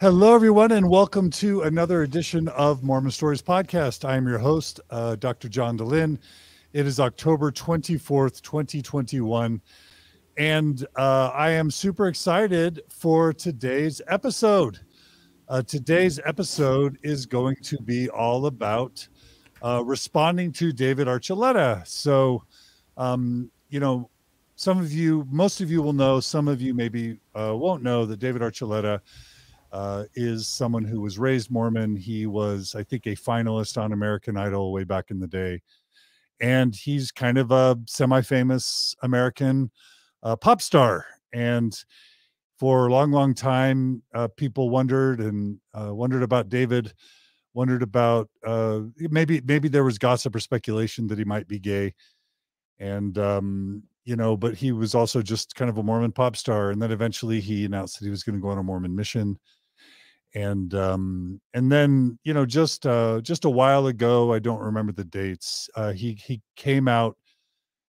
Hello, everyone, and welcome to another edition of Mormon Stories Podcast. I am your host, uh, Dr. John Dehlin. It is October 24th, 2021, and uh, I am super excited for today's episode. Uh, today's episode is going to be all about uh, responding to David Archuleta. So, um, you know, some of you, most of you will know, some of you maybe uh, won't know that David Archuleta uh, is someone who was raised Mormon. He was, I think, a finalist on American Idol way back in the day. And he's kind of a semi famous American uh, pop star. And for a long, long time, uh, people wondered and uh, wondered about David, wondered about uh, maybe maybe there was gossip or speculation that he might be gay. And um, you know, but he was also just kind of a Mormon pop star. And then eventually he announced that he was going to go on a Mormon mission and um and then you know just uh just a while ago i don't remember the dates uh he he came out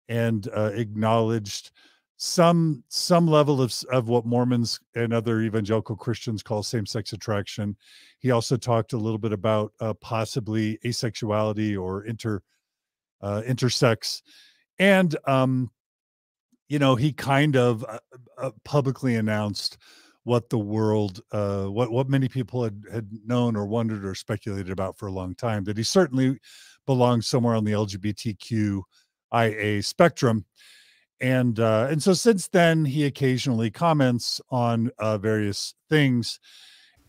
and uh acknowledged some some level of of what mormons and other evangelical christians call same-sex attraction. He also talked a little bit about uh possibly asexuality or inter uh intersex and um you know he kind of uh, uh, publicly announced what the world uh, what what many people had had known or wondered or speculated about for a long time that he certainly belongs somewhere on the lgbtqia spectrum. And uh, and so since then he occasionally comments on uh, various things.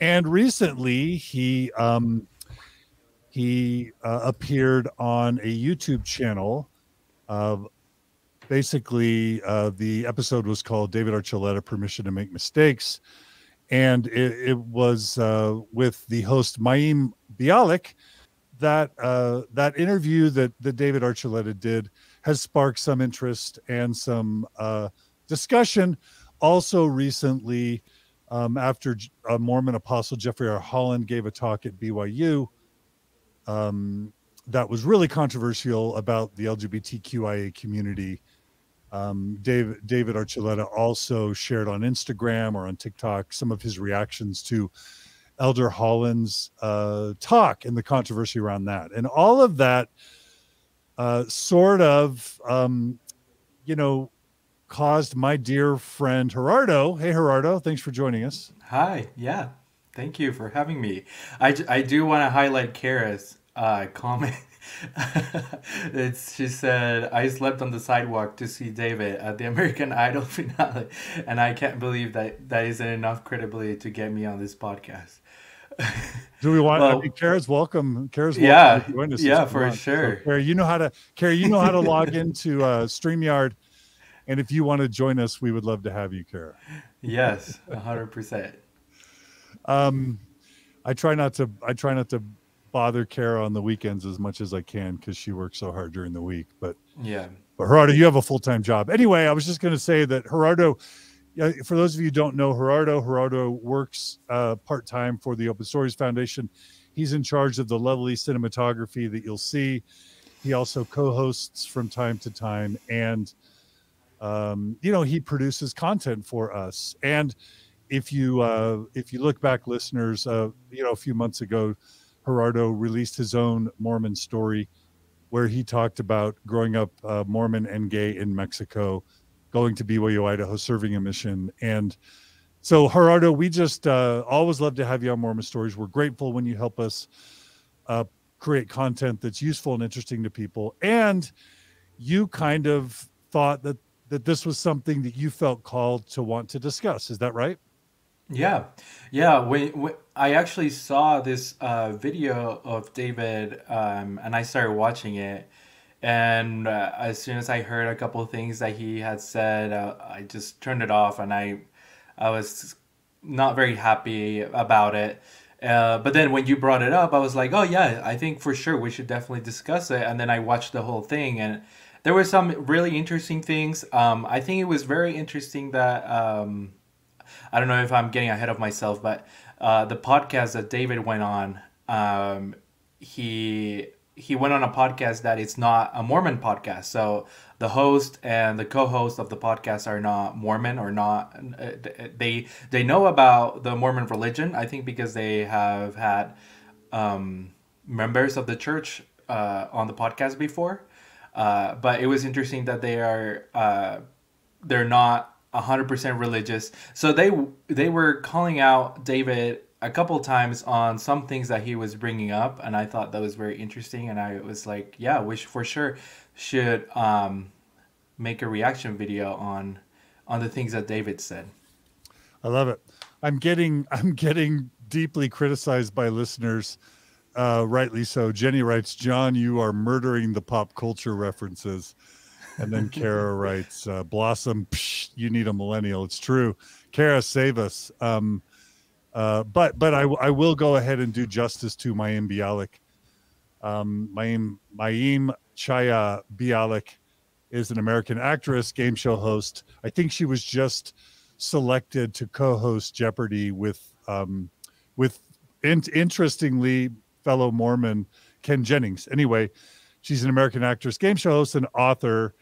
And recently he um he uh, appeared on a youtube channel of basically uh, the episode was called david archuleta permission to make mistakes. And it, it was uh, with the host mayim bialik that uh, that interview that, that david archuleta did has sparked some interest and some uh, discussion. Also recently um, after a mormon apostle jeffrey r. Holland gave a talk at byu um, that was really controversial about the lgbtqia community um, David David Archuleta also shared on Instagram or on TikTok some of his reactions to Elder Holland's uh, talk and the controversy around that, and all of that uh, sort of, um, you know, caused my dear friend Gerardo. Hey, Gerardo, thanks for joining us. Hi, yeah, thank you for having me. I, I do want to highlight Kara's uh, comment it's she said I slept on the sidewalk to see David at the American Idol finale, and I can't believe that that isn't enough credibility to get me on this podcast. Do we want? Well, I mean, Kara's welcome. Kara's welcome yeah, yeah, for sure. So, Kara, you know how to. Kara, you know how to log into uh, Streamyard, and if you want to join us, we would love to have you, Kara. Yes, hundred percent. Um, I try not to. I try not to bother Kara on the weekends as much as I can because she works so hard during the week. But yeah, but Gerardo, you have a full time job. Anyway, I was just going to say that Gerardo, for those of you who don't know Gerardo, Gerardo works uh, part time for the Open Stories Foundation. He's in charge of the lovely cinematography that you'll see. He also co-hosts from time to time, and um, you know he produces content for us. And if you uh, if you look back, listeners, uh, you know a few months ago, Gerardo released his own Mormon story where he talked about growing up uh, Mormon and gay in Mexico, going to BYU, Idaho, serving a mission. And so, Gerardo, we just uh, always love to have you on Mormon Stories. We're grateful when you help us uh, create content that's useful and interesting to people. And you kind of thought that that this was something that you felt called to want to discuss. Is that right? Yeah, yeah. When, when I actually saw this uh, video of David, um, and I started watching it, and uh, as soon as I heard a couple of things that he had said, uh, I just turned it off, and I, I was not very happy about it. Uh, but then when you brought it up, I was like, oh yeah, I think for sure we should definitely discuss it. And then I watched the whole thing, and there were some really interesting things. Um, I think it was very interesting that. Um, I don't know if I'm getting ahead of myself, but uh, the podcast that David went on, um, he he went on a podcast that it's not a Mormon podcast. So the host and the co-host of the podcast are not Mormon or not. Uh, they they know about the Mormon religion. I think because they have had um, members of the church uh, on the podcast before. Uh, but it was interesting that they are uh, they're not hundred percent religious. So they they were calling out David a couple times on some things that he was bringing up, and I thought that was very interesting. And I was like, yeah, we for sure should um, make a reaction video on on the things that David said. I love it. I'm getting I'm getting deeply criticized by listeners. Uh, rightly so. Jenny writes, John, you are murdering the pop culture references. And then Kara writes, uh, Blossom, psh, you need a millennial. It's true. Kara, save us. Um, uh, but but I, I will go ahead and do justice to Mayim Bialik. Um, Mayim, Mayim Chaya Bialik is an American actress, game show host. I think she was just selected to co-host Jeopardy with um, with in- interestingly fellow Mormon Ken Jennings. Anyway, she's an American actress, game show host, and author.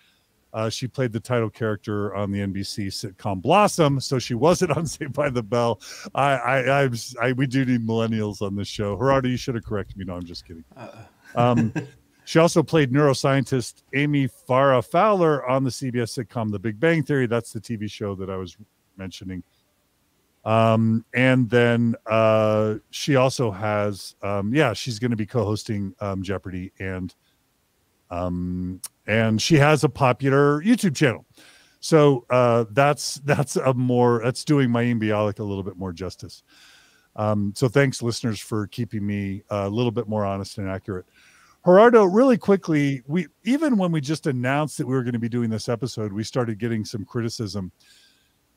Uh, she played the title character on the NBC sitcom Blossom, so she wasn't on Saved by the Bell. I, I, I, I we do need millennials on this show. Gerardo, you should have corrected me. No, I'm just kidding. Uh-uh. Um, she also played neuroscientist Amy Farrah Fowler on the CBS sitcom The Big Bang Theory. That's the TV show that I was mentioning. Um, and then uh, she also has, um, yeah, she's going to be co-hosting um, Jeopardy and um, and she has a popular YouTube channel. So uh, that's that's a more that's doing Mayim Bialik a little bit more justice. Um, so thanks, listeners, for keeping me a little bit more honest and accurate. Gerardo, really quickly, we even when we just announced that we were going to be doing this episode, we started getting some criticism,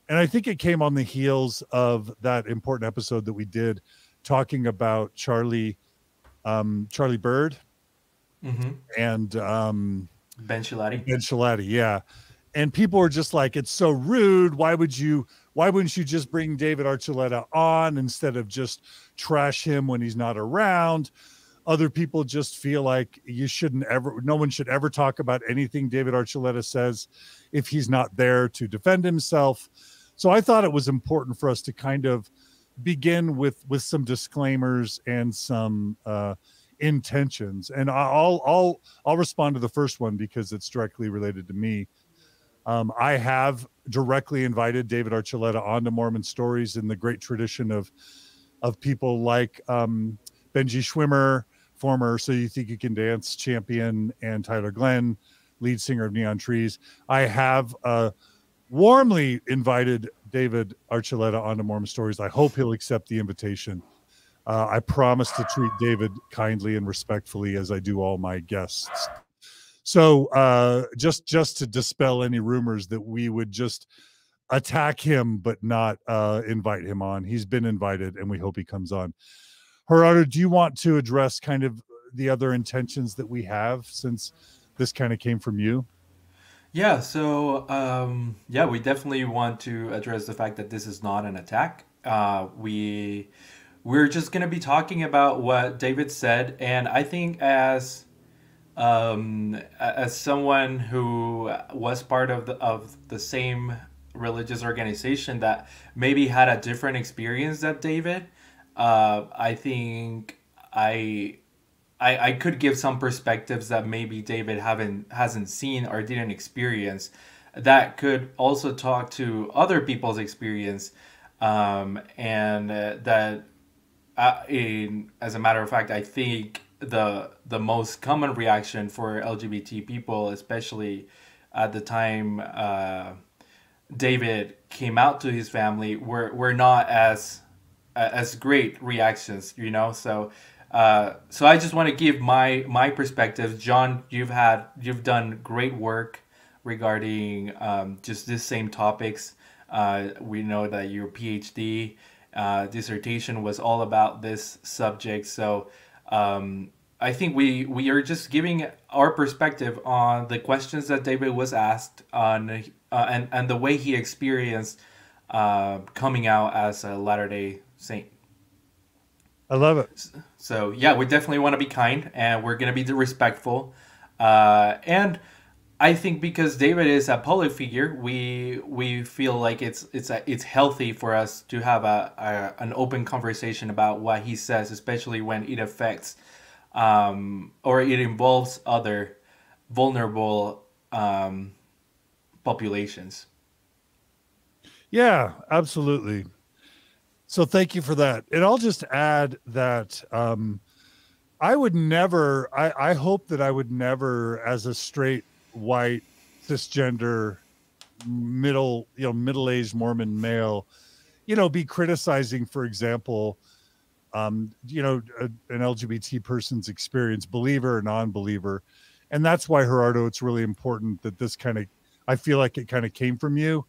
and I think it came on the heels of that important episode that we did talking about Charlie, um, Charlie Bird, mm-hmm. and um, Ben Schilaty. Ben Schilaty, yeah. And people were just like, it's so rude. Why would you? Why wouldn't you just bring David Archuleta on instead of just trash him when he's not around? Other people just feel like you shouldn't ever, no one should ever talk about anything David Archuleta says if he's not there to defend himself. So I thought it was important for us to kind of begin with with some disclaimers and some uh, intentions. And i'll i'll i'll respond to the first one because it's directly related to me. Um, i have directly invited david archuleta onto mormon stories in the great tradition of of people like um, benji schwimmer former so you think you can dance champion and tyler glenn lead singer of neon trees. I have uh, warmly invited david archuleta onto mormon stories. I hope he'll accept the invitation uh, I promise to treat David kindly and respectfully as I do all my guests. So uh, just just to dispel any rumors that we would just attack him but not uh, invite him on, he's been invited, and we hope he comes on. Gerardo, do you want to address kind of the other intentions that we have since this kind of came from you? Yeah, so um, yeah, we definitely want to address the fact that this is not an attack. Uh, we we're just going to be talking about what David said. And I think as um, as someone who was part of the, of the same religious organization that maybe had a different experience than David, uh, I think I, I I could give some perspectives that maybe David haven't hasn't seen or didn't experience that could also talk to other people's experience um, and uh, that uh, in as a matter of fact, I think the the most common reaction for LGBT people, especially at the time uh, David came out to his family, were were not as as great reactions, you know. So uh, so I just want to give my my perspective. John, you've had you've done great work regarding um, just this same topics. Uh, we know that your PhD uh, dissertation was all about this subject. So um, I think we we are just giving our perspective on the questions that David was asked on uh, and and the way he experienced uh, coming out as a Latter Day Saint. I love it. So yeah, we definitely want to be kind, and we're gonna be respectful, uh, and I think because David is a public figure, we we feel like it's it's a, it's healthy for us to have a, a, an open conversation about what he says, especially when it affects um, or it involves other vulnerable um, populations. Yeah, absolutely. So thank you for that. And I'll just add that um, I would never. I, I hope that I would never, as a straight white cisgender middle you know middle-aged mormon male you know be criticizing for example um you know a, an lgbt person's experience believer or non-believer. And that's why gerardo it's really important that this kind of i feel like it kind of came from you.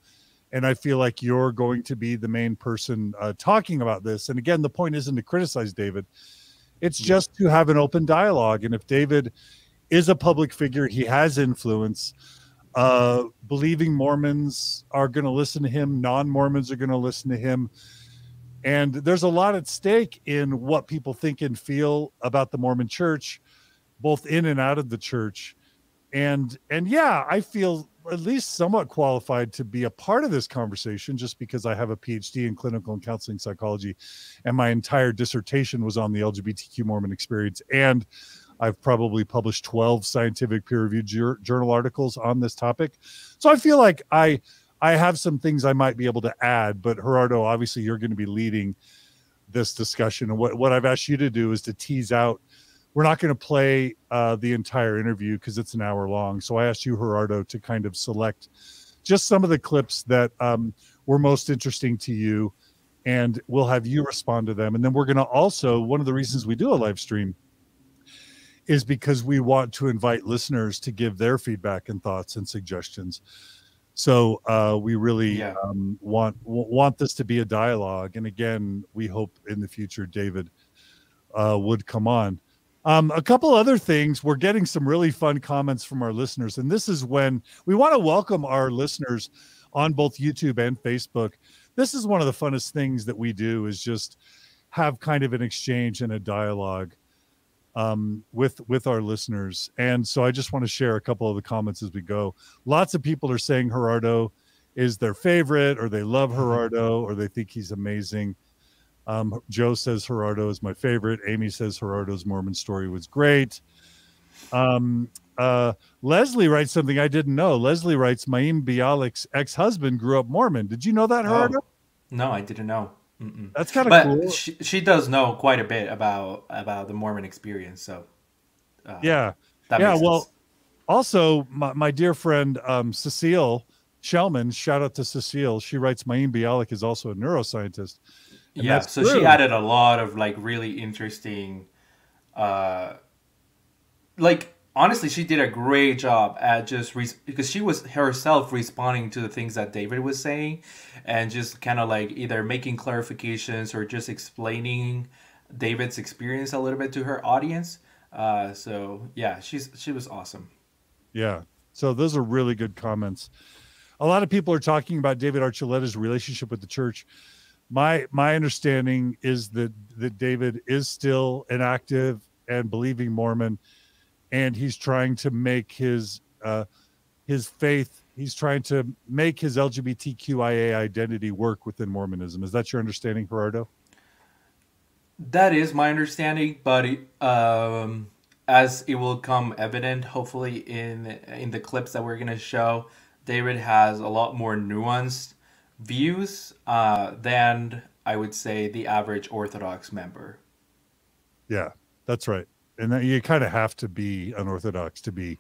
And i feel like you're going to be the main person uh, talking about this. And again the point isn't to criticize david. It's just to have an open dialogue. And if david is a public figure. He has influence. Uh, believing Mormons are going to listen to him. Non Mormons are going to listen to him. And there's a lot at stake in what people think and feel about the Mormon church, both in and out of the church. And and yeah, I feel at least somewhat qualified to be a part of this conversation just because I have a PhD in clinical and counseling psychology and my entire dissertation was on the LGBTQ Mormon experience and I've probably published 12 scientific peer-reviewed journal articles on this topic. So I feel like I I have some things I might be able to add, but Gerardo, obviously you're going to be leading this discussion. And what, what I've asked you to do is to tease out. We're not going to play uh, the entire interview because it's an hour long. So I asked you, Gerardo, to kind of select just some of the clips that um, were most interesting to you, and we'll have you respond to them. And then we're going to also one of the reasons we do a live stream is because we want to invite listeners to give their feedback and thoughts and suggestions. So uh, we really yeah. um, want want this to be a dialogue. And again, we hope in the future David uh, would come on. Um, a couple other things. We're getting some really fun comments from our listeners, and this is when we want to welcome our listeners on both YouTube and Facebook. This is one of the funnest things that we do is just have kind of an exchange and a dialogue um, with with our listeners. And so I just want to share a couple of the comments as we go. Lots of people are saying Gerardo is their favorite, or they love mm-hmm. Gerardo, or they think he's amazing. Um, Joe says Gerardo is my favorite. Amy says Gerardo's Mormon story was great. Um, uh, Leslie writes something I didn't know. Leslie writes, Mayim Bialik's ex-husband grew up Mormon. Did you know that. Gerardo? Oh, no, I didn't know. Mm-mm. That's kind of cool. She, she does know quite a bit about about the Mormon experience. So uh, yeah, yeah. Well, sense. also my, my dear friend um, Cecile Shellman. Shout out to Cecile. She writes Mayim Bialik is also a neuroscientist. Yeah, so true. she added a lot of like really interesting, uh, like honestly, she did a great job at just because she was herself responding to the things that David was saying, and just kind of like either making clarifications or just explaining David's experience a little bit to her audience. Uh, so yeah, she's she was awesome. Yeah. So those are really good comments. A lot of people are talking about David Archuleta's relationship with the church. My my understanding is that that David is still an active and believing Mormon and he's trying to make his uh, his faith. He's trying to make his LGBTQIA identity work within Mormonism. Is that your understanding, Gerardo? That is my understanding, but um, as it will come evident, hopefully in in the clips that we're gonna show, David has a lot more nuanced views uh, than I would say the average Orthodox member. Yeah, that's right and that you kind of have to be unorthodox to be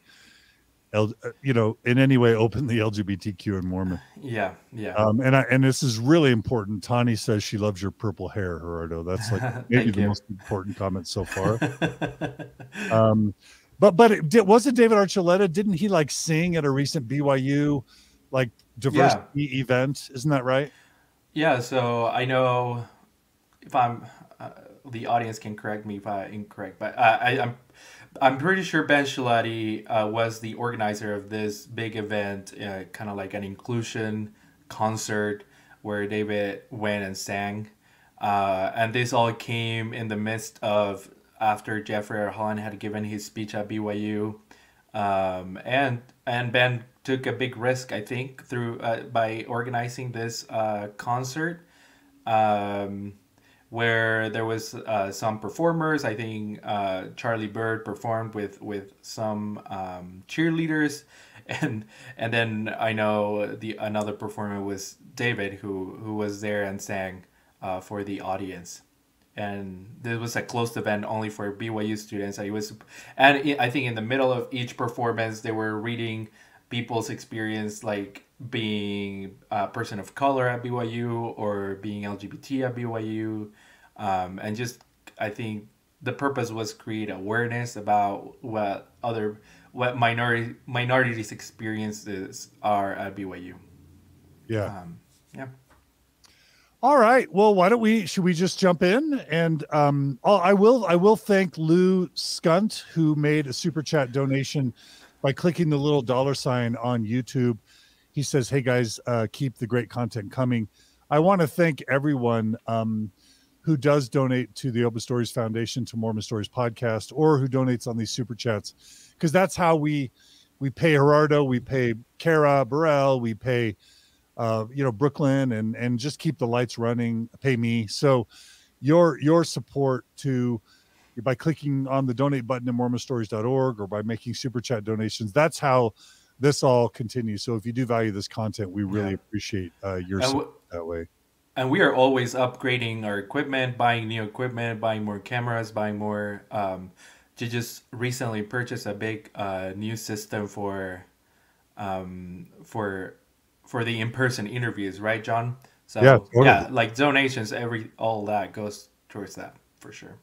L, you know, in any way openly LGBTQ and Mormon. Yeah, yeah. Um, and I and this is really important. Tani says she loves your purple hair, Gerardo. That's like maybe the you. most important comment so far. um, but but it, did, wasn't David Archuleta? Didn't he like sing at a recent BYU like diversity yeah. event? Isn't that right? Yeah. So I know if I'm the audience can correct me if I'm incorrect, but uh, I, I'm I'm pretty sure Ben Schilaty uh, was the organizer of this big event, uh, kind of like an inclusion concert where David went and sang. Uh, and this all came in the midst of after Jeffrey. Holland had given his speech at BYU, um, and and Ben took a big risk, I think, through uh, by organizing this uh, concert, um, where there was uh, some performers. I think uh, Charlie Bird performed with with some um, cheerleaders, and and then I know the another performer was David who who was there and sang uh, for the audience and this was a closed event only for BYU students. It was, and I think in the middle of each performance, they were reading people's experience, like being a person of color at BYU or being LGBT at BYU, um, and just I think the purpose was create awareness about what other what minority minorities experiences are at BYU. Yeah. Um, yeah. All right. Well, why don't we? Should we just jump in? And um, oh, I will. I will thank Lou Skunt who made a super chat donation by clicking the little dollar sign on YouTube. He says, "Hey guys, uh, keep the great content coming." I want to thank everyone um, who does donate to the Open Stories Foundation, to Mormon Stories podcast, or who donates on these super chats, because that's how we we pay Gerardo, we pay Kara Burrell, we pay uh, you know Brooklyn and and just keep the lights running. Pay me so your your support to by clicking on the donate button at mormonstories.org or by making super chat donations. That's how this all continues. So if you do value this content, we really yeah. appreciate uh, your support that way. And we are always upgrading our equipment, buying new equipment, buying more cameras, buying more. Um, to just recently purchase a big uh, new system for um, for for the in-person interviews, right, John? So yeah, totally. yeah, like donations, every all that goes towards that for sure.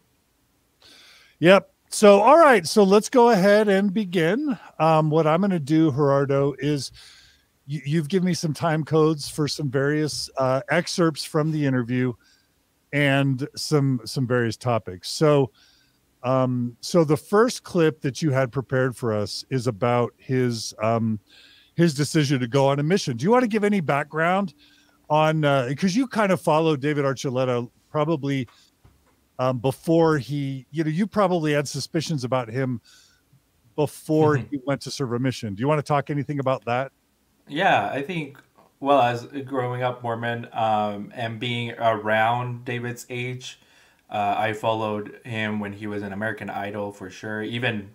Yep. So all right, so let's go ahead and begin. Um, what I'm going to do, Gerardo, is you, have given me some time codes for some various uh, excerpts from the interview and some some various topics. So. Um, so the first clip that you had prepared for us is about his um, his decision to go on a mission. Do you want to give any background on uh because uh, you kind of followed David Archuleta probably um, before he, you know, you probably had suspicions about him before mm-hmm. he went to serve a mission. Do you want to talk anything about that? Yeah, I think. Well, as growing up Mormon um, and being around David's age, uh, I followed him when he was an American Idol for sure. Even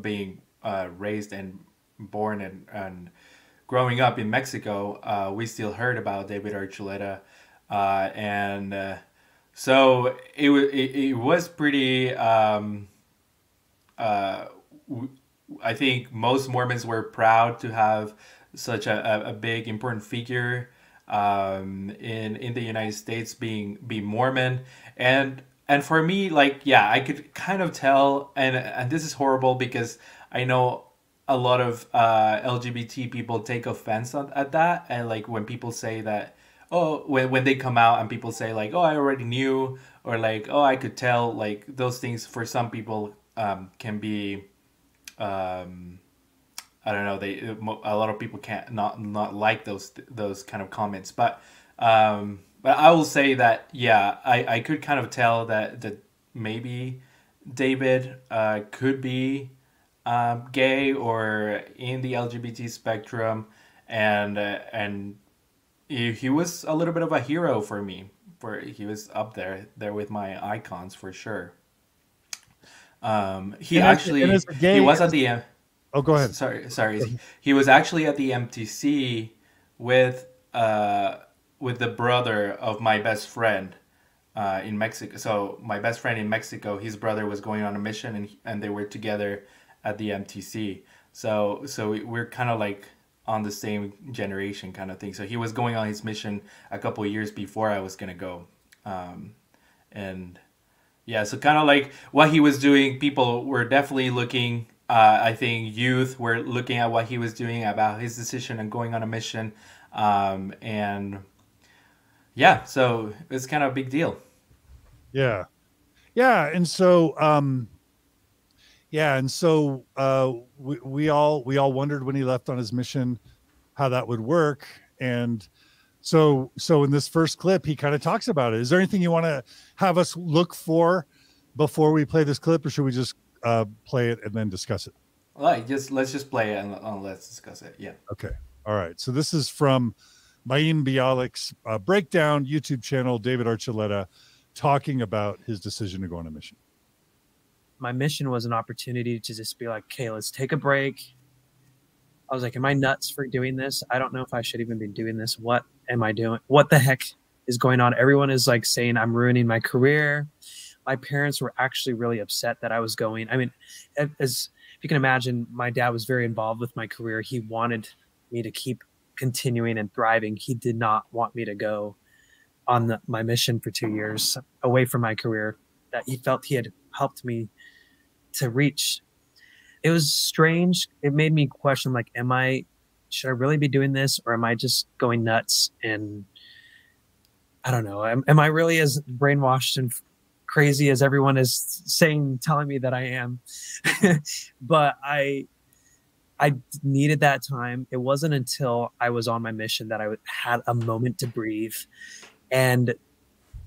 being uh, raised and born and, and growing up in Mexico, uh, we still heard about David Archuleta. Uh, and uh, so it, it, it was pretty, um, uh, I think most Mormons were proud to have such a, a big, important figure um, in, in the United States being, being Mormon. And and for me, like, yeah, I could kind of tell, and and this is horrible because I know a lot of uh, LGBT people take offense on, at that, and like when people say that, oh, when when they come out and people say like, oh, I already knew, or like, oh, I could tell, like those things for some people um, can be, um, I don't know, they a lot of people can't not not like those those kind of comments, but um, but I will say that yeah, I I could kind of tell that that maybe David uh, could be um, gay or in the LGBT spectrum, and uh, and he, he was a little bit of a hero for me. For he was up there there with my icons for sure. Um, he and actually he was at the oh go ahead sorry sorry he was actually at the MTC with uh with the brother of my best friend uh, in Mexico. So my best friend in Mexico, his brother was going on a mission, and and they were together at the MTC. So so we're kind of like on the same generation kind of thing. So he was going on his mission a couple years before I was gonna go, um, and yeah, so kind of like what he was doing. People were definitely looking. Uh, I think youth were looking at what he was doing about his decision and going on a mission, um, and yeah, so it's kind of a big deal. Yeah, yeah, and so um, yeah, and so uh, we, we all we all wondered when he left on his mission how that would work, and So, so in this first clip, he kind of talks about it. Is there anything you want to have us look for before we play this clip, or should we just uh, play it and then discuss it? Like, just let's just play it and, and let's discuss it. Yeah. Okay. All right. So this is from Mayim Bialik's uh, breakdown YouTube channel, David Archuleta, talking about his decision to go on a mission. My mission was an opportunity to just be like, okay, let's take a break. I was like, am I nuts for doing this? I don't know if I should even be doing this. What am I doing? What the heck is going on? Everyone is like saying I'm ruining my career. My parents were actually really upset that I was going. I mean, as if you can imagine, my dad was very involved with my career. He wanted me to keep continuing and thriving. He did not want me to go on the, my mission for two years away from my career that he felt he had helped me to reach. It was strange. It made me question like, am I, should I really be doing this or am I just going nuts? And I don't know. Am, am I really as brainwashed and crazy as everyone is saying, telling me that I am? but I, I needed that time. It wasn't until I was on my mission that I had a moment to breathe and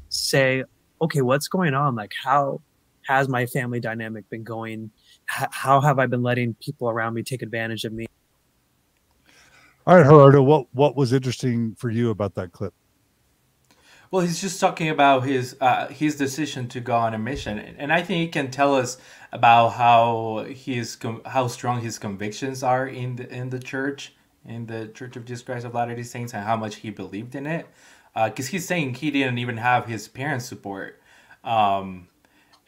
say, okay, what's going on? Like, how has my family dynamic been going? H- how have I been letting people around me take advantage of me? All right, Gerardo, what what was interesting for you about that clip? Well, he's just talking about his uh, his decision to go on a mission, and I think he can tell us about how his how strong his convictions are in the in the church, in the Church of Jesus Christ of Latter Day Saints, and how much he believed in it. Because uh, he's saying he didn't even have his parents' support, um,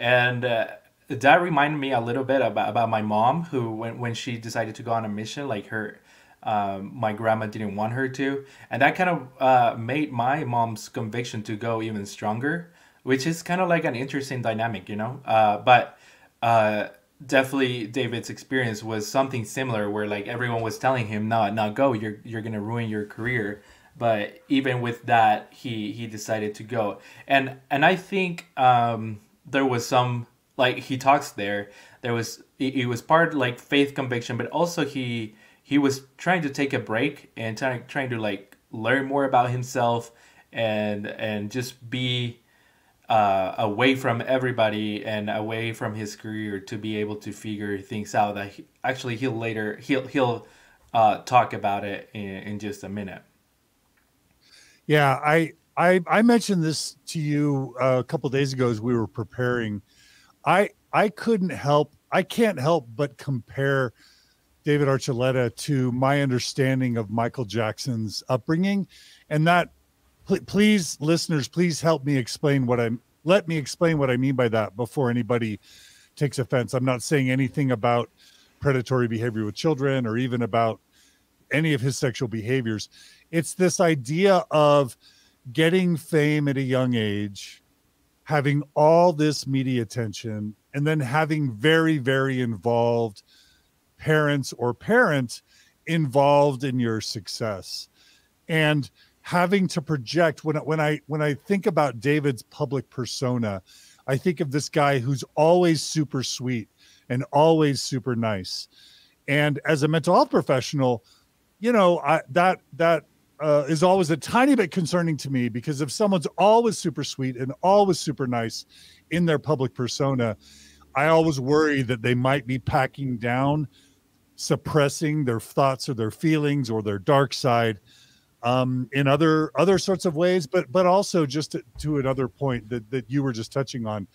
and uh, that reminded me a little bit about about my mom, who when when she decided to go on a mission, like her um, my grandma didn't want her to, and that kind of uh, made my mom's conviction to go even stronger, which is kind of like an interesting dynamic, you know. Uh, but uh, definitely, David's experience was something similar, where like everyone was telling him, "No, no, go. You're you're gonna ruin your career." But even with that, he he decided to go, and and I think um, there was some like he talks there. There was it, was part like faith conviction, but also he he was trying to take a break and trying trying to like learn more about himself and and just be uh, away from everybody and away from his career to be able to figure things out that he, actually he'll later he'll he'll uh, talk about it in, in just a minute yeah i i i mentioned this to you uh, a couple days ago as we were preparing i i couldn't help i can't help but compare David Archuleta to my understanding of Michael Jackson's upbringing. And that, please, listeners, please help me explain what I'm, let me explain what I mean by that before anybody takes offense. I'm not saying anything about predatory behavior with children or even about any of his sexual behaviors. It's this idea of getting fame at a young age, having all this media attention, and then having very, very involved parents or parent involved in your success. And having to project when when I when I think about David's public persona I think of this guy who's always super sweet and always super nice. And as a mental health professional you know I, that that uh, is always a tiny bit concerning to me because if someone's always super sweet and always super nice in their public persona I always worry that they might be packing down suppressing their thoughts or their feelings or their dark side um, in other other sorts of ways. But but also just to, to another point that that you were just touching on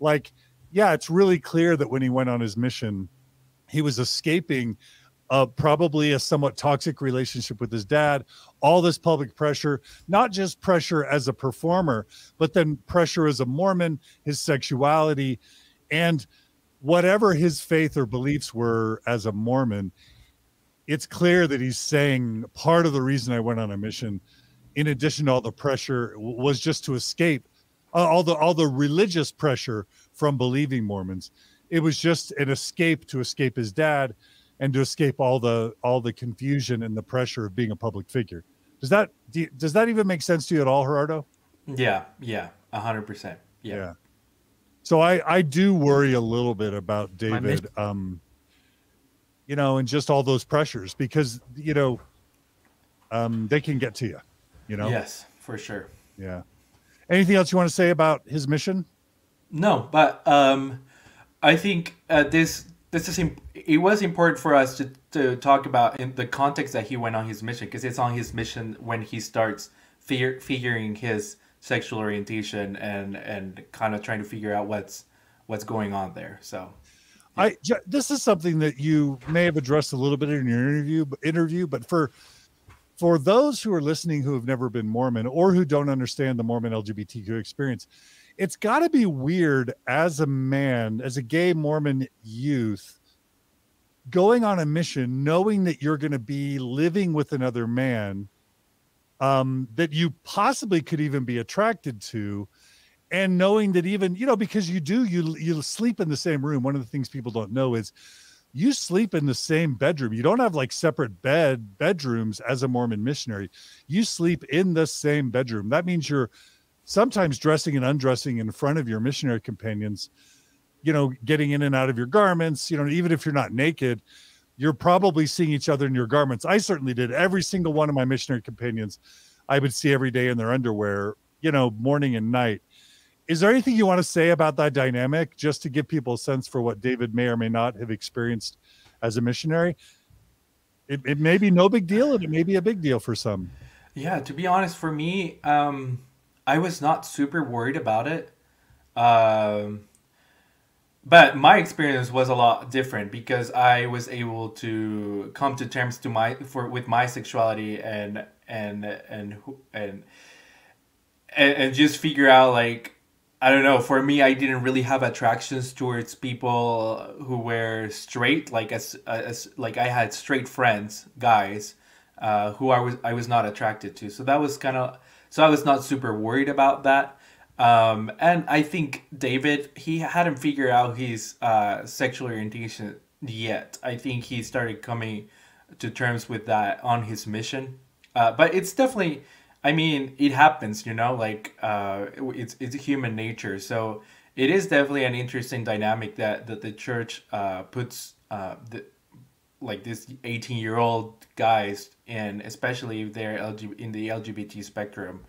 like yeah it's really clear that when he went on his mission he was escaping uh, probably a somewhat toxic relationship with his dad, all this public pressure, not just pressure as a performer, but then pressure as a Mormon, his sexuality, and whatever his faith or beliefs were as a Mormon, it's clear that he's saying part of the reason I went on a mission, in addition to all the pressure, was just to escape uh, all the all the religious pressure from believing Mormons. It was just an escape to escape his dad and to escape all the all the confusion and the pressure of being a public figure. Does that do, you, does that even make sense to you at all, Gerardo? Yeah, yeah, a hundred percent. Yeah. So I I do worry a little bit about David. Um, you know, and just all those pressures because you know, um, they can get to you. You know? Yes, for sure. Yeah. Anything else you want to say about his mission? No, but um, I think uh, this this is it was important for us to, to talk about in the context that he went on his mission because it's on his mission when he starts figuring his sexual orientation and and kind of trying to figure out what's what's going on there. So I this is something that you may have addressed a little bit in your interview interview, but for for those who are listening who have never been Mormon or who don't understand the Mormon LGBTQ experience, it's got to be weird as a man, as a gay Mormon youth, going on a mission, knowing that you're going to be living with another man um, that you possibly could even be attracted to, and knowing that even you know because you do you you sleep in the same room. One of the things people don't know is you sleep in the same bedroom. You don't have like separate bed bedrooms as a Mormon missionary. You sleep in the same bedroom. That means you're sometimes dressing and undressing in front of your missionary companions, you know, getting in and out of your garments, you know, even if you're not naked, you're probably seeing each other in your garments. I certainly did. Every single one of my missionary companions I would see every day in their underwear, you know, morning and night. Is there anything you want to say about that dynamic just to give people a sense for what David may or may not have experienced as a missionary? It, it may be no big deal and it may be a big deal for some. Yeah, to be honest, for me, um, I was not super worried about it. Um, but my experience was a lot different because I was able to come to terms to my for with my sexuality and and and and and, and just figure out like I don't know. For me, I didn't really have attractions towards people who were straight. Like as, as like I had straight friends, guys, uh, who I was I was not attracted to. So that was kind of so I was not super worried about that. Um, and I think David he hadn't figured out his uh, sexual orientation yet. I think he started coming to terms with that on his mission. Uh, but it's definitely I mean, it happens, you know, like uh, it's it's human nature. So it is definitely an interesting dynamic that that the church uh, puts uh, the like this 18 year old guys and especially if they're LG, in the LGBT spectrum.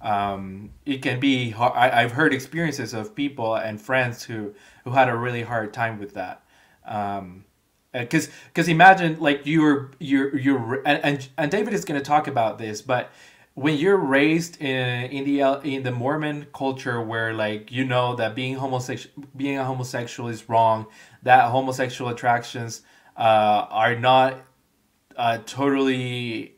Um, it can be hard. I, I've heard experiences of people and friends who who had a really hard time with that. Um, because because imagine like you're you're you're and and, and David is going to talk about this, but when you're raised in in the in the Mormon culture where like you know that being homosexual being a homosexual is wrong, that homosexual attractions uh, are not uh, totally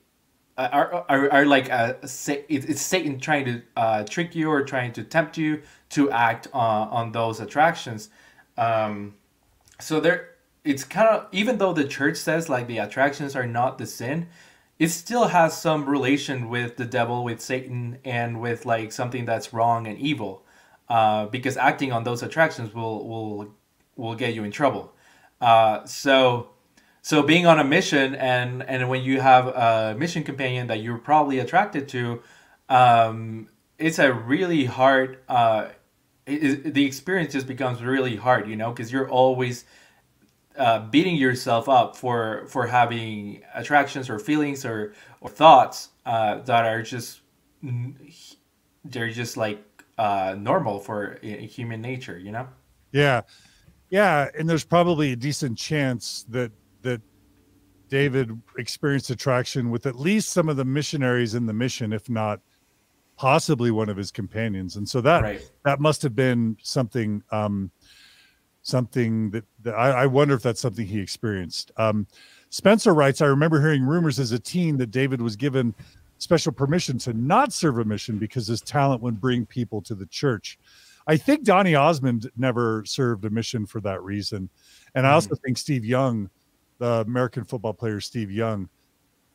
uh, are, are, are like a, it's Satan trying to uh, trick you or trying to tempt you to act on, on those attractions. Um, so there, it's kind of even though the church says like the attractions are not the sin, it still has some relation with the devil, with Satan, and with like something that's wrong and evil. Uh, because acting on those attractions will will will get you in trouble. Uh, so so being on a mission and and when you have a mission companion that you're probably attracted to, um, it's a really hard. Uh, it, it, the experience just becomes really hard, you know, because you're always uh, beating yourself up for for having attractions or feelings or or thoughts uh, that are just they're just like uh, normal for human nature, you know. Yeah, yeah, and there's probably a decent chance that that David experienced attraction with at least some of the missionaries in the mission, if not possibly one of his companions, and so that right. that must have been something. Um, something that, that I, I, wonder if that's something he experienced. Um, Spencer writes, I remember hearing rumors as a teen that David was given special permission to not serve a mission because his talent would bring people to the church. I think Donny Osmond never served a mission for that reason. And I also mm. think Steve Young, the American football player Steve Young,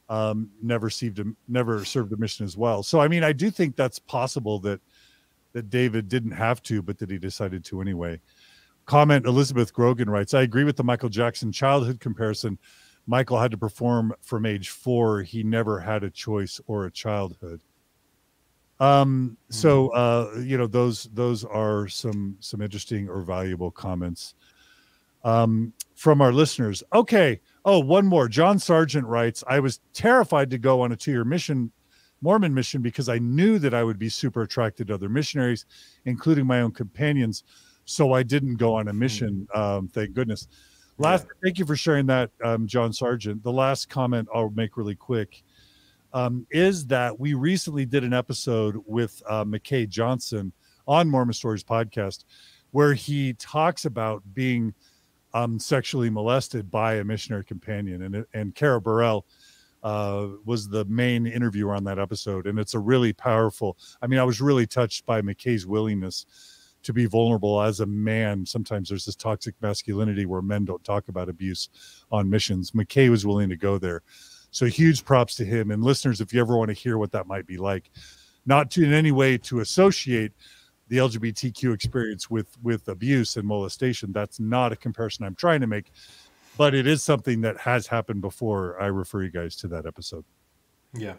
um, never received a, never served a mission as well. So I mean, I do think that's possible that that David didn't have to, but that he decided to anyway comment elizabeth grogan writes i agree with the michael jackson childhood comparison michael had to perform from age four he never had a choice or a childhood um so hmm. uh you know those those are some some interesting or valuable comments um from our listeners okay oh one more john sargent writes i was terrified to go on a two-year mission Mormon mission because I knew that I would be super attracted to other missionaries, including my own companions. So I didn't go on a mission. Um, thank goodness. Last, yeah. thank you for sharing that, um, John Sargent. The last comment I'll make really quick um, is that we recently did an episode with uh, McKay Johnson on Mormon Stories podcast, where he talks about being um, sexually molested by a missionary companion, and and Kara Burrell uh, was the main interviewer on that episode, and it's a really powerful. I mean, I was really touched by McKay's willingness to be vulnerable as a man. Sometimes there's this toxic masculinity where men don't talk about abuse on missions. McKay was willing to go there. So huge props to him. And listeners, if you ever want to hear what that might be like, not to in any way to associate the LGBTQ experience with with abuse and molestation, that's not a comparison I'm trying to make, but it is something that has happened before. I refer you guys to that episode. Yeah.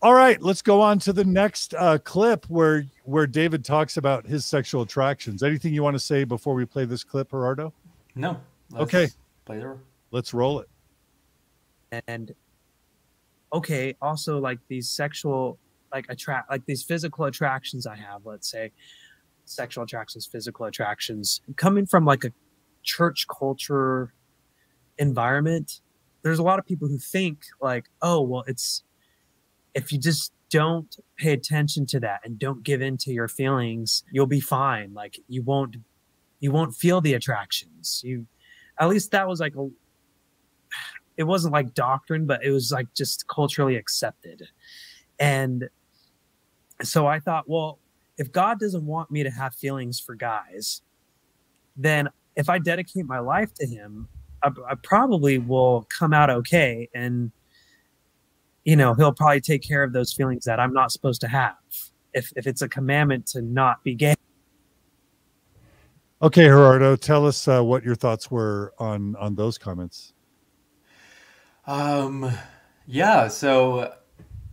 All right, let's go on to the next uh, clip where where David talks about his sexual attractions. Anything you want to say before we play this clip, Gerardo? No. Okay. Play the. Let's roll it. And okay, also like these sexual like attract like these physical attractions I have. Let's say sexual attractions, physical attractions, coming from like a church culture environment. There's a lot of people who think like, oh well, it's if you just don't pay attention to that and don't give in to your feelings, you'll be fine. Like you won't you won't feel the attractions. You at least that was like a it wasn't like doctrine, but it was like just culturally accepted. And so I thought, well, if God doesn't want me to have feelings for guys, then if I dedicate my life to Him, I, I probably will come out okay and you know, he'll probably take care of those feelings that I'm not supposed to have. If if it's a commandment to not be gay. Okay, Gerardo, tell us uh, what your thoughts were on on those comments. Um, yeah. So,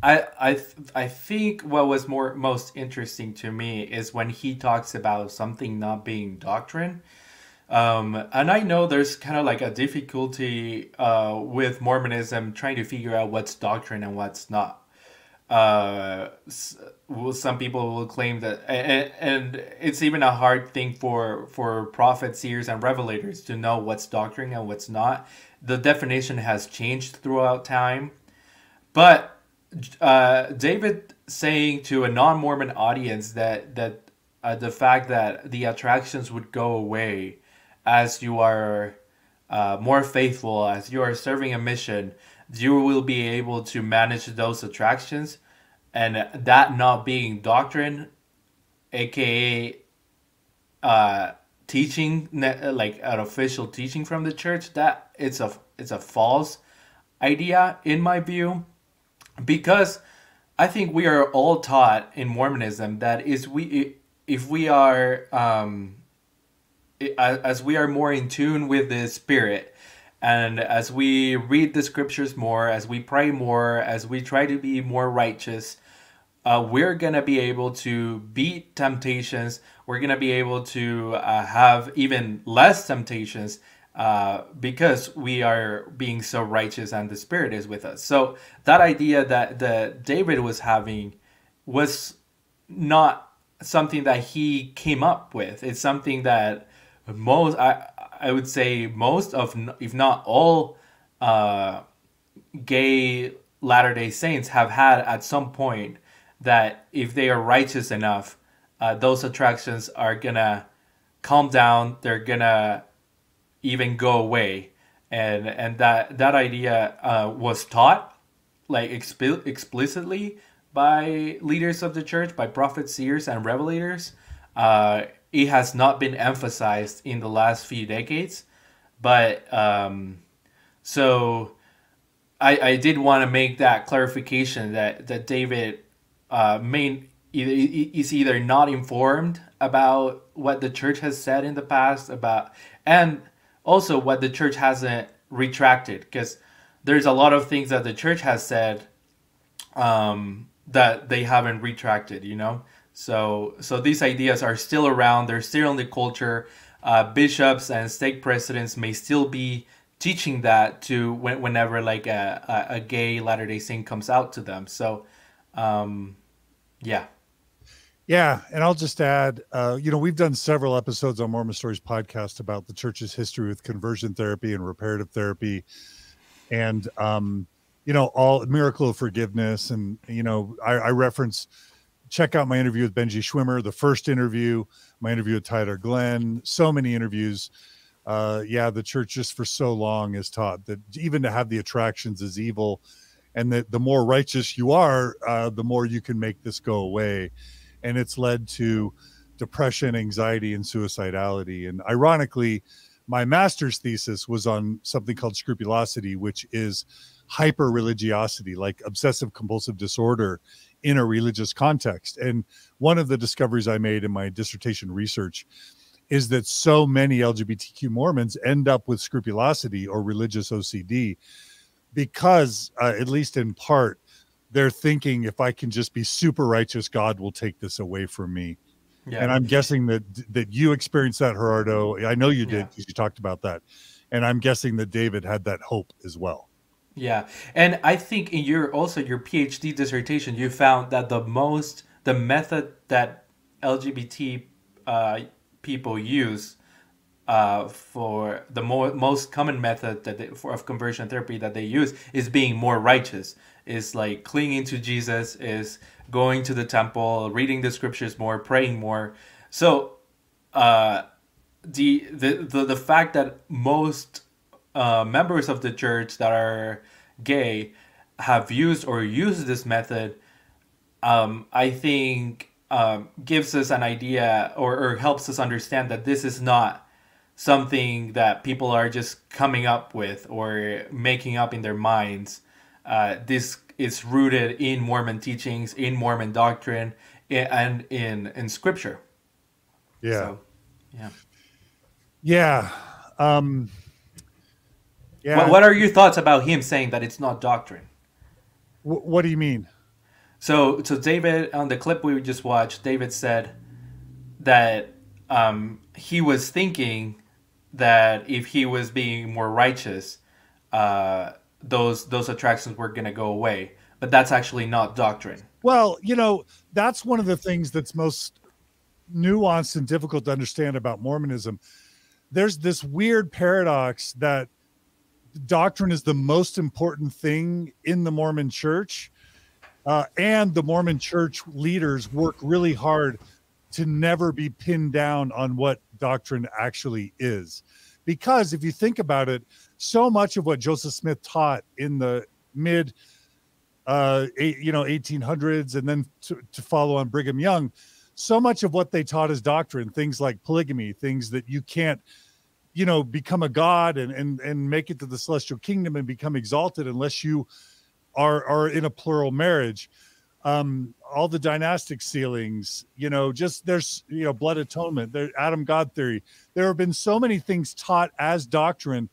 I I I think what was more most interesting to me is when he talks about something not being doctrine um, and I know there's kind of like a difficulty uh, with Mormonism trying to figure out what's doctrine and what's not. Uh, some people will claim that, and, and it's even a hard thing for for prophets, seers, and revelators to know what's doctrine and what's not. The definition has changed throughout time, but uh, David saying to a non-Mormon audience that that uh, the fact that the attractions would go away as you are uh, more faithful, as you are serving a mission, you will be able to manage those attractions. And that not being doctrine, aka uh, teaching, like an official teaching from the church, that it's a it's a false idea in my view, because I think we are all taught in Mormonism that is we if we are um, as we are more in tune with the spirit and as we read the scriptures more as we pray more as we try to be more righteous uh, we're gonna be able to beat temptations. We're gonna be able to uh, have even less temptations uh, because we are being so righteous and the spirit is with us. So that idea that that david was having was not something that he came up with. It's something that most I I would say most of if not all uh, gay Latter Day Saints have had at some point that if they are righteous enough, uh, those attractions are gonna calm down. They're gonna even go away, and and that that idea uh, was taught like exp- explicitly by leaders of the church, by prophets, seers, and revelators. Uh, it has not been emphasized in the last few decades. But um, so I, I did want to make that clarification that, that David uh, main, is either not informed about what the church has said in the past about and also what the church hasn't retracted because there's a lot of things that the church has said um, that they haven't retracted you know so, so these ideas are still around. They're still in the culture. Uh, bishops and stake presidents may still be teaching that to whenever like a, a, a gay Latter Day Saint comes out to them. So, Um, yeah. Yeah, and I'll just add, uh, you know, we've done several episodes on Mormon Stories podcast about the church's history with conversion therapy and reparative therapy, and um, you know, all miracle of forgiveness, and you know, I, I reference check out my interview with Benji Schwimmer, the first interview, my interview with Tyler Glenn, so many interviews. Uh, yeah, the church just for so long has taught that even to have the attractions is evil, and that the more righteous you are, uh, the more you can make this go away and it's led to depression, anxiety, and suicidality. And ironically, my master's thesis was on something called scrupulosity, which is hyper religiosity, like obsessive compulsive disorder in a religious context. And one of the discoveries I made in my dissertation research is that so many LGBTQ Mormons end up with scrupulosity or religious OCD because, uh, at least in part, they're thinking if I can just be super righteous, God will take this away from me. Yeah. And I'm guessing that that you experienced that, Gerardo. I know you did because yeah. you talked about that. And I'm guessing that David had that hope as well. Yeah. And I think in your also your PhD dissertation, you found that the most the method that LGBT uh, people use uh, for the most common method that they, for of conversion therapy that they use is being more righteous is like clinging to Jesus, is going to the temple, reading the scriptures more, praying more. So, uh, the the the, the fact that most uh, members of the church that are gay have used or used this method, um, I think um, gives us an idea or, or helps us understand that this is not something that people are just coming up with or making up in their minds uh, this is rooted in Mormon teachings, in Mormon doctrine, and in in Scripture. Yeah. So, yeah. Yeah. Um, yeah. What, what, are your thoughts about him saying that it's not doctrine? W- what do you mean? So, so David on the clip we just watched, David said that um, he was thinking that if he was being more righteous, uh, those those attractions were going to go away. But that's actually not doctrine. Well you know that's one of the things that's most nuanced and difficult to understand about mormonism. There's this weird paradox that doctrine is the most important thing in the mormon church uh, and the mormon church leaders work really hard to never be pinned down on what doctrine actually is. Because if you think about it so much of what Joseph Smith taught in the mid uh eight, you know 1800s and then to, to follow on Brigham Young so much of what they taught as doctrine things like polygamy things that you can't you know become a god and and and make it to the celestial kingdom and become exalted unless you are are in a plural marriage um all the dynastic sealings you know just there's you know blood atonement there adam god theory there have been so many things taught as doctrine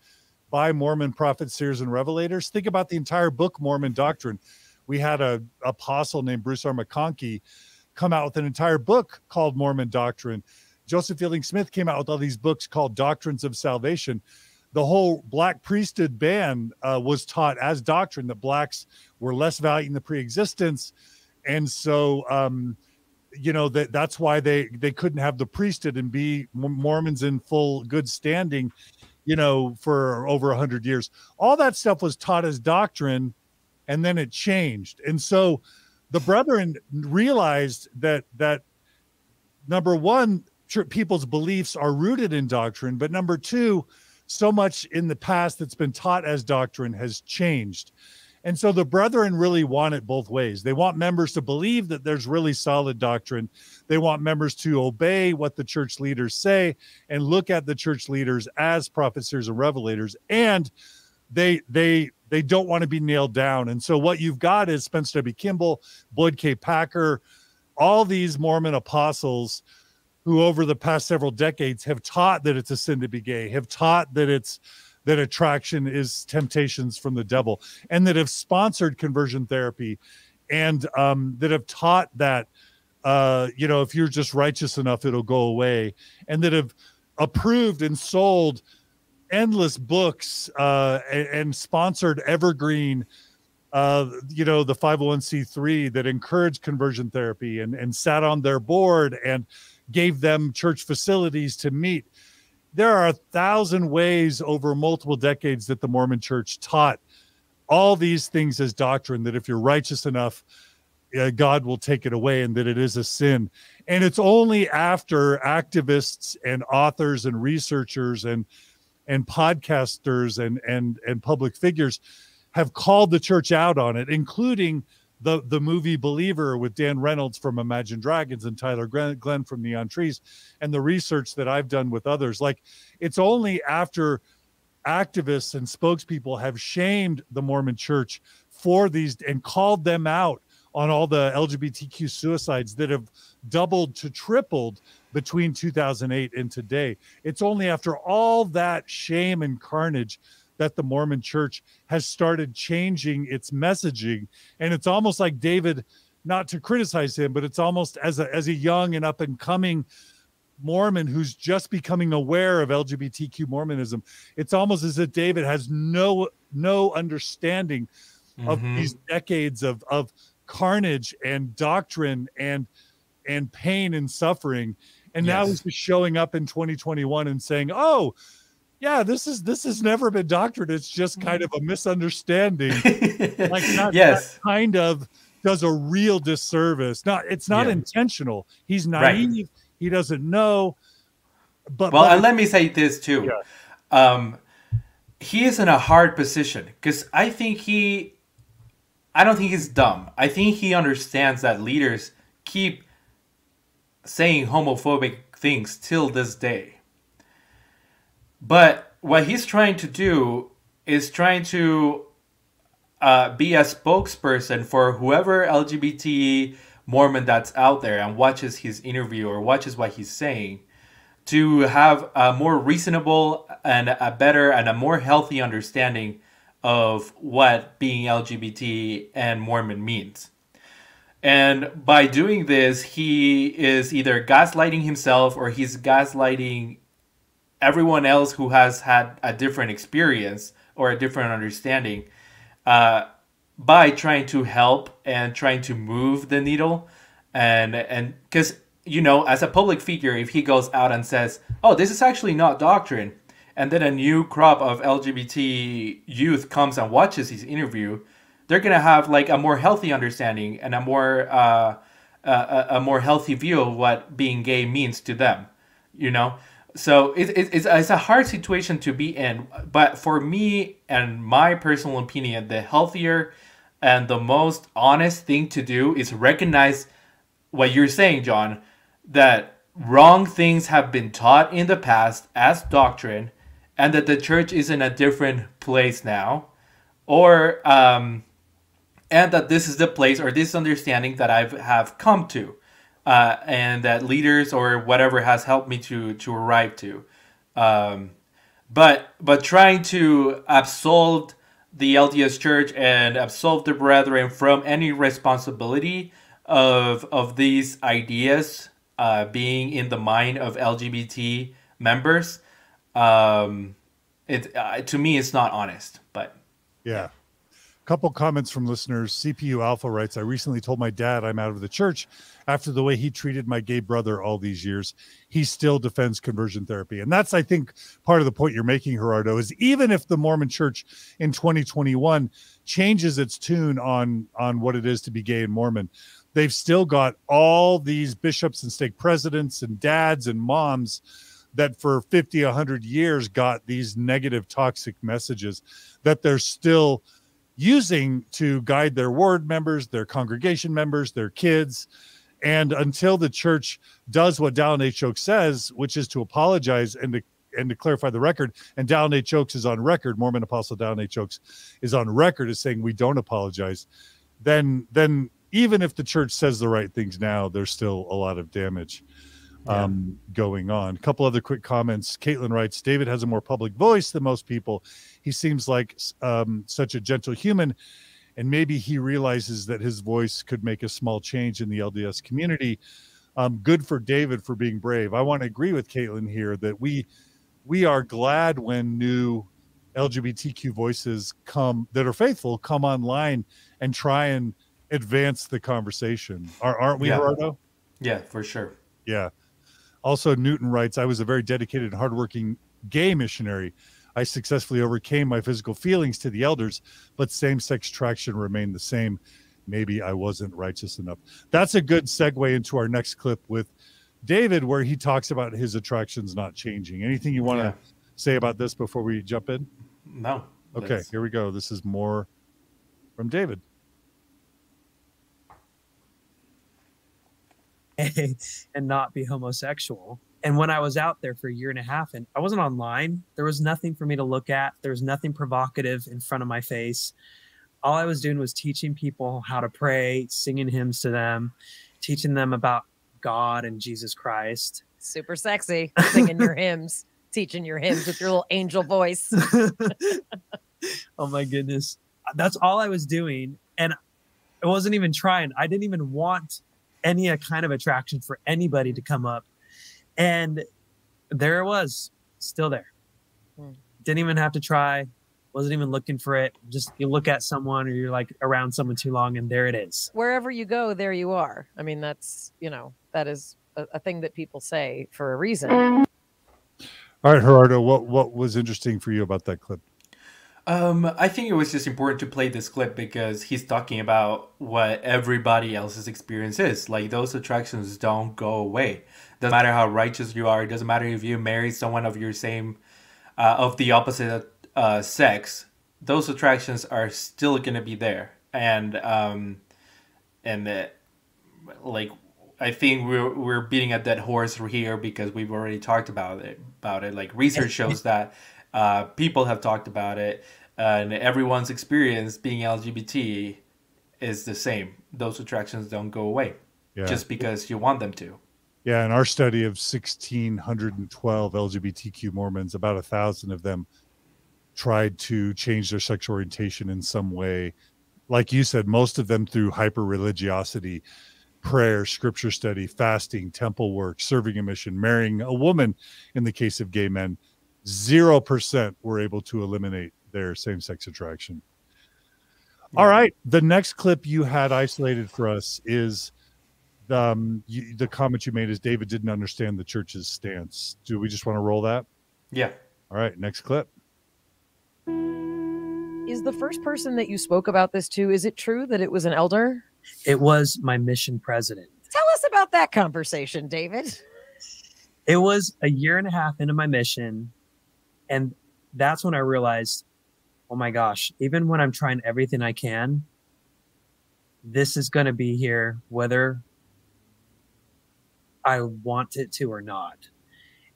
by Mormon prophets, seers, and revelators. Think about the entire book, Mormon Doctrine. We had a apostle named Bruce R. McConkie come out with an entire book called Mormon Doctrine. Joseph Fielding Smith came out with all these books called Doctrines of Salvation. The whole black priesthood ban uh, was taught as doctrine that blacks were less valued in the pre-existence, and so um, you know that that's why they they couldn't have the priesthood and be Mormons in full good standing you know, for over a hundred years. All that stuff was taught as doctrine, and then it changed. And so the brethren realized that that number one, people's beliefs are rooted in doctrine, but number two, so much in the past that's been taught as doctrine has changed. And so the brethren really want it both ways. They want members to believe that there's really solid doctrine. They want members to obey what the church leaders say and look at the church leaders as prophets, and revelators. And they they they don't want to be nailed down. And so what you've got is Spencer W. Kimball, Boyd K. Packer, all these Mormon apostles who over the past several decades have taught that it's a sin to be gay, have taught that it's that attraction is temptations from the devil, and that have sponsored conversion therapy, and um, that have taught that uh, you know if you're just righteous enough, it'll go away, and that have approved and sold endless books uh, and, and sponsored evergreen uh, you know, the 501c3 that encouraged conversion therapy and, and sat on their board and gave them church facilities to meet. There are a thousand ways over multiple decades that the Mormon church taught all these things as doctrine that if you're righteous enough, uh, God will take it away and that it is a sin. And it's only after activists and authors and researchers and and podcasters and and and public figures have called the church out on it, including the the movie Believer with Dan Reynolds from Imagine Dragons and Tyler Glenn from Neon Trees, and the research that I've done with others. Like it's only after activists and spokespeople have shamed the Mormon church for these and called them out on all the LGBTQ suicides that have doubled to tripled between 2008 and today. It's only after all that shame and carnage that the Mormon church has started changing its messaging. And it's almost like David, not to criticize him, but it's almost as a, as a young and up and coming Mormon who's just becoming aware of LGBTQ Mormonism. It's almost as if David has no no understanding mm-hmm. of these decades of of carnage and doctrine and and pain and suffering. And yes. now he's just showing up in 2021 and saying, "Oh, yeah, this is this has never been doctored. It's just kind of a misunderstanding. like not, yes, kind of does a real disservice. Not it's not yeah. intentional. He's naive. Right. He doesn't know. But well, and let me say this too. Yeah. Um, he is in a hard position because I think he. I don't think he's dumb. I think he understands that leaders keep saying homophobic things till this day but what he's trying to do is trying to uh, be a spokesperson for whoever LGBT Mormon that's out there and watches his interview or watches what he's saying to have a more reasonable and a better and a more healthy understanding of what being LGBT and Mormon means. And by doing this, he is either gaslighting himself or he's gaslighting everyone else who has had a different experience or a different understanding uh, by trying to help and trying to move the needle. And and because you know as a public figure if he goes out and says oh this is actually not doctrine and then a new crop of lgbt youth comes and watches his interview they're gonna have like a more healthy understanding and a more uh, a, a more healthy view of what being gay means to them you know so it, it, it's, it's a hard situation to be in but for me and my personal opinion the healthier and the most honest thing to do is recognize what you're saying john that wrong things have been taught in the past as doctrine and that the church is in a different place now or um, and that this is the place or this understanding that i have come to uh, and that leaders or whatever has helped me to to arrive to. Um, but but trying to absolve the LDS Church and absolve the brethren from any responsibility of of these ideas uh, being in the mind of LGBT members, um, it uh, to me it's not honest. But yeah, couple comments from listeners. CPU Alpha writes, I recently told my dad I'm out of the church after the way he treated my gay brother all these years. He still defends conversion therapy. And that's, I think, part of the point you're making, Gerardo, is even if the Mormon church in 2021 changes its tune on on what it is to be gay and Mormon, they've still got all these bishops and stake presidents and dads and moms that for 50 100 years got these negative toxic messages that they're still using to guide their ward members, their congregation members, their kids. And until the church does what Dallin H. Oaks says, which is to apologize and to and to clarify the record, and Dallin H. Oaks is on record, Mormon Apostle Dallin H. Oaks is on record as saying we don't apologize, then then even if the church says the right things now, there's still a lot of damage um, yeah. going on. A couple other quick comments. Caitlin writes David has a more public voice than most people. He seems like um, such a gentle human, and maybe he realizes that his voice could make a small change in the LDS community. Um, good for David for being brave. I want to agree with Caitlin here that we we are glad when new LGBTQ voices come that are faithful come online and try and advance the conversation. Are, aren't we, Yeah. Gerardo? Yeah, for sure. Yeah. Also, Newton writes, I was a very dedicated and hardworking gay missionary. I successfully overcame my physical feelings to the elders, but same sex attraction remained the same. Maybe I wasn't righteous enough. That's a good segue into our next clip with David, where he talks about his attractions not changing. Anything you want to Yeah. say about this before we jump in? No. Okay, that's- here we go. This is more from David. and not be homosexual. And when I was out there for a year and a half and I wasn't online, there was nothing for me to look at. There was nothing provocative in front of my face. All I was doing was teaching people how to pray, singing hymns to them, teaching them about God and Jesus Christ. Super sexy, singing your hymns, teaching your hymns with your little angel voice. oh my goodness. That's all I was doing. And I wasn't even trying. I didn't even want any kind of attraction for anybody to come up. And there it was, still there. Hmm. Didn't even have to try. Wasn't even looking for it. Just you look at someone or you're like around someone too long and there it is. Wherever you go, there you are. I mean, that's, you know, that is a, a thing that people say for a reason. All right, Gerardo, what, what was interesting for you about that clip? Um, I think it was just important to play this clip because he's talking about what everybody else's experience is. Like those attractions don't go away. Doesn't matter how righteous you are. It doesn't matter if you marry someone of your same, uh, of the opposite uh, sex. Those attractions are still gonna be there, and um, and uh, like I think we're we're beating a dead horse here because we've already talked about it. About it, like research shows that uh, people have talked about it, and everyone's experience being LGBT is the same. Those attractions don't go away Yeah. just because you want them to. Yeah, in our study of 1,612 LGBTQ Mormons, about a thousand of them tried to change their sexual orientation in some way. Like you said, most of them through hyper religiosity, prayer, scripture study, fasting, temple work, serving a mission, marrying a woman in the case of gay men. 0% were able to eliminate their same sex attraction. All right. The next clip you had isolated for us is the, um, you, the comment you made is David didn't understand the church's stance. Do we just want to roll that? Yeah. All right. Next clip. Is the first person that you spoke about this to, is it true that it was an elder? It was my mission president. Tell us about that conversation, David. It was a year and a half into my mission. And that's when I realized, oh my gosh, even when I'm trying everything I can, this is going to be here whether I want it to or not.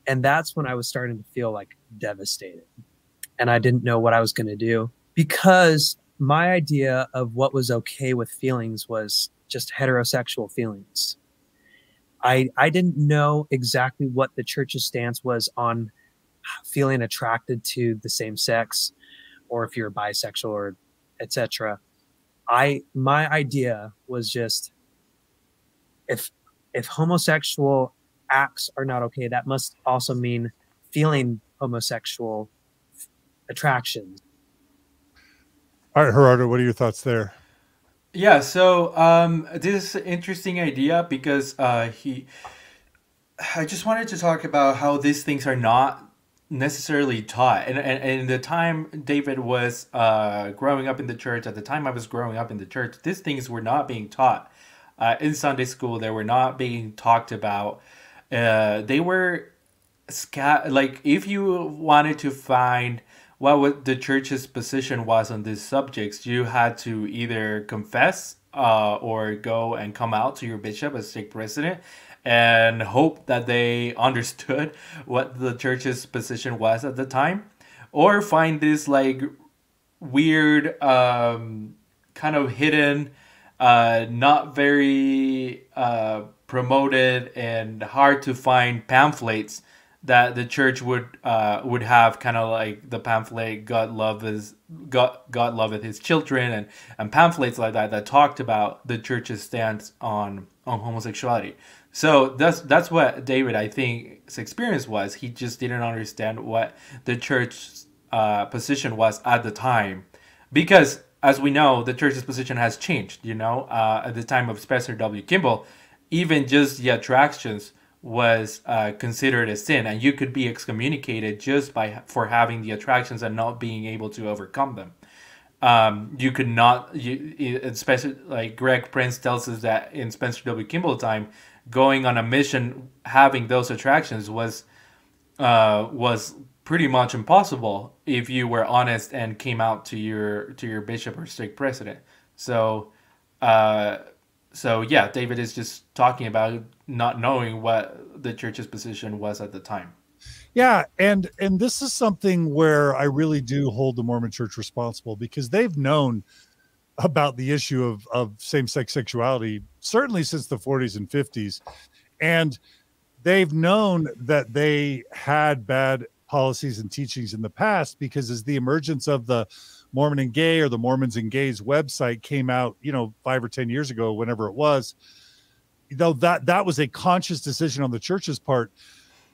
And that's when I was starting to feel like devastated. And I didn't know what I was going to do because my idea of what was okay with feelings was just heterosexual feelings. I I didn't know exactly what the church's stance was on feeling attracted to the same sex or if you're bisexual or etc. I my idea was just if if homosexual acts are not okay, that must also mean feeling homosexual attraction All right, Gerardo, what are your thoughts there? Yeah, so um, this is an interesting idea because uh, he. I just wanted to talk about how these things are not necessarily taught. And, and, and the time David was uh, growing up in the church, at the time I was growing up in the church, these things were not being taught. Uh, in Sunday school, they were not being talked about. Uh, they were scat like if you wanted to find what the church's position was on these subjects, you had to either confess uh, or go and come out to your bishop as stake president and hope that they understood what the church's position was at the time, or find this like weird, um, kind of hidden, uh, not very uh, promoted and hard to find pamphlets that the church would uh, would have kind of like the pamphlet God love God God loveth his children and and pamphlets like that that talked about the church's stance on on homosexuality. So that's that's what David I think his experience was. He just didn't understand what the church uh, position was at the time, because as we know, the church's position has changed. You know, uh, at the time of Spencer W. Kimball, even just the attractions was uh, considered a sin, and you could be excommunicated just by for having the attractions and not being able to overcome them. Um, you could not, you, especially like Greg Prince tells us that in Spencer W. Kimball time, going on a mission having those attractions was uh, was pretty much impossible if you were honest and came out to your to your bishop or stake president. So. Uh, so yeah, David is just talking about not knowing what the church's position was at the time. Yeah, and and this is something where I really do hold the Mormon Church responsible because they've known about the issue of of same-sex sexuality certainly since the 40s and 50s and they've known that they had bad policies and teachings in the past because as the emergence of the Mormon and Gay or the Mormons and Gays website came out, you know, five or 10 years ago, whenever it was, though that that was a conscious decision on the church's part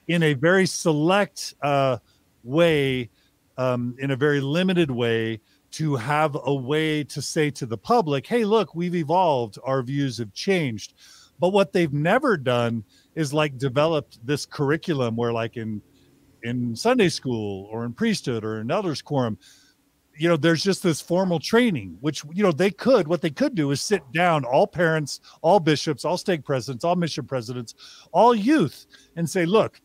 in a very select uh, way, um, in a very limited way, to have a way to say to the public, hey, look, we've evolved, our views have changed. But what they've never done is like developed this curriculum where, like in in Sunday school or in priesthood or in elders quorum, you know there's just this formal training which you know they could what they could do is sit down all parents all bishops all stake presidents all mission presidents all youth and say look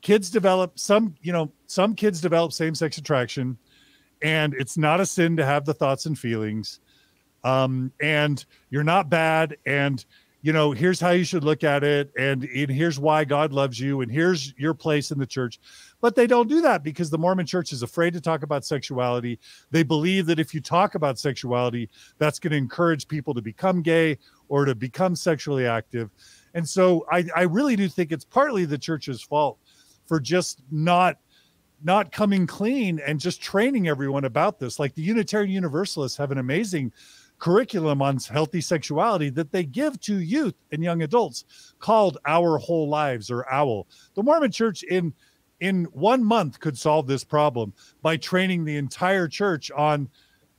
kids develop some you know some kids develop same-sex attraction and it's not a sin to have the thoughts and feelings. Um and you're not bad. And you know here's how you should look at it. And, and here's why god loves you. And here's your place in the church. But they don't do that because the Mormon church is afraid to talk about sexuality. They believe that if you talk about sexuality, that's going to encourage people to become gay or to become sexually active. And so I, I really do think it's partly the church's fault for just not not coming clean and just training everyone about this. Like the Unitarian Universalists have an amazing curriculum on healthy sexuality that they give to youth and young adults called Our Whole Lives or OWL. The Mormon Church in in one month could solve this problem by training the entire church on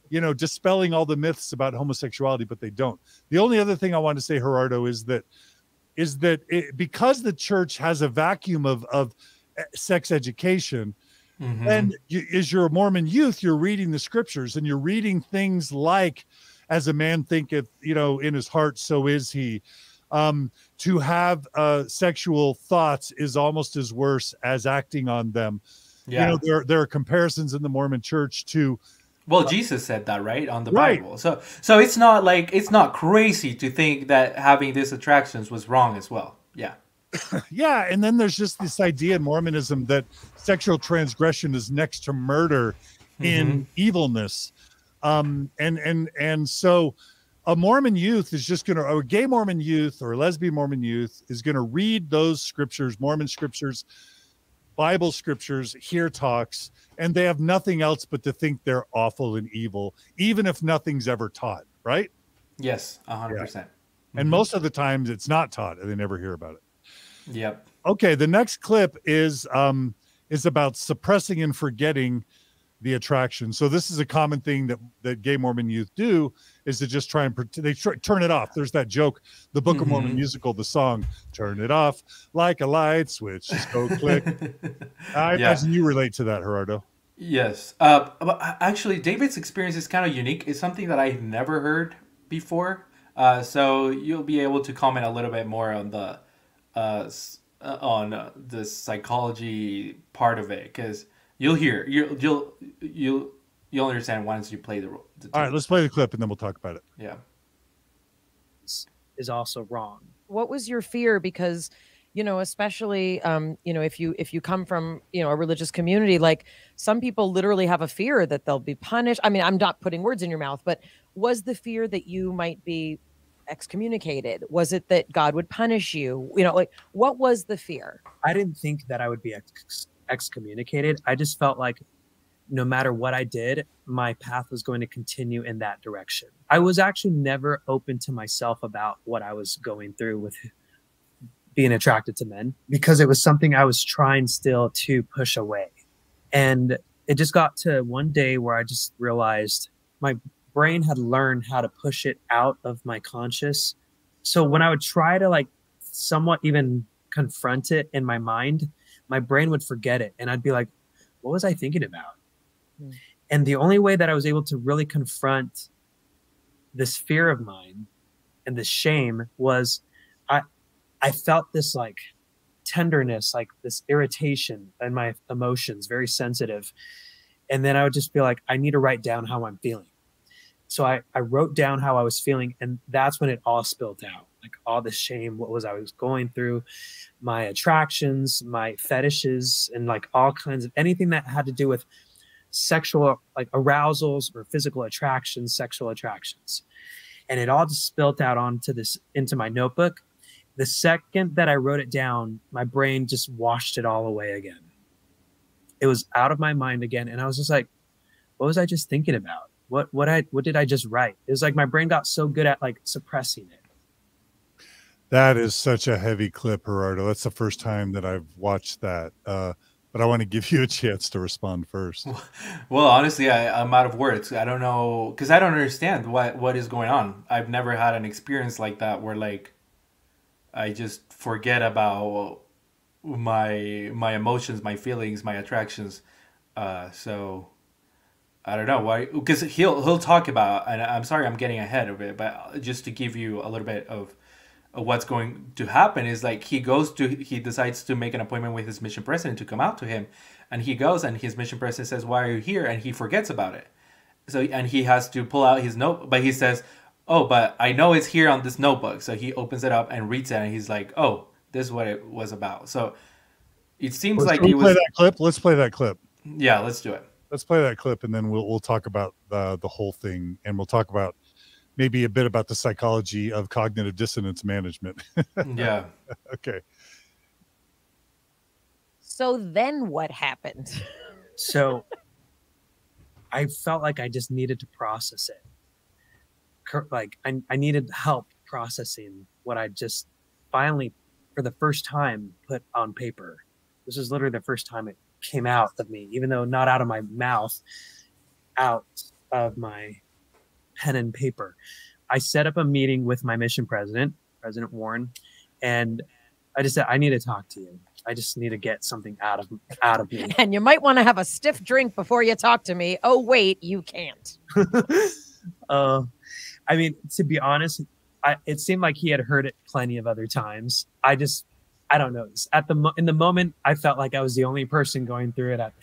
you know dispelling all the myths about homosexuality but they don't the only other thing i want to say gerardo is that is that it, because the church has a vacuum of of eh, sex education mm-hmm. and you, as you're a mormon youth you're reading the scriptures and you're reading things like as a man thinketh you know in his heart so is he um, to have uh, sexual thoughts is almost as worse as acting on them. Yeah. You know, there there are comparisons in the Mormon Church to. Well, uh, Jesus said that right on the right. Bible. So so it's not like it's not crazy to think that having these attractions was wrong as well. Yeah. yeah, and then there's just this idea in Mormonism that sexual transgression is next to murder in mm-hmm. evilness. Um, and and and so a Mormon youth is just going to, a gay Mormon youth or a lesbian Mormon youth is going to read those scriptures, Mormon scriptures, Bible scriptures, hear talks, and they have nothing else but to think they're awful and evil, even if nothing's ever taught, right? Yes, 100%. Yeah. Mm-hmm. And most of the times it's not taught and they never hear about it. Yep. Okay, the next clip is um is about suppressing and forgetting the attraction. So this is a common thing that that gay Mormon youth do is to just try and they try, turn it off. There's that joke, the Book mm-hmm. of Mormon mm-hmm. musical, the song "Turn It Off Like a Light Switch." Just go click. I yeah. imagine you relate to that, Gerardo. Yes, uh, but actually, David's experience is kind of unique. It's something that I've never heard before. Uh, so you'll be able to comment a little bit more on the uh, uh on uh, the psychology part of it because You'll hear. You'll you'll you'll you'll understand once you play the. role. the All right, let's play the clip and then we'll talk about it. Yeah. Is also wrong. What was your fear? Because you know especially um, you know if you if you come from you know a religious community like some people literally have a fear that they'll be punished i mean i'm not putting words in your mouth but was the fear that you might be excommunicated was it that god would punish you you know like what was the fear i didn't think that i would be ex- excommunicated. I just felt like no matter what I did, my path was going to continue in that direction. I was actually never open to myself about what I was going through with being attracted to men because it was something I was trying still to push away. And it just got to one day where I just realized my brain had learned how to push it out of my conscious. So when I would try to like somewhat even confront it in my mind, my brain would forget it. And I'd be like, what was I thinking about? Mm. And the only way that I was able to really confront this fear of mine and this shame was I I felt this like tenderness, like this irritation and my emotions, very sensitive. And then I would just be like, I need to write down how I'm feeling. So I, I wrote down how I was feeling, and that's when it all spilled out. Like all the shame, what was I was going through, my attractions, my fetishes, and like all kinds of anything that had to do with sexual like arousals or physical attractions, sexual attractions. And it all just spilled out onto this into my notebook the second that I wrote it down, my brain just washed it all away again. It was out of my mind again. And I was just like, what was I just thinking about? What what I what did I just write? It was like my brain got so good at like suppressing it. That is such a heavy clip, Gerardo. That's the first time that I've watched that. Uh, but I want to give you a chance to respond first. Well, honestly, I, I'm out of words. I don't know because I don't understand what what is going on. I've never had an experience like that where like I just forget about my my emotions, my feelings, my attractions. Uh, so I don't know why because he'll he'll talk about and I'm sorry I'm getting ahead of it, but just to give you a little bit of, what's going to happen is like he goes to he decides to make an appointment with his mission president to come out to him, and he goes and his mission president says why are you here and he forgets about it, so and he has to pull out his note, but he says oh, but I know it's here on this notebook. So he opens it up and reads it, and he's like, oh, this is what it was about. So it seems let's, like he was. Play that clip. Let's play that clip. Yeah, let's do it. Let's play that clip, and then we'll we'll talk about the the whole thing, and we'll talk about maybe a bit about the psychology of cognitive dissonance management. yeah. okay. So then what happened? So I felt like I just needed to process it like I, I needed help processing what I just finally, for the first time, put on paper. This is literally the first time it came out of me, even though not out of my mouth, out of my pen and paper. I set up a meeting with my mission president, President Warren, and I just said, I need to talk to you. I just need to get something out of out of me. And you might want to have a stiff drink before you talk to me. Oh wait, you can't. uh, I mean, to be honest, I, it seemed like he had heard it plenty of other times. I just, I don't know. At the in the moment, I felt like I was the only person going through it.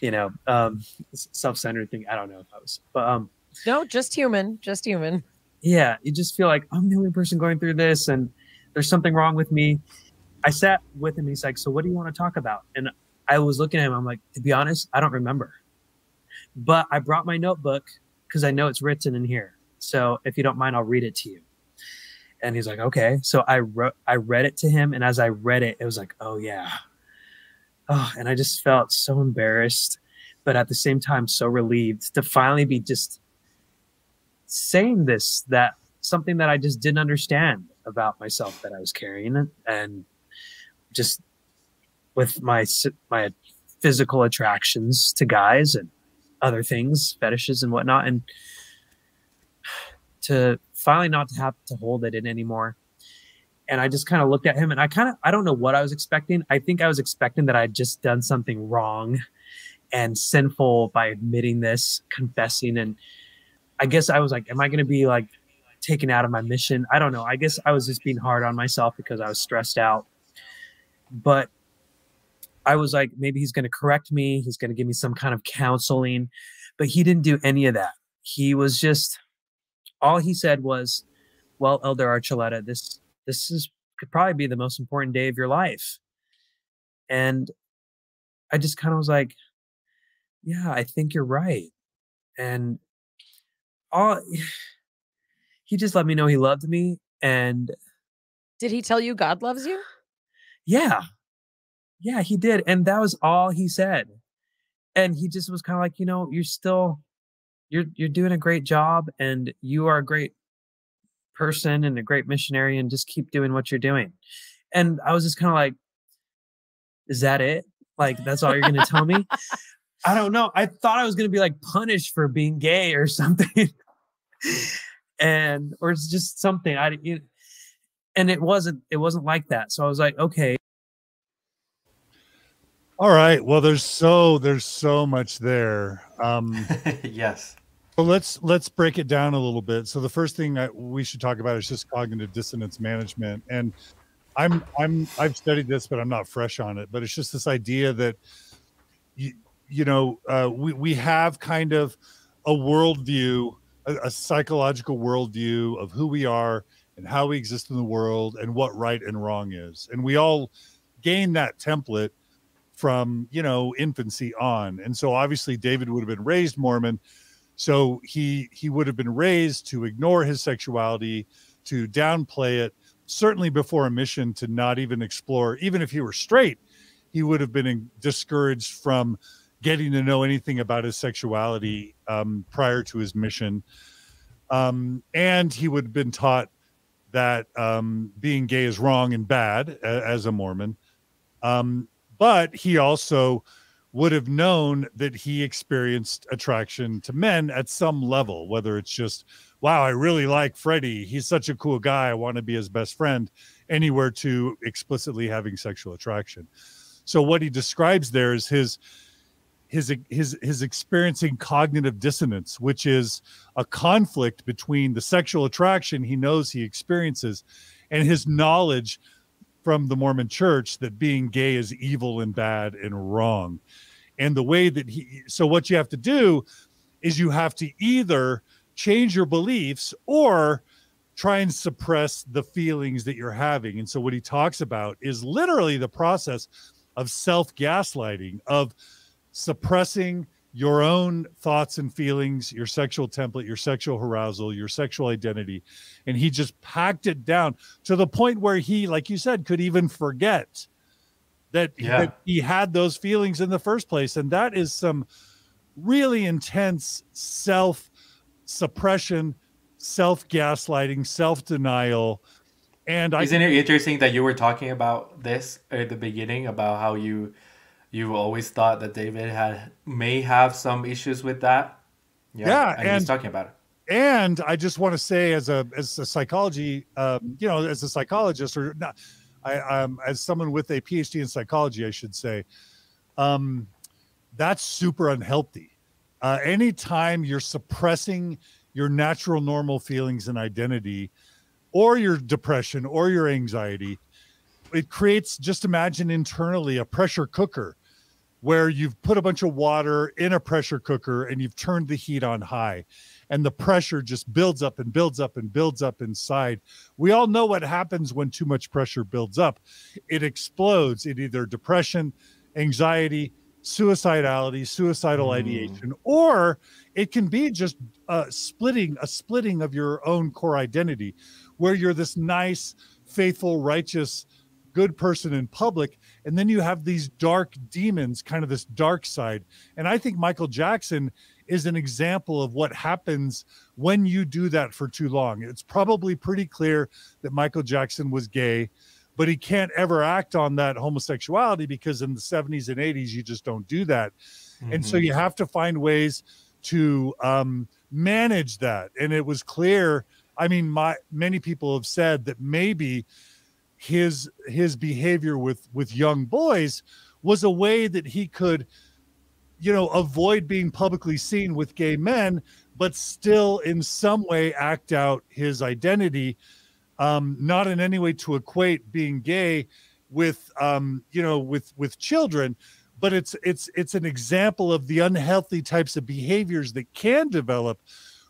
You know, um, self-centered thing. I don't know if I was, but um, no, just human, just human. Yeah, you just feel like I'm the only person going through this, and there's something wrong with me. I sat with him. He's like, "So what do you want to talk about?" And I was looking at him. I'm like, to be honest, I don't remember. But I brought my notebook because I know it's written in here. So if you don't mind, I'll read it to you. And he's like, okay. So I wrote, I read it to him. And as I read it, it was like, oh yeah. Oh, and I just felt so embarrassed, but at the same time, so relieved to finally be just saying this, that something that I just didn't understand about myself that I was carrying and just with my, my physical attractions to guys and other things, fetishes and whatnot. And, to finally not to have to hold it in anymore. And I just kind of looked at him and I kind of, I don't know what I was expecting. I think I was expecting that I'd just done something wrong and sinful by admitting this, confessing. And I guess I was like, am I going to be like taken out of my mission? I don't know. I guess I was just being hard on myself because I was stressed out. But I was like, maybe he's going to correct me. He's going to give me some kind of counseling. But he didn't do any of that. He was just all he said was, "Well, Elder Archuleta, this this is could probably be the most important day of your life." And I just kind of was like, "Yeah, I think you're right." And all he just let me know he loved me and did he tell you God loves you? Yeah. Yeah, he did. And that was all he said. And he just was kind of like, you know, you're still you're you're doing a great job and you are a great person and a great missionary and just keep doing what you're doing. And I was just kind of like, is that it? Like that's all you're gonna tell me? I don't know. I thought I was gonna be like punished for being gay or something, and or it's just something I. It, and it wasn't. It wasn't like that. So I was like, okay. All right. Well, there's so there's so much there. Um, yes. Well, let's let's break it down a little bit. So the first thing that we should talk about is just cognitive dissonance management, and I'm I'm I've studied this, but I'm not fresh on it. But it's just this idea that you you know uh, we we have kind of a worldview, a, a psychological worldview of who we are and how we exist in the world and what right and wrong is, and we all gain that template from you know infancy on. And so obviously David would have been raised Mormon, so he he would have been raised to ignore his sexuality, to downplay it certainly before a mission to not even explore, even if he were straight, he would have been discouraged from getting to know anything about his sexuality um, prior to his mission. Um, and he would have been taught that um, being gay is wrong and bad as a Mormon. Um, but he also would have known that he experienced attraction to men at some level, whether it's just wow, I really like Freddie. He's such a cool guy. I want to be his best friend, anywhere to explicitly having sexual attraction. So what he describes there is his his his his experiencing cognitive dissonance, which is a conflict between the sexual attraction he knows he experiences and his knowledge from the Mormon church that being gay is evil and bad and wrong. And the way that he so what you have to do is you have to either change your beliefs or try and suppress the feelings that you're having. And so, what he talks about is literally the process of self gaslighting, of suppressing your own thoughts and feelings, your sexual template, your sexual arousal, your sexual identity. And he just packed it down to the point where he, like you said, could even forget that, yeah. that he had those feelings in the first place. And that is some really intense self suppression, self gaslighting, self denial. And isn't I, it interesting that you were talking about this at the beginning about how you you always thought that David had may have some issues with that. Yeah, yeah and, and he's talking about it. And I just want to say, as a as a psychology, um, you know, as a psychologist or not, I um, as someone with a PhD in psychology, I should say, um, that's super unhealthy uh, anytime you're suppressing your natural normal feelings and identity or your depression or your anxiety it creates just imagine internally a pressure cooker where you've put a bunch of water in a pressure cooker and you've turned the heat on high and the pressure just builds up and builds up and builds up inside. We all know what happens when too much pressure builds up. It explodes in either depression, anxiety, suicidality, suicidal mm. ideation, or it can be just a splitting, a splitting of your own core identity, where you're this nice, faithful, righteous, good person in public, and then you have these dark demons, kind of this dark side. And I think Michael Jackson is an example of what happens when you do that for too long. It's probably pretty clear that Michael Jackson was gay but he can't ever act on that homosexuality because in the 70s and 80s you just don't do that mm-hmm. and so mm-hmm. you have to find ways to um, manage that and it was clear i mean my many people have said that maybe his his behavior with with young boys was a way that he could you know avoid being publicly seen with gay men but still in some way act out his identity um, not in any way to equate being gay with um, you know with with children. But it's it's it's an example of the unhealthy types of behaviors that can develop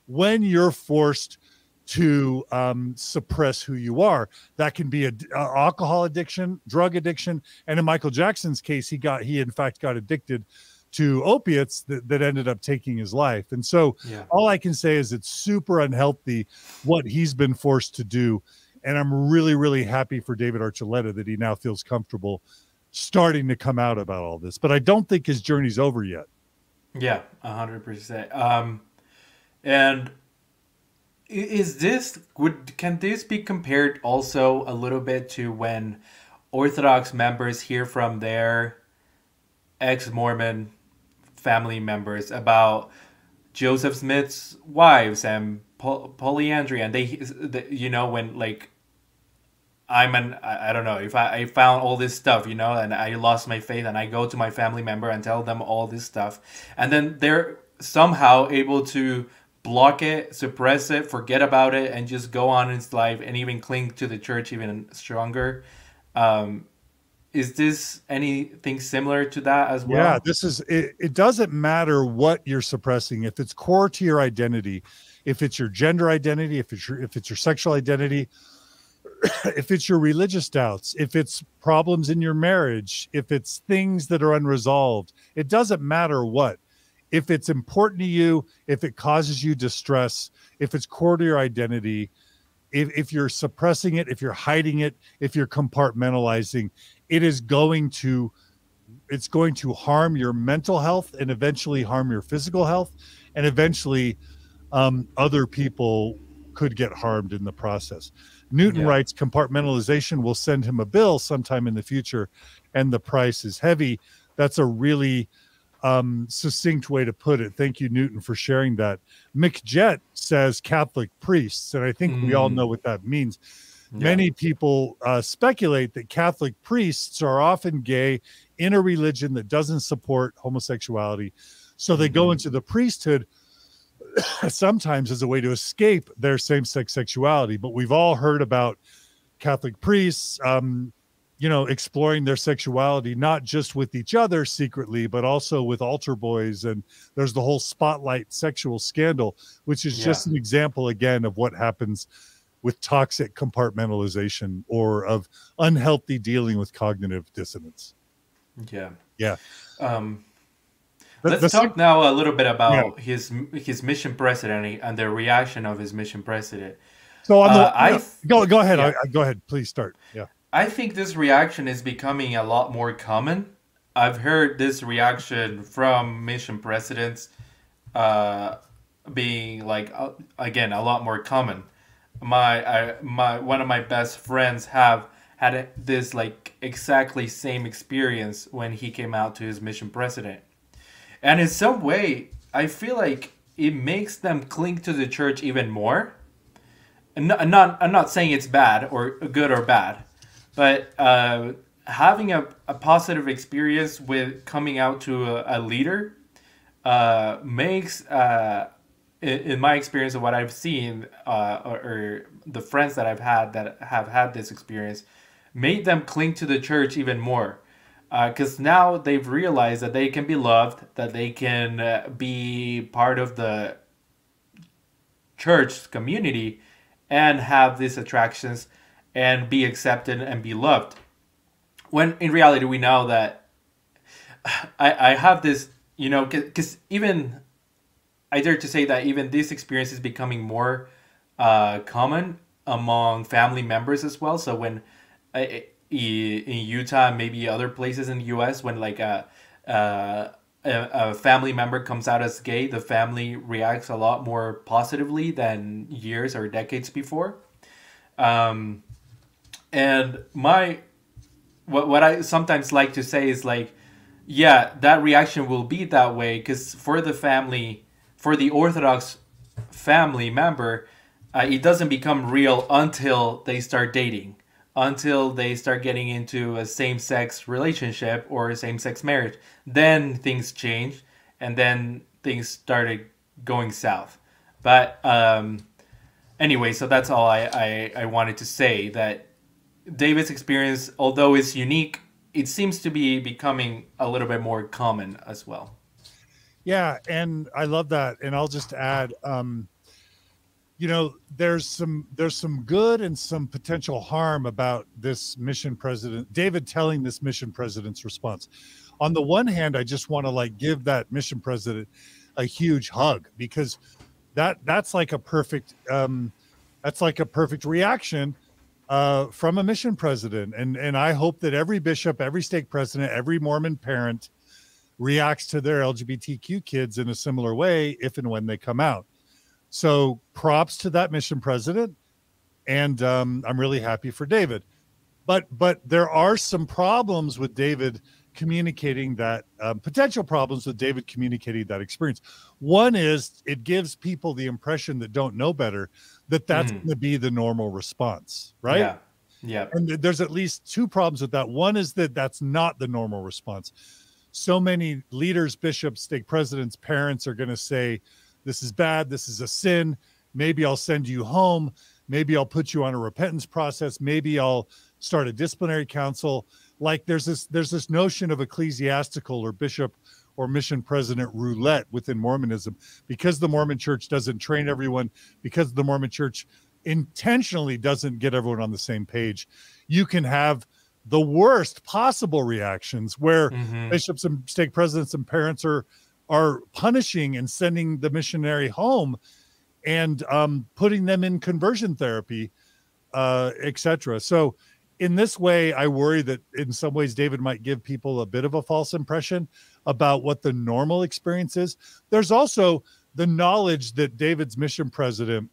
when you're forced to um, suppress who you are. That can be a, a, alcohol addiction, drug addiction, and in Michael Jackson's case, he got he in fact got addicted to opiates that, that ended up taking his life. And so yeah. all I can say is it's super unhealthy what he's been forced to do. And I'm really, really happy for David Archuleta that he now feels comfortable starting to come out about all this. But I don't think his journey's over yet. Yeah, hundred percent. Um, and is this would can this be compared also a little bit to when Orthodox members hear from their ex Mormon family members about Joseph Smith's wives and poly- polyandry, and they, the, you know, when like I'm an I, I don't know if I, I found all this stuff, you know, and I lost my faith, and I go to my family member and tell them all this stuff, and then they're somehow able to block it, suppress it, forget about it, and just go on in life and even cling to the church even stronger. Um, is this anything similar to that as well? Yeah, this is it, it doesn't matter what you're suppressing if it's core to your identity, if it's your gender identity, if it's your if it's your sexual identity, if it's your religious doubts, if it's problems in your marriage, if it's things that are unresolved, it doesn't matter what. If it's important to you, if it causes you distress, if it's core to your identity, if, if you're suppressing it, if you're hiding it, if you're compartmentalizing, it is going to it's going to harm your mental health and eventually harm your physical health. And eventually um, other people could get harmed in the process. Newton Yeah. writes compartmentalization will send him a bill sometime in the future and the price is heavy. That's a really um, succinct way to put it thank you newton for sharing that mick jett says catholic priests and i think we all Mm. know what that means Yeah. Many people uh, speculate that Catholic priests are often gay in a religion that doesn't support homosexuality. So they go Mhm. into the priesthood sometimes as a way to escape their same sex sexuality. But we've all heard about Catholic priests, um, you know, exploring their sexuality, not just with each other secretly, but also with altar boys. And there's the whole spotlight sexual scandal, which is Yeah. just an example again of what happens with toxic compartmentalization or of unhealthy dealing with cognitive dissonance. Yeah. Yeah. Um, let's the talk now a little bit about his his mission president and the reaction of his mission president. so on the uh, I- go go ahead. yeah. I, I- go ahead. Please start. Yeah. I think this reaction is becoming a lot more common. I've heard this reaction from mission presidents uh, being like uh, again a lot more common. My I, my one of my best friends have had this like exactly same experience when he came out to his mission president. And in some way, I feel like it makes them cling to the church even more. And not I'm not saying it's bad or good or bad, but uh, having a, a positive experience with coming out to a, a leader uh, makes, uh, in, in my experience of what I've seen, uh, or, or the friends that I've had that have had this experience, made them cling to the church even more. Because now they've realized that they can be loved, that they can uh, be part of the church community and have these attractions and be accepted and be loved. When in reality, we know that I, I have this, you know, because even I dare to say that even this experience is becoming more uh, common among family members as well. So when uh, i- in Utah, maybe other places in the U.S., when like a, uh, a a family member comes out as gay, the family reacts a lot more positively than years or decades before. Um, and my what what I sometimes like to say is like, yeah, that reaction will be that way because for the family, for the Orthodox family member, uh, it doesn't become real until they start dating, until they start getting into a same sex relationship or a same sex marriage. Then things change, and then things started going south. But um, anyway, so that's all I, I, I wanted to say that David's experience, although it's unique, it seems to be becoming a little bit more common as well. Yeah, and I love that. And I'll just add, um, you know, there's some there's some good and some potential harm about this mission president, David telling this mission president's response. On the one hand, I just want to like give that mission president a huge hug because that that's like a perfect um, that's like a perfect reaction uh, from a mission president. And and I hope that every bishop, every stake president, every Mormon parent reacts to their LGBTQ kids in a similar way if and when they come out. So props to that mission president, and um, I'm really happy for David. But but there are some problems with David communicating that um, potential problems with David communicating that experience. One is it gives people the impression that don't know better that that's Mm. going to be the normal response, right? Yeah. Yeah. And th- there's at least two problems with that. One is that that's not the normal response. So many leaders, bishops, stake presidents, parents are going to say, This is bad. This is a sin. Maybe I'll send you home. Maybe I'll put you on a repentance process. Maybe I'll start a disciplinary council. Like there's this there's this notion of ecclesiastical or bishop or mission president roulette within Mormonism because the Mormon church doesn't train everyone, because the Mormon church intentionally doesn't get everyone on the same page, you can have the worst possible reactions where Mhm. bishops and stake presidents and parents are are punishing and sending the missionary home and um, putting them in conversion therapy, uh, etc. So, in this way, I worry that in some ways David might give people a bit of a false impression about what the normal experience is. There's also the knowledge that David's mission president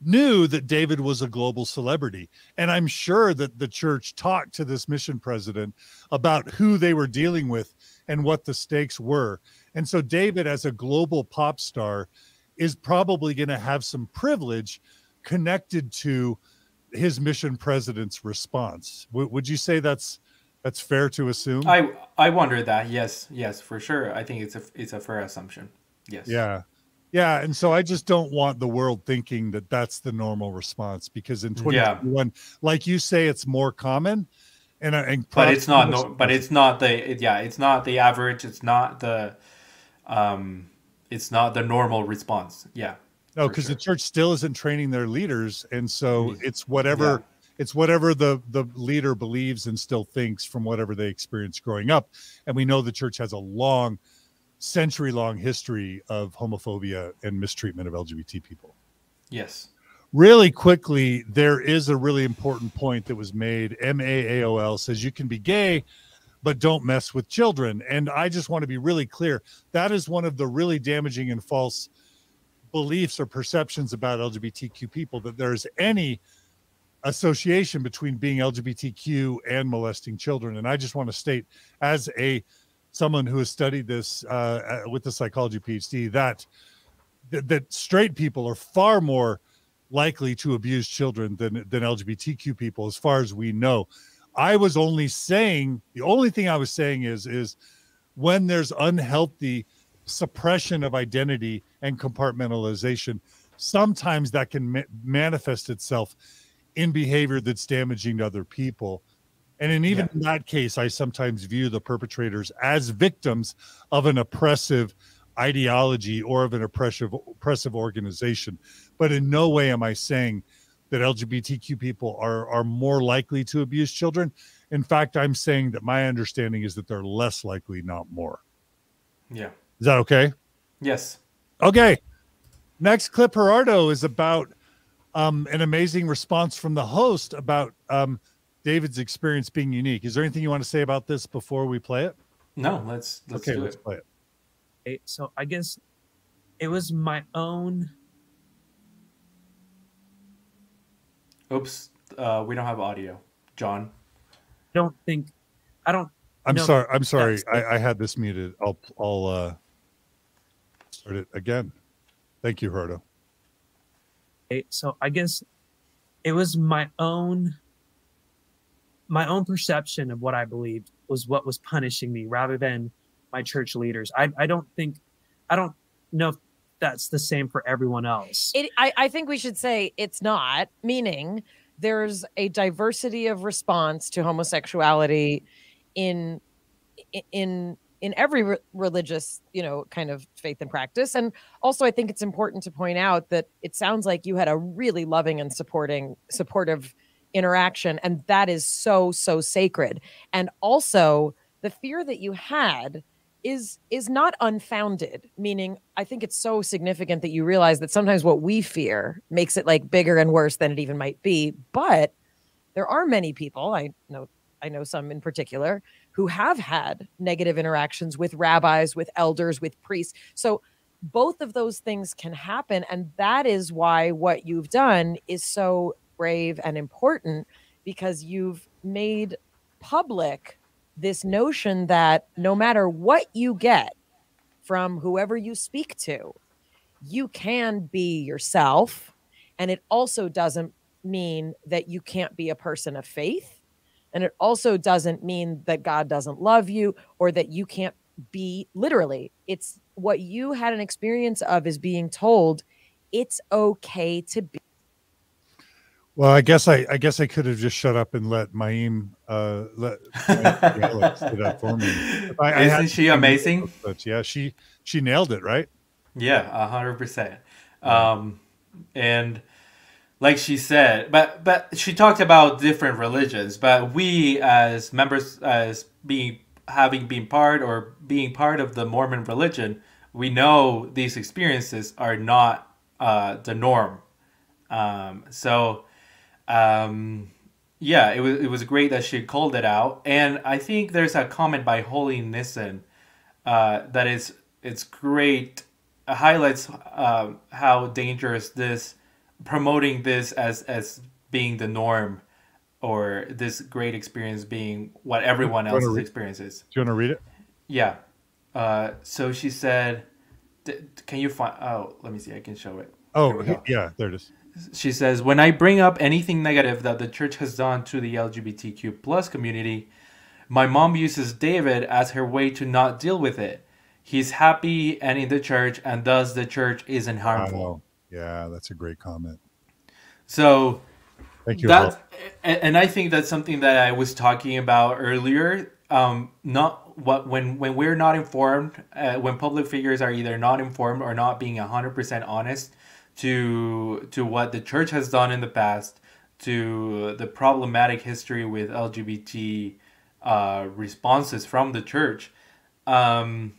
knew that David was a global celebrity. And I'm sure that the church talked to this mission president about who they were dealing with and what the stakes were. And so David, as a global pop star, is probably going to have some privilege connected to his mission president's response. W- would you say that's that's fair to assume? I I wonder that. Yes. Yes, for sure. I think it's a it's a fair assumption. Yes. Yeah. Yeah. And so I just don't want the world thinking that that's the normal response because in Yeah. 2021, like you say, it's more common. And, uh, and But it's not no, but it's not the it, yeah, it's not the average, it's not the um it's not the normal response. Yeah. No, because sure. the church still isn't training their leaders. And so Mm. it's whatever it's whatever the the leader believes and still thinks from whatever they experienced growing up. And we know the church has a long, century long history of homophobia and mistreatment of LGBT people. Yes. really quickly, there is a really important point that was made. MAAOL says you can be gay, but don't mess with children. And I just want to be really clear that is one of the really damaging and false beliefs or perceptions about LGBTQ people that there's any association between being LGBTQ and molesting children. And I just want to state, as a someone who has studied this uh, with the psychology PhD, that, that straight people are far more likely to abuse children than than LGBTQ people, as far as we know. I was only saying the only thing I was saying is is when there's unhealthy suppression of identity and compartmentalization, sometimes that can ma- manifest itself in behavior that's damaging to other people. And in even Yeah. in that case, I sometimes view the perpetrators as victims of an oppressive ideology or of an oppressive oppressive organization. But in no way am I saying that LGBTQ people are are more likely to abuse children. In fact, I'm saying that my understanding is that they're less likely, not more. Yeah. Is that okay? Yes. Okay. Next clip, Gerardo, is about um, an amazing response from the host about um, David's experience being unique. Is there anything you want to say about this before we play it? No, let's let's okay, do let's it. play it. Okay, so I guess it was my own. Oops. Uh we don't have audio. John. I don't think. I don't. I'm No, sorry. I'm sorry. I, I had this muted. I'll I'll uh, start it again. Thank you, Gerardo. Okay, so I guess it was my own. My own perception of what I believed was what was punishing me, rather than my church leaders. I I don't think. I don't know if that's the same for everyone else. It, I, I think we should say it's not, meaning there's a diversity of response to homosexuality in in in every re- religious you know kind of faith and practice. And also i think it's important to point out that it sounds like you had a really loving and supporting supportive interaction and that is so so sacred. And also the fear that you had is is not unfounded meaning i think it's so significant that you realize that sometimes what we fear makes it like bigger and worse than it even might be. But there are many people i know i know some in particular who have had negative interactions with rabbis with elders with priests so both of those things can happen and that is why what you've done is so brave and important because you've made public this notion that no matter what you get from whoever you speak to, you can be yourself. And it also doesn't mean that you can't be a person of faith. And it also doesn't mean that God doesn't love you or that you can't be literally. It's what you had an experience of is being told it's okay to be. Well, I guess I, I guess I could have just shut up and let Mayim uh, let Alex do that for me. I, I Isn't she amazing? But yeah, she she nailed it, right? Yeah, a hundred percent. Um, and like she said, but but she talked about different religions. But we as members, as being having been part or being part of the Mormon religion, we know these experiences are not uh, the norm. Um, so um, yeah, it was it was great that she called it out, and I think there's a comment by Holly Nissen uh, that is it's great highlights uh, how dangerous this promoting this as as being the norm or this great experience being what everyone else's experience is. Do you want to read it? Yeah. Uh, so she said, d- "Can you find? Oh, let me see. I can show it." Oh, Here we go. yeah, there it is. She says, "When I bring up anything negative that the church has done to the LGBTQ plus community, my mom uses David as her way to not deal with it. He's happy and in the church, and thus the church isn't harmful." Yeah, that's a great comment. So Thank you. that and and I think that's something that I was talking about earlier. Um, not what when when we're not informed, uh, when public figures are either not informed or not being hundred percent honest to to what the church has done in the past, to the problematic history with LGBT uh, responses from the church. Um,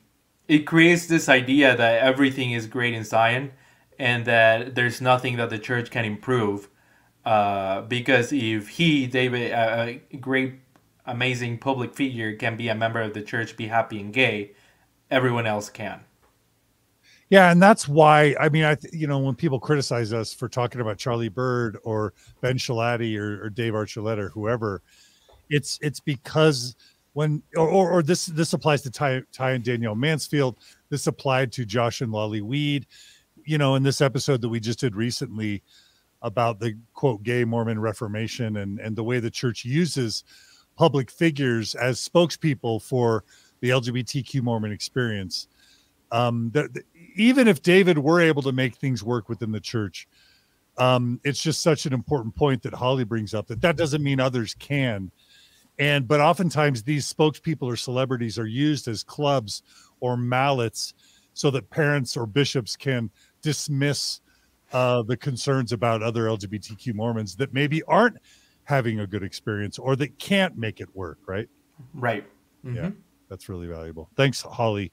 it creates this idea that everything is great in Zion and that there's nothing that the church can improve. Uh, because if he, David, a great, amazing public figure, can be a member of the church, be happy and gay, everyone else can. Yeah, and that's why I mean, I you know when people criticize us for talking about Charlie Bird or Ben Schilaty or, or Dave Archuleta or whoever, it's it's because when or, or, or this this applies to Ty, Ty and Danielle Mansfield. This applied to Josh and Lolly Weed. You know, in this episode that we just did recently about the quote gay Mormon Reformation and and the way the church uses public figures as spokespeople for the LGBTQ Mormon experience. Um that that- even if david were able to make things work within the church um it's just such an important point that holly brings up that that doesn't mean others can. And but oftentimes these spokespeople or celebrities are used as clubs or mallets so that parents or bishops can dismiss uh the concerns about other lgbtq mormons that maybe aren't having a good experience or that can't make it work right Right. Yeah. Mhm. that's really valuable. Thanks, Holly,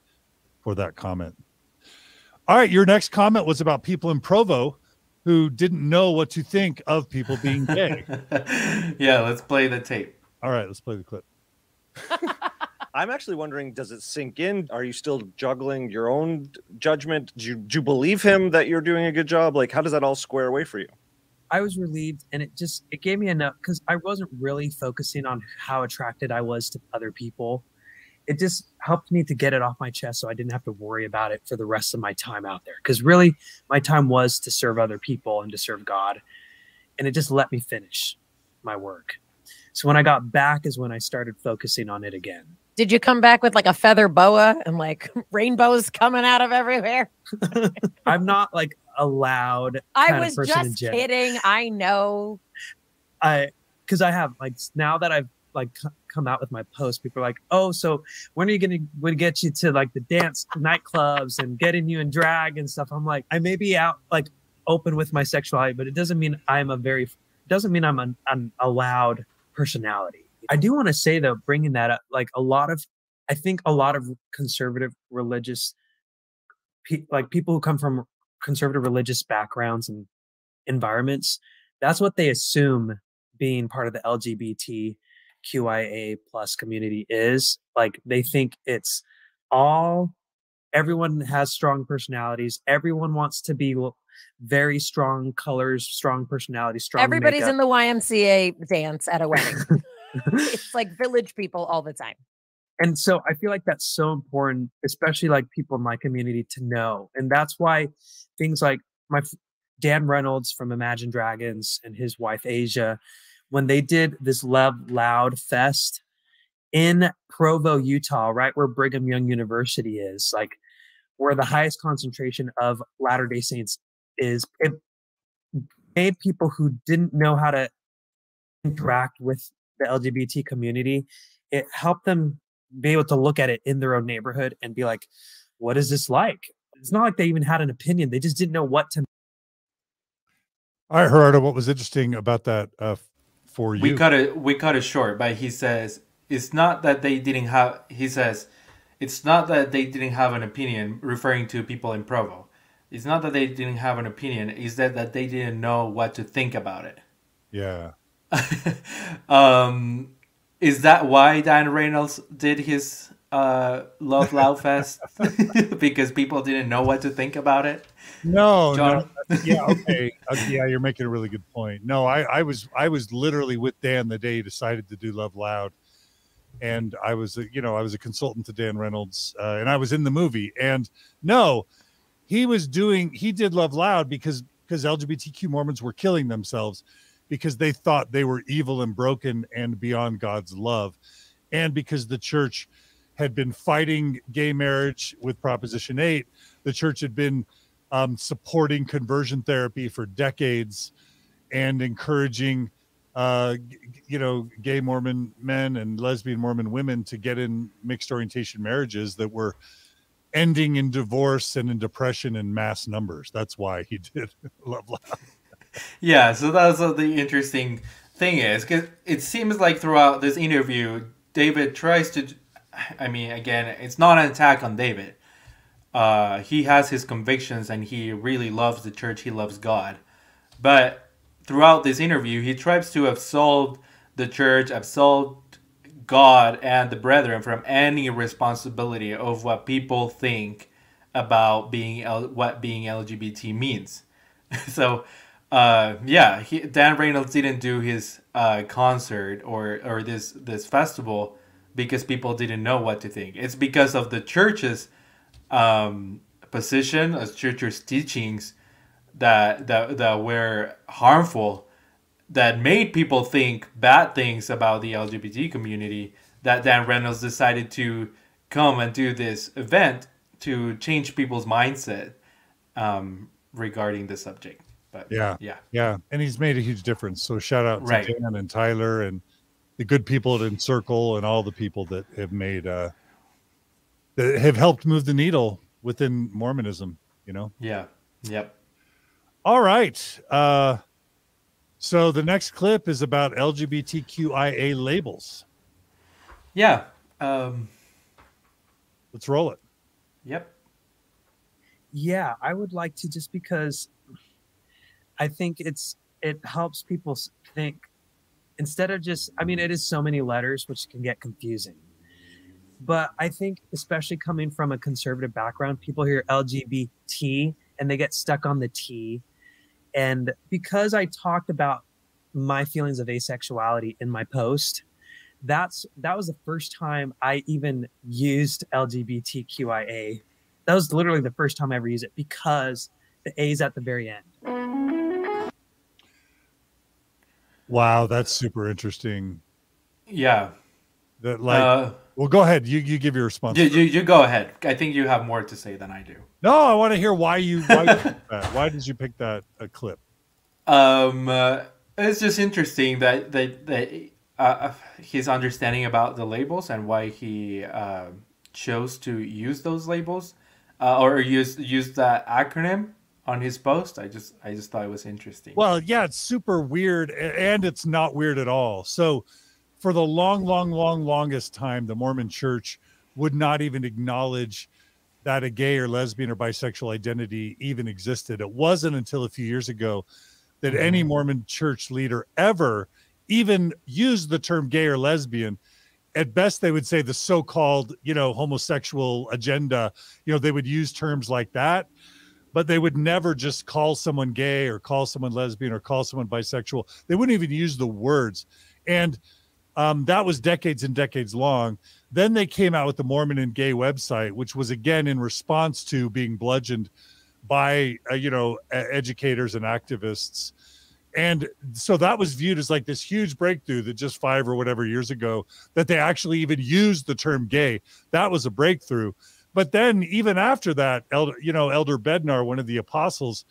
for that comment. All right, your next comment was about people in Provo who didn't know what to think of people being gay. yeah, let's play the tape. All right, let's play the clip. I'm actually wondering, does it sink in? Are you still juggling your own judgment? Do you, do you believe him that you're doing a good job? Like, how does that all square away for you? I was relieved, and it just it gave me enough because I wasn't really focusing on how attracted I was to other people. It just helped me to get it off my chest, so I didn't have to worry about it for the rest of my time out there. Because really, my time was to serve other people and to serve God, and it just let me finish my work. So when I got back is when I started focusing on it again. Did you come back with like a feather boa and like rainbows coming out of everywhere? I'm not like a loud I was just kidding. I know. I because I have like now that I've like c- come out with my post, people are like, "Oh, so when are you gonna would get you to like the dance nightclubs and getting you in drag and stuff?" I'm like, I may be out like open with my sexuality, but it doesn't mean I'm a very doesn't mean I'm an, an a loud personality. I do want to say though, bringing that up, like a lot of, I think a lot of conservative religious, pe- like people who come from conservative religious backgrounds and environments, that's what they assume being part of the LGBTQIA plus community is. Like they think it's all everyone has strong personalities. Everyone wants to be very strong colors, strong personality, strong. Everybody's makeup. in the YMCA dance at a wedding. it's like village people all the time. and so I feel like that's so important, especially like people in my community to know. And that's why things like my Dan Reynolds from Imagine Dragons and his wife Aja, when they did this Love Loud Fest in Provo, Utah, right where Brigham Young University is, like where the highest concentration of Latter day Saints is, it made people who didn't know how to interact with the LGBT community, it helped them be able to look at it in their own neighborhood and be like, what is this like? It's not like they even had an opinion. They just didn't know what to. All right, Gerardo, what was interesting about that uh, for you? We cut it. We cut it short, but he says it's not that they didn't have. He says it's not that they didn't have an opinion, referring to people in Provo. It's not that they didn't have an opinion. It's that that they didn't know what to think about it. Yeah. um, is that why Dan Reynolds did his uh, Love Loud Fest? because people didn't know what to think about it. No, John? no. yeah, okay. Uh, yeah, you're making a really good point. No, I, I was I was literally with Dan the day he decided to do Love Loud, and I was a, you know I was a consultant to Dan Reynolds, uh, and I was in the movie. And no, he was doing he did Love Loud because because LGBTQ Mormons were killing themselves because they thought they were evil and broken and beyond God's love, and because the church had been fighting gay marriage with Proposition 8, the church had been um, supporting conversion therapy for decades and encouraging, uh, you know, gay Mormon men and lesbian Mormon women to get in mixed orientation marriages that were ending in divorce and in depression in mass numbers. That's why he did Love Loud yeah, so that's what the interesting thing is because it seems like throughout this interview, David tries to. I mean, again, it's not an attack on David. Uh, he has his convictions and he really loves the church. He loves God, but throughout this interview, he tries to absolve the church, absolve God and the brethren from any responsibility of what people think about being what being LGBT means. so uh yeah he, dan reynolds didn't do his uh concert or or this this festival because people didn't know what to think. It's because of the church's um position as church's teachings that that that were harmful that made people think bad things about the lgbt community that dan reynolds decided to come and do this event to change people's mindset um regarding the subject but yeah, yeah, yeah, and he's made a huge difference. So shout out to right. Dan and Tyler and the good people at Encircle and all the people that have made uh that have helped move the needle within Mormonism. You know. Yeah. Yep. All right. Uh, so the next clip is about LGBTQIA labels. Yeah. Um, Let's roll it. Yep. Yeah, I would like to just because I think it's it helps people think instead of just I mean it is so many letters which can get confusing. But I think especially coming from a conservative background, people hear LGBT and they get stuck on the T. And because I talked about my feelings of asexuality in my post, that's that was the first time I even used LGBTQIA. That was literally the first time I ever used it because the A is at the very end. Wow, that's super interesting. Yeah. That like uh, well go ahead. You you give your response. You, you, you go ahead. I think you have more to say than I do. No, I want to hear why you why, you why did you pick that a clip? Um uh, it's just interesting that that that uh, uh, his understanding about the labels and why he uh, chose to use those labels uh, or use use that acronym on his post. I just I just thought it was interesting. Well, yeah, it's super weird and it's not weird at all. So for the long long long longest time the Mormon church would not even acknowledge that a gay or lesbian or bisexual identity even existed. It wasn't until a few years ago that mm-hmm. any Mormon church leader ever even used the term gay or lesbian at best they would say the so-called you know homosexual agenda you know they would use terms like that but they would never just call someone gay or call someone lesbian or call someone bisexual. They wouldn't even use the words. And um, that was decades and decades long. Then they came out with the Mormon and Gay website, which was again in response to being bludgeoned by uh, you know educators and activists and so that was viewed as like this huge breakthrough that just five or whatever years ago that they actually even used the term gay that was a breakthrough but then even after that elder you know elder bednar one of the apostles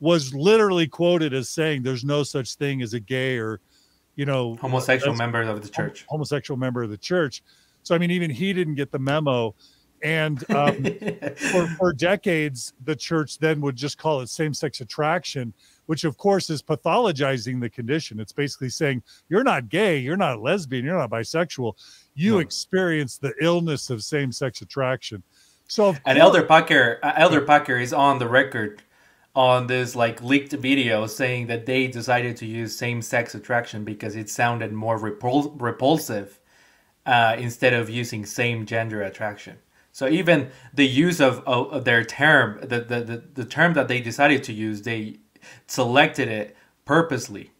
was literally quoted as saying there's no such thing as a gay or you know homosexual member of the church homosexual member of the church so i mean even he didn't get the memo and um, for, for decades, the church then would just call it same sex attraction, which of course is pathologizing the condition. It's basically saying you're not gay, you're not lesbian, you're not bisexual. You no. experience the illness of same sex attraction. So, and Elder Packer, uh, Elder Packer is on the record on this like leaked video saying that they decided to use same sex attraction because it sounded more repul- repulsive uh, instead of using same gender attraction. So even the use of, of their term, the, the, the, the, term that they decided to use, they selected it purposely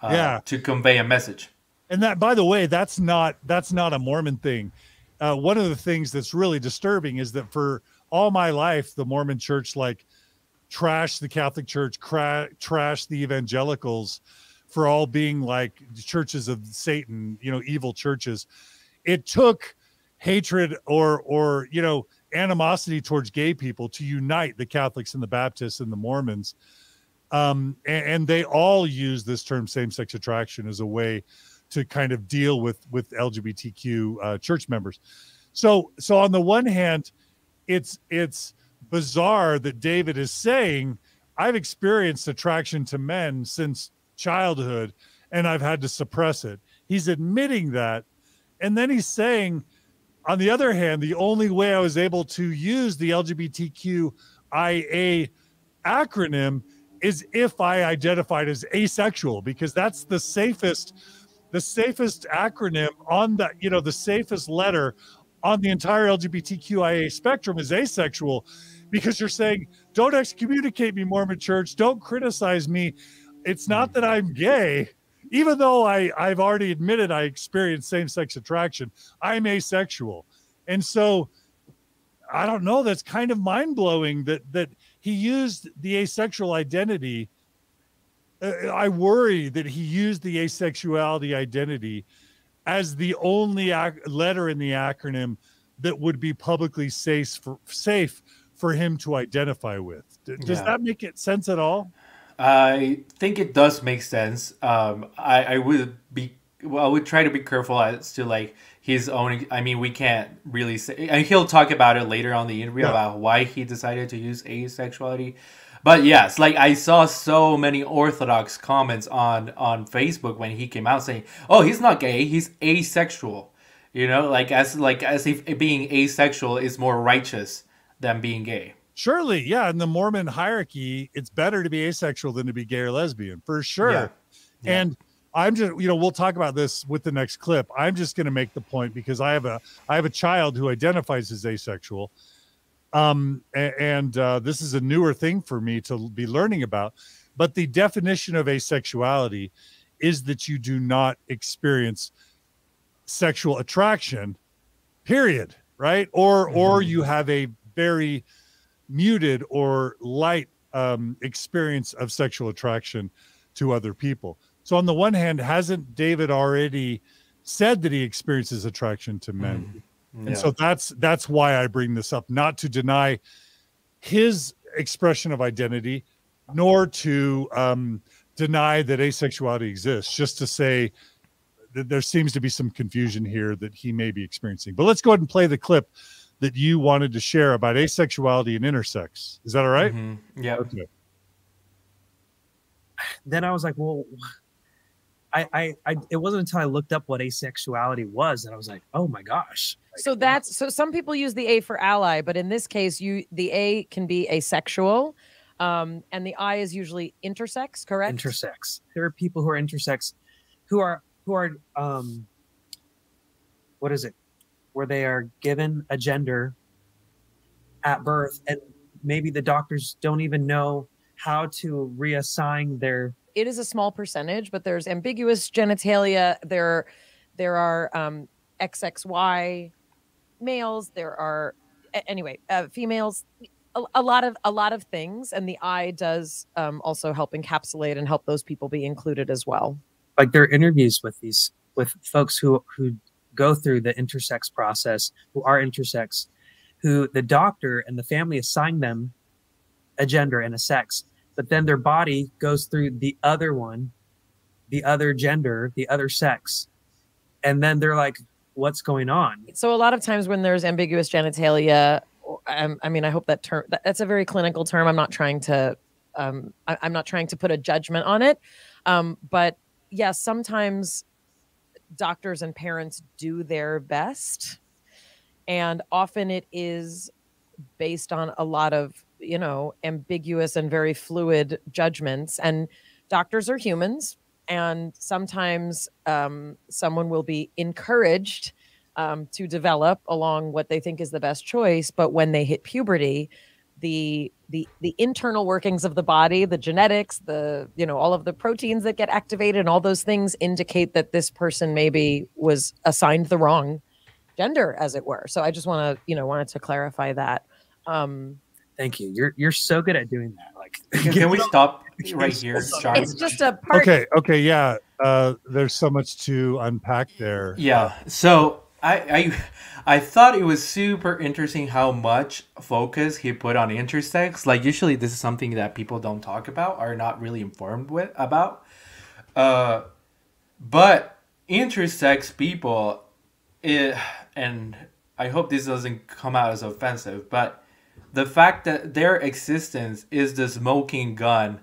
uh, yeah. to convey a message. And that, by the way, that's not that's not a Mormon thing. Uh, one of the things that's really disturbing is that for all my life, the Mormon Church like trashed the Catholic Church, cra- trashed the evangelicals for all being like churches of Satan, you know, evil churches. It took hatred or or you know animosity towards gay people to unite the Catholics and the Baptists and the Mormons. Um, and, and they all use this term same-sex attraction as a way to kind of deal with with LGBTQ uh, church members. So so on the one hand, it's it's bizarre that David is saying I've experienced attraction to men since childhood and I've had to suppress it. He's admitting that. And then he's saying on the other hand, the only way I was able to use the LGBTQIA acronym is if I identified as asexual, because that's the safest, the safest acronym on the, you know, the safest letter on the entire LGBTQIA spectrum is asexual, because you're saying, don't excommunicate me, Mormon Church, don't criticize me. It's not that I'm gay even though I, I've already admitted I experienced same sex attraction, I'm asexual. And so I don't know, that's kind of mind blowing that, that he used the asexual identity. Uh, I worry that he used the asexuality identity as the only letter in the acronym that would be publicly safe for, safe for him to identify with. Does yeah. that make it sense at all? I think it does make sense. Um, I, I would be well, I would try to be careful as to like his own. I mean, we can't really say, and he'll talk about it later on the interview yeah. about why he decided to use asexuality. But yes, like I saw so many Orthodox comments on on Facebook when he came out saying, "Oh, he's not gay; he's asexual." You know, like as like as if being asexual is more righteous than being gay. Surely, yeah. In the Mormon hierarchy, it's better to be asexual than to be gay or lesbian, for sure. Yeah. Yeah. And I'm just, you know, we'll talk about this with the next clip. I'm just going to make the point because I have a, I have a child who identifies as asexual, um, and, uh, this is a newer thing for me to be learning about. But the definition of asexuality is that you do not experience sexual attraction, period, right? Or, mm-hmm. or you have a very muted or light um, experience of sexual attraction to other people. So, on the one hand, hasn't David already said that he experiences attraction to men? Mm, yeah. And so that's that's why I bring this up, not to deny his expression of identity, nor to um, deny that asexuality exists. Just to say that there seems to be some confusion here that he may be experiencing. But let's go ahead and play the clip that you wanted to share about asexuality and intersex. Is that all right? mm-hmm. Yeah. Okay. Then I was like, well, I, I, I, it wasn't until I looked up what asexuality was that I was like, oh my gosh. So that's so some people use the A for ally, but in this case, you the A can be asexual, um, and the I is usually intersex, correct? Intersex. There are people who are intersex, who are who are um, what is it? where they are given a gender at birth and maybe the doctors don't even know how to reassign their it is a small percentage but there's ambiguous genitalia there there are um XXY males, there are anyway uh, females. A, a lot of a lot of things, and the I does um, also help encapsulate and help those people be included as well. like there are interviews with these with folks who who go through the intersex process who are intersex who the doctor and the family assign them a gender and a sex but then their body goes through the other one the other gender the other sex. And then they're like what's going on? So a lot of times when there's ambiguous genitalia, um, I mean, I hope that term that, that's a very clinical term. I'm not trying to, um, I, I'm not trying to put a judgment on it, um, but yes, sometimes doctors and parents do their best, and often it is based on a lot of you know ambiguous and very fluid judgments. And doctors are humans and sometimes um, someone will be encouraged um, to develop along what they think is the best choice but when they hit puberty the the the internal workings of the body the genetics the you know all of the proteins that get activated and all those things indicate that this person maybe was assigned the wrong gender as it were. So i just want to you know wanted to clarify that. Um thank you you're you're so good at doing that like Can, can we stop right here, John? it's just a part Okay, okay, yeah. Uh, there's so much to unpack there. Yeah. So I, I I thought it was super interesting how much focus he put on intersex. Like usually this is something that people don't talk about, are not really informed with about. Uh, but intersex people, it, and I hope this doesn't come out as offensive, but the fact that their existence is the smoking gun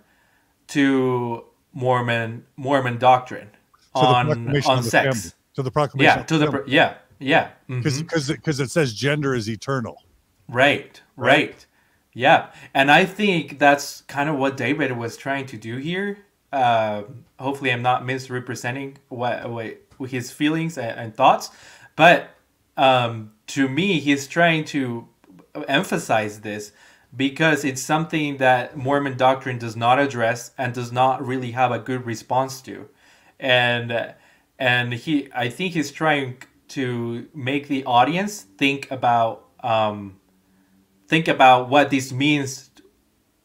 to Mormon Mormon doctrine on on sex. family. To the proclamation. Yeah, to the yeah, yeah. because mhm. because because it says gender is eternal. Right, Right. right, Yeah, and I think that's kind of what David was trying to do here. Uh, hopefully, I'm not misrepresenting what, what his feelings and, and thoughts, but um, to me, he's trying to emphasize this because it's something that Mormon doctrine does not address and does not really have a good response to, and and he, I think he's trying to make the audience think about. Um, think about what this means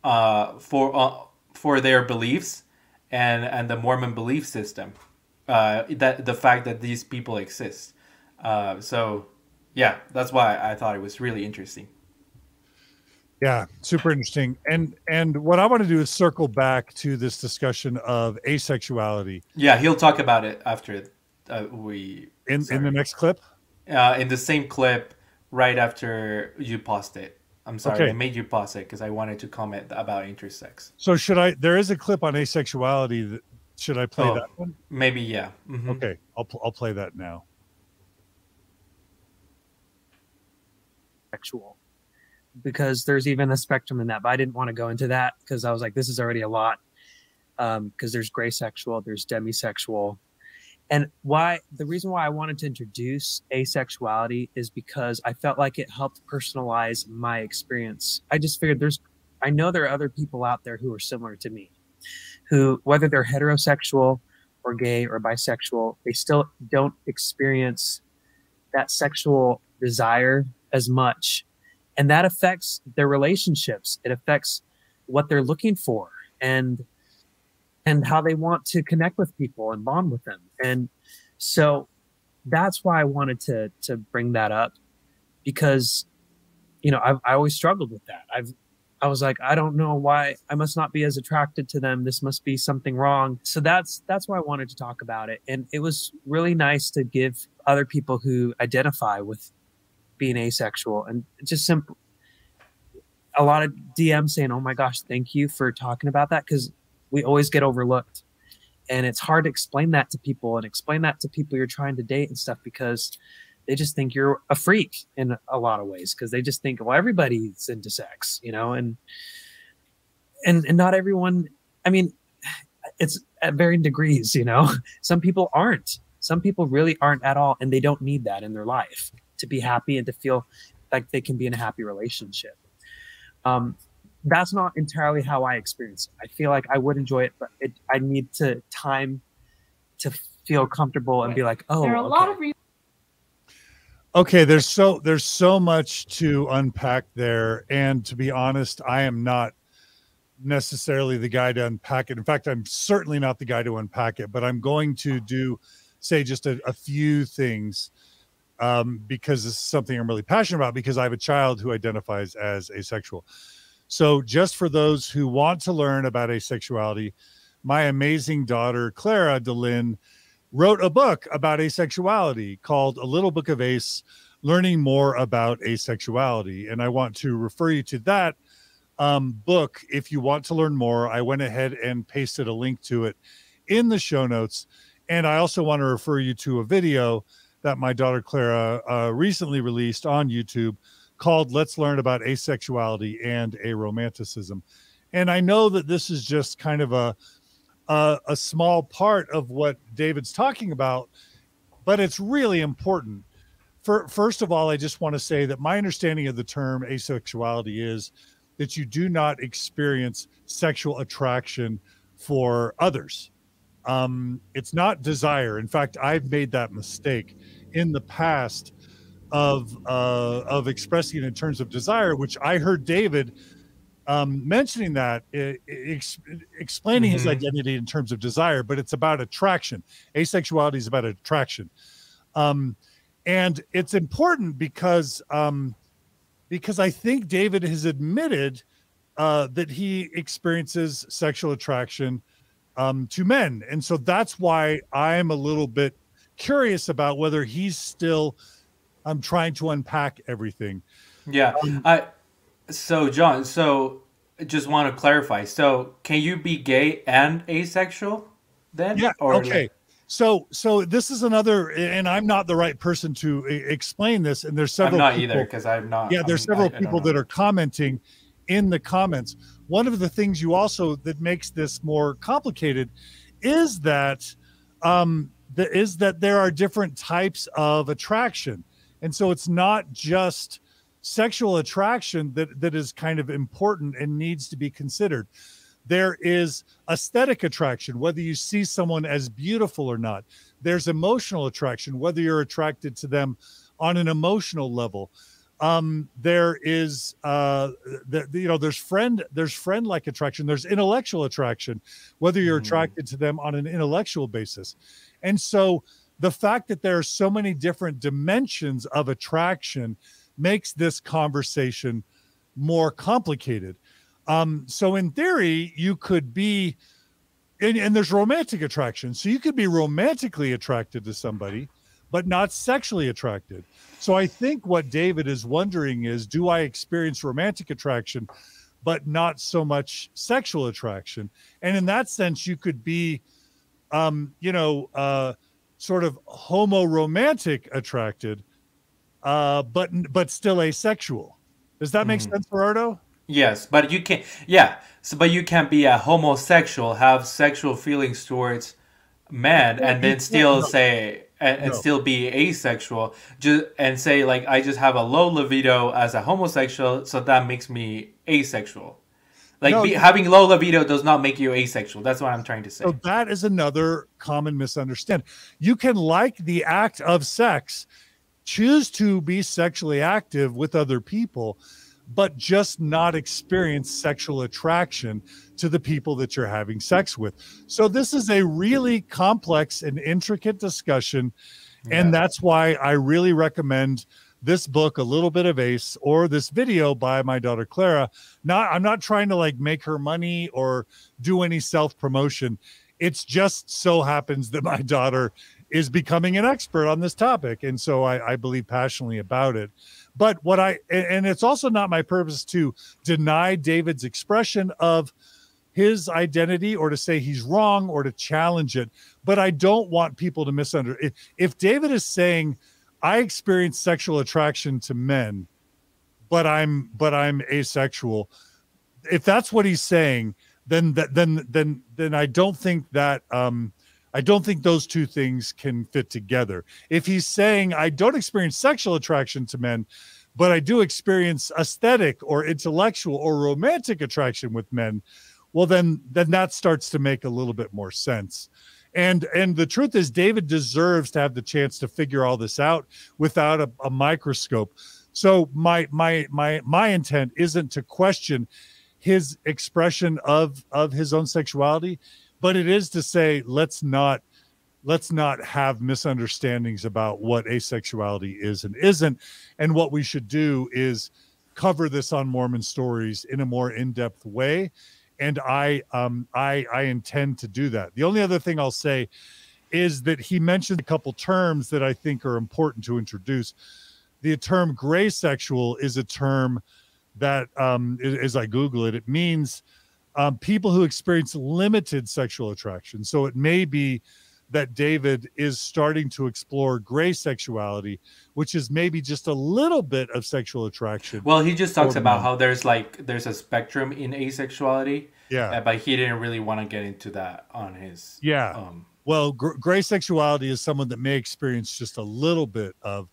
uh, for uh, for their beliefs and and the Mormon belief system. Uh, that the fact that these people exist. Uh, so yeah, that's why I thought it was really interesting. Yeah, super interesting. And and what I want to do is circle back to this discussion of asexuality Yeah, he'll talk about it after uh, we in in the next clip. uh, in the same clip right after you paused it. I'm sorry, Okay. I made you pause it because I wanted to comment about intersex. So should I? There is a clip on asexuality. That, should I play Oh. that one? Maybe yeah. Mhm. Okay, I'll pl- I'll play that now. sexual because there's even a spectrum in that but i didn't want to go into that because i was like this is already a lot um, because there's gray sexual there's demisexual. And why the reason why i wanted to introduce asexuality is because i felt like it helped personalize my experience. I just figured there's i know there are other people out there who are similar to me who whether they're heterosexual or gay or bisexual they still don't experience that sexual desire as much and that affects their relationships. It affects what they're looking for and and how they want to connect with people and bond with them. And so that's why i wanted to to bring that up because you know I've, i always struggled with that. I've i was like i don't know why i must not be as attracted to them. This must be something wrong. So that's that's why i wanted to talk about it. And it was really nice to give other people who identify with being asexual and just simple a lot of DMs saying, "Oh my gosh, thank you for talking about that," because we always get overlooked, and it's hard to explain that to people and explain that to people you're trying to date and stuff because they just think you're a freak in a lot of ways because they just think, well, everybody's into sex, you know, and and and not everyone. I mean, it's at varying degrees, you know. Some people aren't. Some people really aren't at all, and they don't need that in their life to be happy and to feel like they can be in a happy relationship. Um, that's not entirely how I experience it. I feel like I would enjoy it, but it, I need to time to feel comfortable and be like, oh, there are a lot okay. of reasons Okay, there's so there's so much to unpack there, and to be honest, I am not necessarily the guy to unpack it. In fact, I'm certainly not the guy to unpack it, but I'm going to do say just a, a few things um, because this is something I'm really passionate about because I have a child who identifies as asexual. So, just for those who want to learn about asexuality, my amazing daughter, Clara Dehlin, wrote a book about asexuality called A Little Book of Ace Learning More About Asexuality. And I want to refer you to that um, book if you want to learn more. I went ahead and pasted a link to it in the show notes. And I also want to refer you to a video that my daughter Clara uh, recently released on YouTube called Let's Learn About Asexuality and Aromanticism. And I know that this is just kind of a, a, a small part of what David's talking about, but it's really important. For, first of all, I just want to say that my understanding of the term asexuality is that you do not experience sexual attraction for others. Um, it's not desire. In fact, I've made that mistake in the past of uh, of expressing it in terms of desire, which I heard David um, mentioning that, ex- explaining mm-hmm. his identity in terms of desire, but it's about attraction. Asexuality is about attraction, um, and it's important because um, because I think David has admitted uh, that he experiences sexual attraction um, to men, and so that's why I'm a little bit curious about whether he's still I'm trying to unpack everything. Yeah. Um, I so John, so just want to clarify. So can you be gay and asexual then? Yeah. Or okay. Like- so so this is another and i'm not the right person to explain this and there's several I'm not people, either because i'm not yeah there's I'm, several I, people I that are commenting in the comments one of the things you also that makes this more complicated is that um that is that there are different types of attraction. And so it's not just sexual attraction that, that is kind of important and needs to be considered. There is aesthetic attraction, whether you see someone as beautiful or not. There's emotional attraction, whether you're attracted to them on an emotional level. Um, there is, uh, the, the, you know, there's friend, there's friend like attraction. There's intellectual attraction, whether you're mm. attracted to them on an intellectual basis. And so the fact that there are so many different dimensions of attraction makes this conversation more complicated. Um, so in theory, you could be, and, and there's romantic attraction. So you could be romantically attracted to somebody, but not sexually attracted. So I think what David is wondering is, do I experience romantic attraction, but not so much sexual attraction? And in that sense, you could be um, you know, uh, sort of homo romantic attracted, uh, but but still asexual. Does that make mm. sense, Gerardo? Yes, but you can yeah. So, but you can be a homosexual, have sexual feelings towards men, and then still say and, and no. still be asexual. Just and say like I just have a low libido as a homosexual, so that makes me asexual. Like no, be, having low libido does not make you asexual. That's what I'm trying to say. So that is another common misunderstanding. You can like the act of sex, choose to be sexually active with other people, but just not experience sexual attraction to the people that you're having sex with. So this is a really complex and intricate discussion. Yeah. And that's why I really recommend this book a little bit of ace or this video by my daughter clara not i'm not trying to like make her money or do any self promotion it's just so happens that my daughter is becoming an expert on this topic and so I, I believe passionately about it but what i and it's also not my purpose to deny david's expression of his identity or to say he's wrong or to challenge it but i don't want people to misunderstand if, if david is saying I experience sexual attraction to men, but I'm but I'm asexual. If that's what he's saying, then that then then then I don't think that um I don't think those two things can fit together. If he's saying I don't experience sexual attraction to men, but I do experience aesthetic or intellectual or romantic attraction with men, well then then that starts to make a little bit more sense. And and the truth is, David deserves to have the chance to figure all this out without a, a microscope. So my my my my intent isn't to question his expression of of his own sexuality, but it is to say let's not let's not have misunderstandings about what asexuality is and isn't. And what we should do is cover this on mormon stories in a more in-depth way. And i um i i intend to do that. The only other thing i'll say is that he mentioned a couple terms that i think are important to introduce. The term gray sexual is a term that um as i google it it means um, people who experience limited sexual attraction so it may be that David is starting to explore gray sexuality, which is maybe just a little bit of sexual attraction. Well, he just talks about men. how there's like there's a spectrum in asexuality. Yeah, uh, but he didn't really want to get into that on his. Yeah. Um, well, gr- gray sexuality is someone that may experience just a little bit of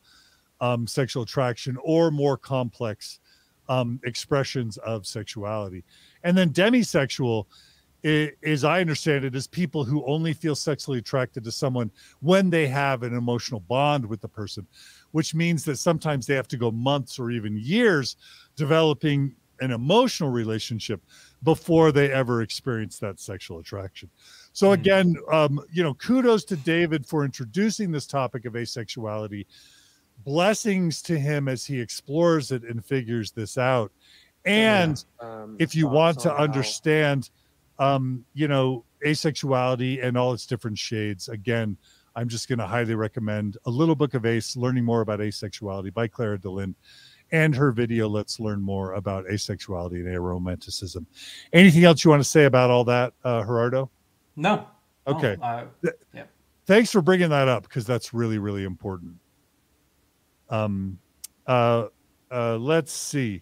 um, sexual attraction or more complex um, expressions of sexuality, and then demisexual as I understand it, is people who only feel sexually attracted to someone when they have an emotional bond with the person, which means that sometimes they have to go months or even years developing an emotional relationship before they ever experience that sexual attraction. So, mm-hmm. again, um, you know, kudos to David for introducing this topic of asexuality. Blessings to him as he explores it and figures this out. And yeah, um, if you want to understand, um, you know, asexuality and all its different shades. Again, I'm just going to highly recommend A Little Book of Ace, Learning More About Asexuality by Clara Dehlin and her video, Let's Learn More About Asexuality and Aromanticism. Anything else you want to say about all that, uh, Gerardo? No. Okay. Oh, uh, yeah. Thanks for bringing that up because that's really, really important. Um, uh, uh, let's see.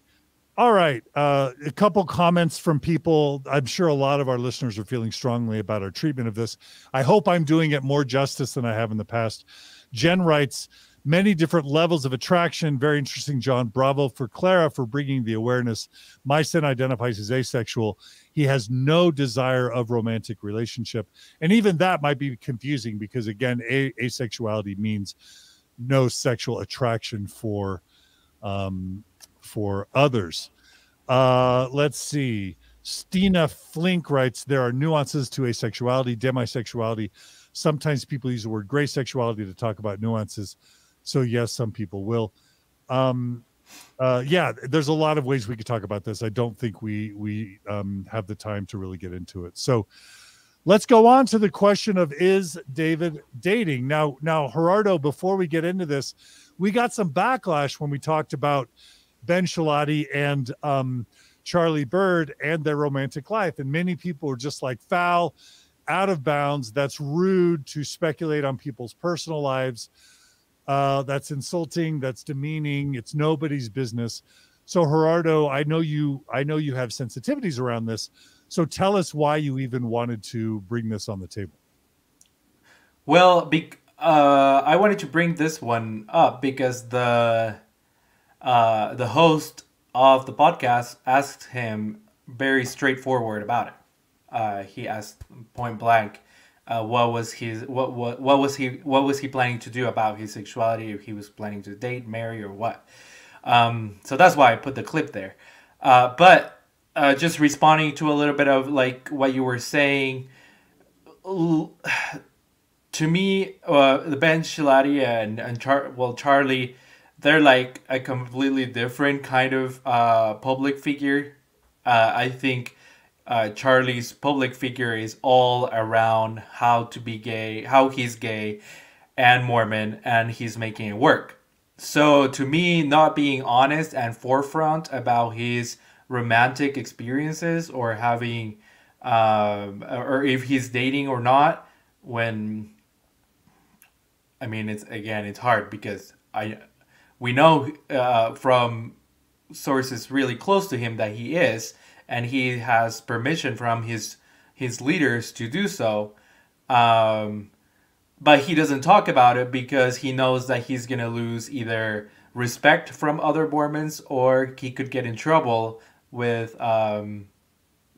All right. Uh, a couple comments from people. I'm sure a lot of our listeners are feeling strongly about our treatment of this. I hope I'm doing it more justice than I have in the past. Jen writes, many different levels of attraction. Very interesting, John. Bravo for Clara for bringing the awareness. My son identifies as asexual. He has no desire of romantic relationship. And even that might be confusing because, again, a- asexuality means no sexual attraction for um, for others. Uh, let's see. Stina Flink writes there are nuances to asexuality, demisexuality. Sometimes people use the word gray sexuality to talk about nuances. So, yes, some people will. Um, uh, yeah, there's a lot of ways we could talk about this. I don't think we we um, have the time to really get into it. So, let's go on to the question of is David dating now? Now, Gerardo, before we get into this, we got some backlash when we talked about Ben Schilaty and um, Charlie Bird and their romantic life. And many people were just like foul, out of bounds. That's rude to speculate on people's personal lives. Uh, that's insulting. That's demeaning. It's nobody's business. So Gerardo, I know you. I know you have sensitivities around this. So tell us why you even wanted to bring this on the table. Well, be, uh, I wanted to bring this one up because the uh, the host of the podcast asked him very straightforward about it. Uh, he asked point blank, uh, what was his what, what what was he what was he planning to do about his sexuality? If he was planning to date, marry, or what? Um, so that's why I put the clip there. Uh, but uh, just responding to a little bit of like what you were saying. To me, uh, the Ben Schilaty and and Char- well Charlie they're like a completely different kind of uh, public figure. Uh, I think uh, Charlie's public figure is all around how to be gay, how he's gay and Mormon, and he's making it work. So to me, not being honest and forefront about his romantic experiences or having, um, or if he's dating or not, when I mean, it's again, it's hard because I we know uh, from sources really close to him that he is, and he has permission from his his leaders to do so. Um, but he doesn't talk about it because he knows that he's gonna lose either respect from other Mormons or he could get in trouble with um,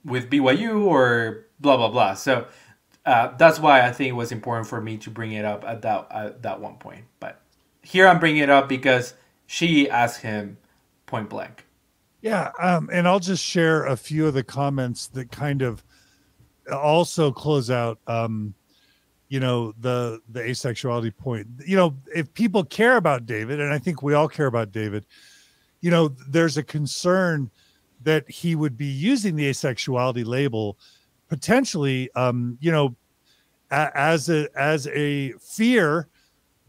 with BYU or blah blah blah. So uh, that's why I think it was important for me to bring it up at that at that one point. But here I'm bringing it up because she asked him point blank. Yeah, um, and I'll just share a few of the comments that kind of also close out um, you know the the asexuality point you know if people care about david and i think we all care about david you know there's a concern that he would be using the asexuality label potentially um you know a, as a as a fear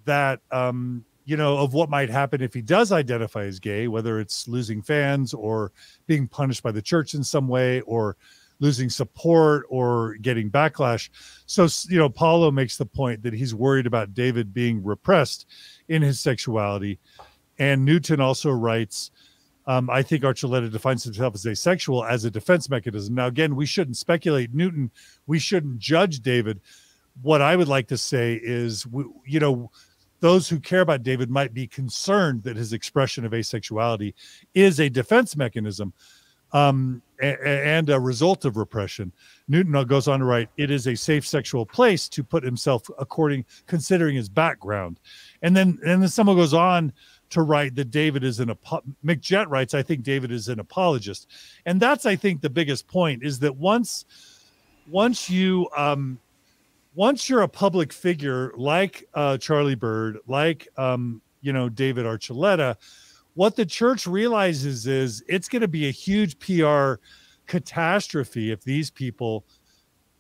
that um you know of what might happen if he does identify as gay whether it's losing fans or being punished by the church in some way or losing support or getting backlash. So, you know, Paulo makes the point that he's worried about David being repressed in his sexuality. And Newton also writes, um, I think Archuleta defines himself as asexual as a defense mechanism. Now, again, we shouldn't speculate. Newton, we shouldn't judge David. What I would like to say is, you know, those who care about David might be concerned that his expression of asexuality is a defense mechanism um, and a result of repression. Newton goes on to write, "It is a safe sexual place to put himself according considering his background," and then and then someone goes on to write that David is an McJet writes, "I think David is an apologist," and that's I think the biggest point is that once once you um, once you're a public figure like uh, Charlie Bird, like um, you know David Archuleta what the church realizes is it's going to be a huge PR catastrophe if these people,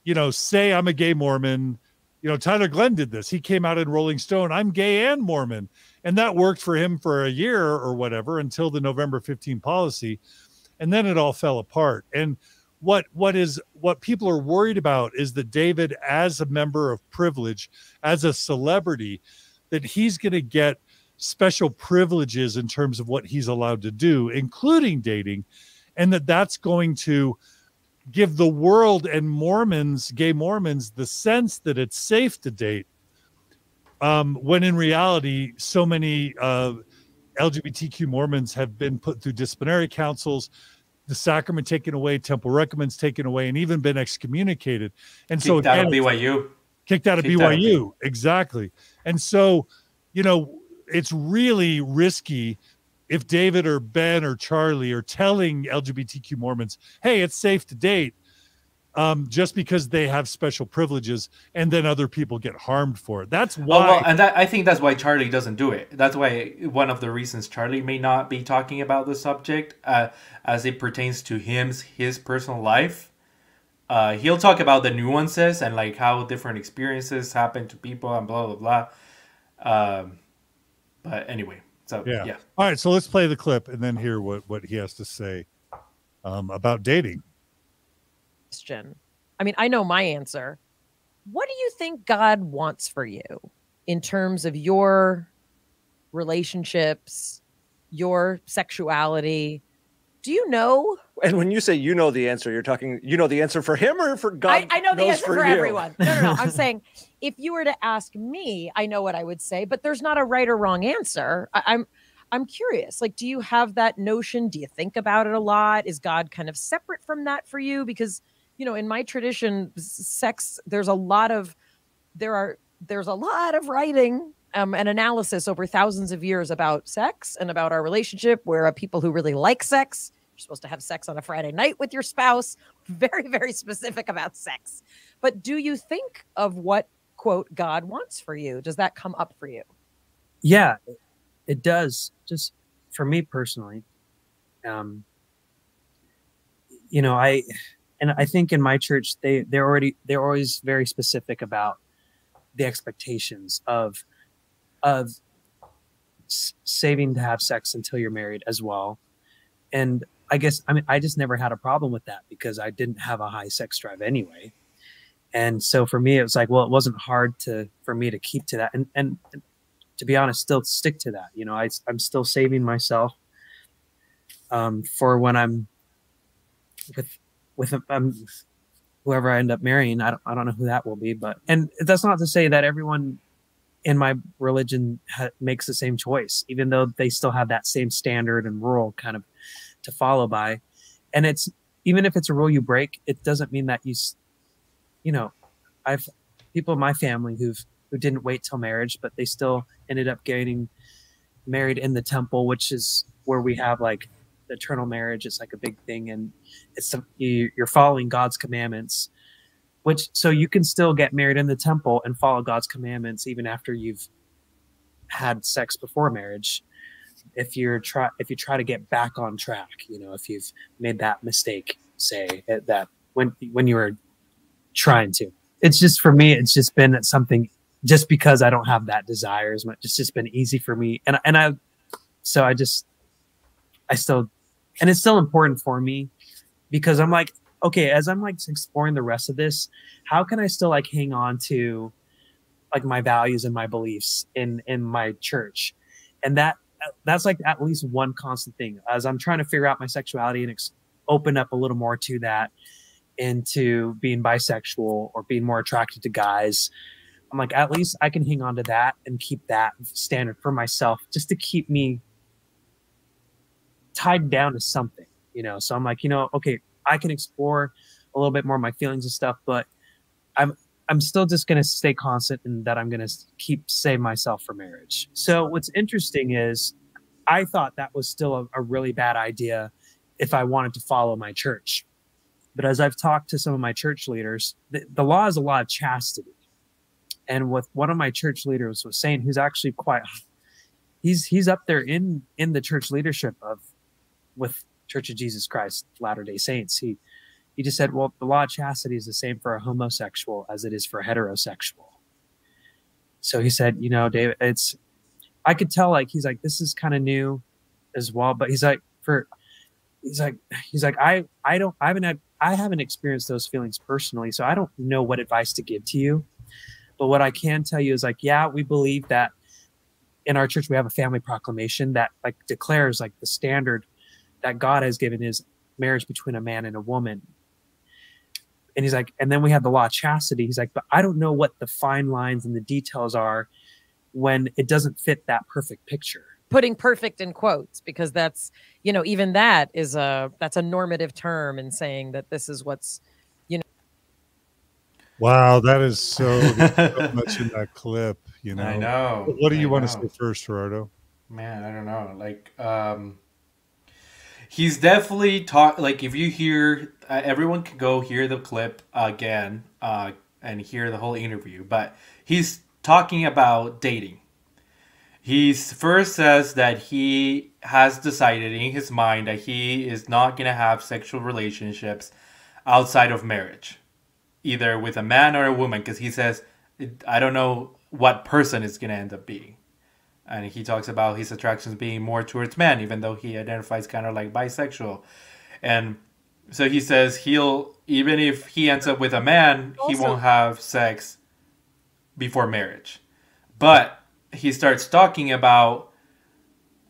you know, say I'm a gay Mormon. You know, Tyler Glenn did this. He came out in Rolling Stone, I'm gay and Mormon. And that worked for him for a year or whatever until the November 15 policy. And then it all fell apart. And what what is what people are worried about is that David, as a member of privilege, as a celebrity, that he's going to get special privileges in terms of what he's allowed to do, including dating, and that that's going to give the world and Mormons, gay Mormons, the sense that it's safe to date. Um, when in reality, so many uh, LGBTQ Mormons have been put through disciplinary councils, the sacrament taken away, temple recommends taken away, and even been excommunicated. And kicked so again, out of BYU, kicked out of kicked BYU, out of exactly. And so, you know, it's really risky if David or Ben or Charlie are telling LGBTQ Mormons, "Hey, it's safe to date," um, just because they have special privileges, and then other people get harmed for it. That's why. Oh, well, and that, I think that's why Charlie doesn't do it. That's why one of the reasons Charlie may not be talking about the subject uh, as it pertains to him, his personal life. Uh, he'll talk about the nuances and like how different experiences happen to people and blah blah blah. Um, but anyway, so yeah. yeah. All right, so let's play the clip and then hear what what he has to say um, about dating. Question. I mean, I know my answer. What do you think God wants for you in terms of your relationships, your sexuality? Do you know? And when you say you know the answer, you're talking you know the answer for him or for God? I, I know the answer for, for everyone. No, no, no. I'm saying if you were to ask me, I know what I would say, but there's not a right or wrong answer. I, I'm I'm curious. Like, do you have that notion? Do you think about it a lot? Is God kind of separate from that for you? Because, you know, in my tradition, sex, there's a lot of there are there's a lot of writing um, and analysis over thousands of years about sex and about our relationship. Where people who really like sex you're supposed to have sex on a Friday night with your spouse. Very, very specific about sex. But do you think of what, quote, God wants for you? Does that come up for you? Yeah, it does. Just for me personally. Um, you know, I, and I think in my church, they, they're already, they're always very specific about the expectations of, of saving to have sex until you're married as well. And I guess I mean I just never had a problem with that because I didn't have a high sex drive anyway. And so for me it was like, well, it wasn't hard to for me to keep to that and and to be honest, still stick to that. You know, I I'm still saving myself um for when I'm with with um whoever I end up marrying. I don't I don't know who that will be, but and that's not to say that everyone in my religion ha- makes the same choice, even though they still have that same standard and rule kind of to follow by. And it's even if it's a rule you break, it doesn't mean that you, you know, I've people in my family who've who didn't wait till marriage, but they still ended up getting married in the temple, which is where we have like eternal marriage. is like a big thing, and it's you, you're following God's commandments. Which so you can still get married in the temple and follow God's commandments even after you've had sex before marriage. If you're try if you try to get back on track, you know, if you've made that mistake, say that when when you were trying to. It's just for me, it's just been something just because I don't have that desire as much. It's just been easy for me, and and I, so I just, I still, and it's still important for me because I'm like, okay, as I'm like exploring the rest of this, how can I still like hang on to, like my values and my beliefs in in my church, and that that's like at least one constant thing. As I'm trying to figure out my sexuality and ex- open up a little more to that into being bisexual or being more attracted to guys I'm like, at least I can hang on to that and keep that standard for myself just to keep me tied down to something, you know. So I'm like, you know, okay, I can explore a little bit more my feelings and stuff, but I'm I'm still just gonna stay constant in that I'm gonna keep save myself for marriage. So what's interesting is I thought that was still a, a really bad idea if I wanted to follow my church. But as I've talked to some of my church leaders, the, the law is a law of chastity and what one of my church leaders was saying who's actually quite he's he's up there in in the church leadership of with church of jesus christ latter day saints he he just said well the law of chastity is the same for a homosexual as it is for a heterosexual. So he said you know david it's i could tell like he's like this is kind of new as well but he's like for he's like he's like i i don't i haven't had i haven't experienced those feelings personally so i don't know what advice to give to you. But what I can tell you is like, yeah, we believe that in our church we have a family proclamation that like declares like the standard that God has given is marriage between a man and a woman. And he's like, and then we have the law of chastity. He's like, but I don't know what the fine lines and the details are when it doesn't fit that perfect picture. Putting perfect in quotes because that's, you know, even that is a that's a normative term and saying that this is what's you know. Wow, that is so, so much in that clip. You know, I know. What do you I want know. to say first, Gerardo? Man, I don't know. Like, um, he's definitely talk. Like, if you hear, uh, everyone can go hear the clip again, uh, and hear the whole interview. But he's talking about dating. He first says that he has decided in his mind that he is not gonna have sexual relationships outside of marriage, either with a man or a woman, because he says, I don't know what person it's gonna end up being and he talks about his attractions being more towards men, even though he identifies kind of like bisexual. And so he says he'll even if he ends up with a man, he won't have sex before marriage. But he starts talking about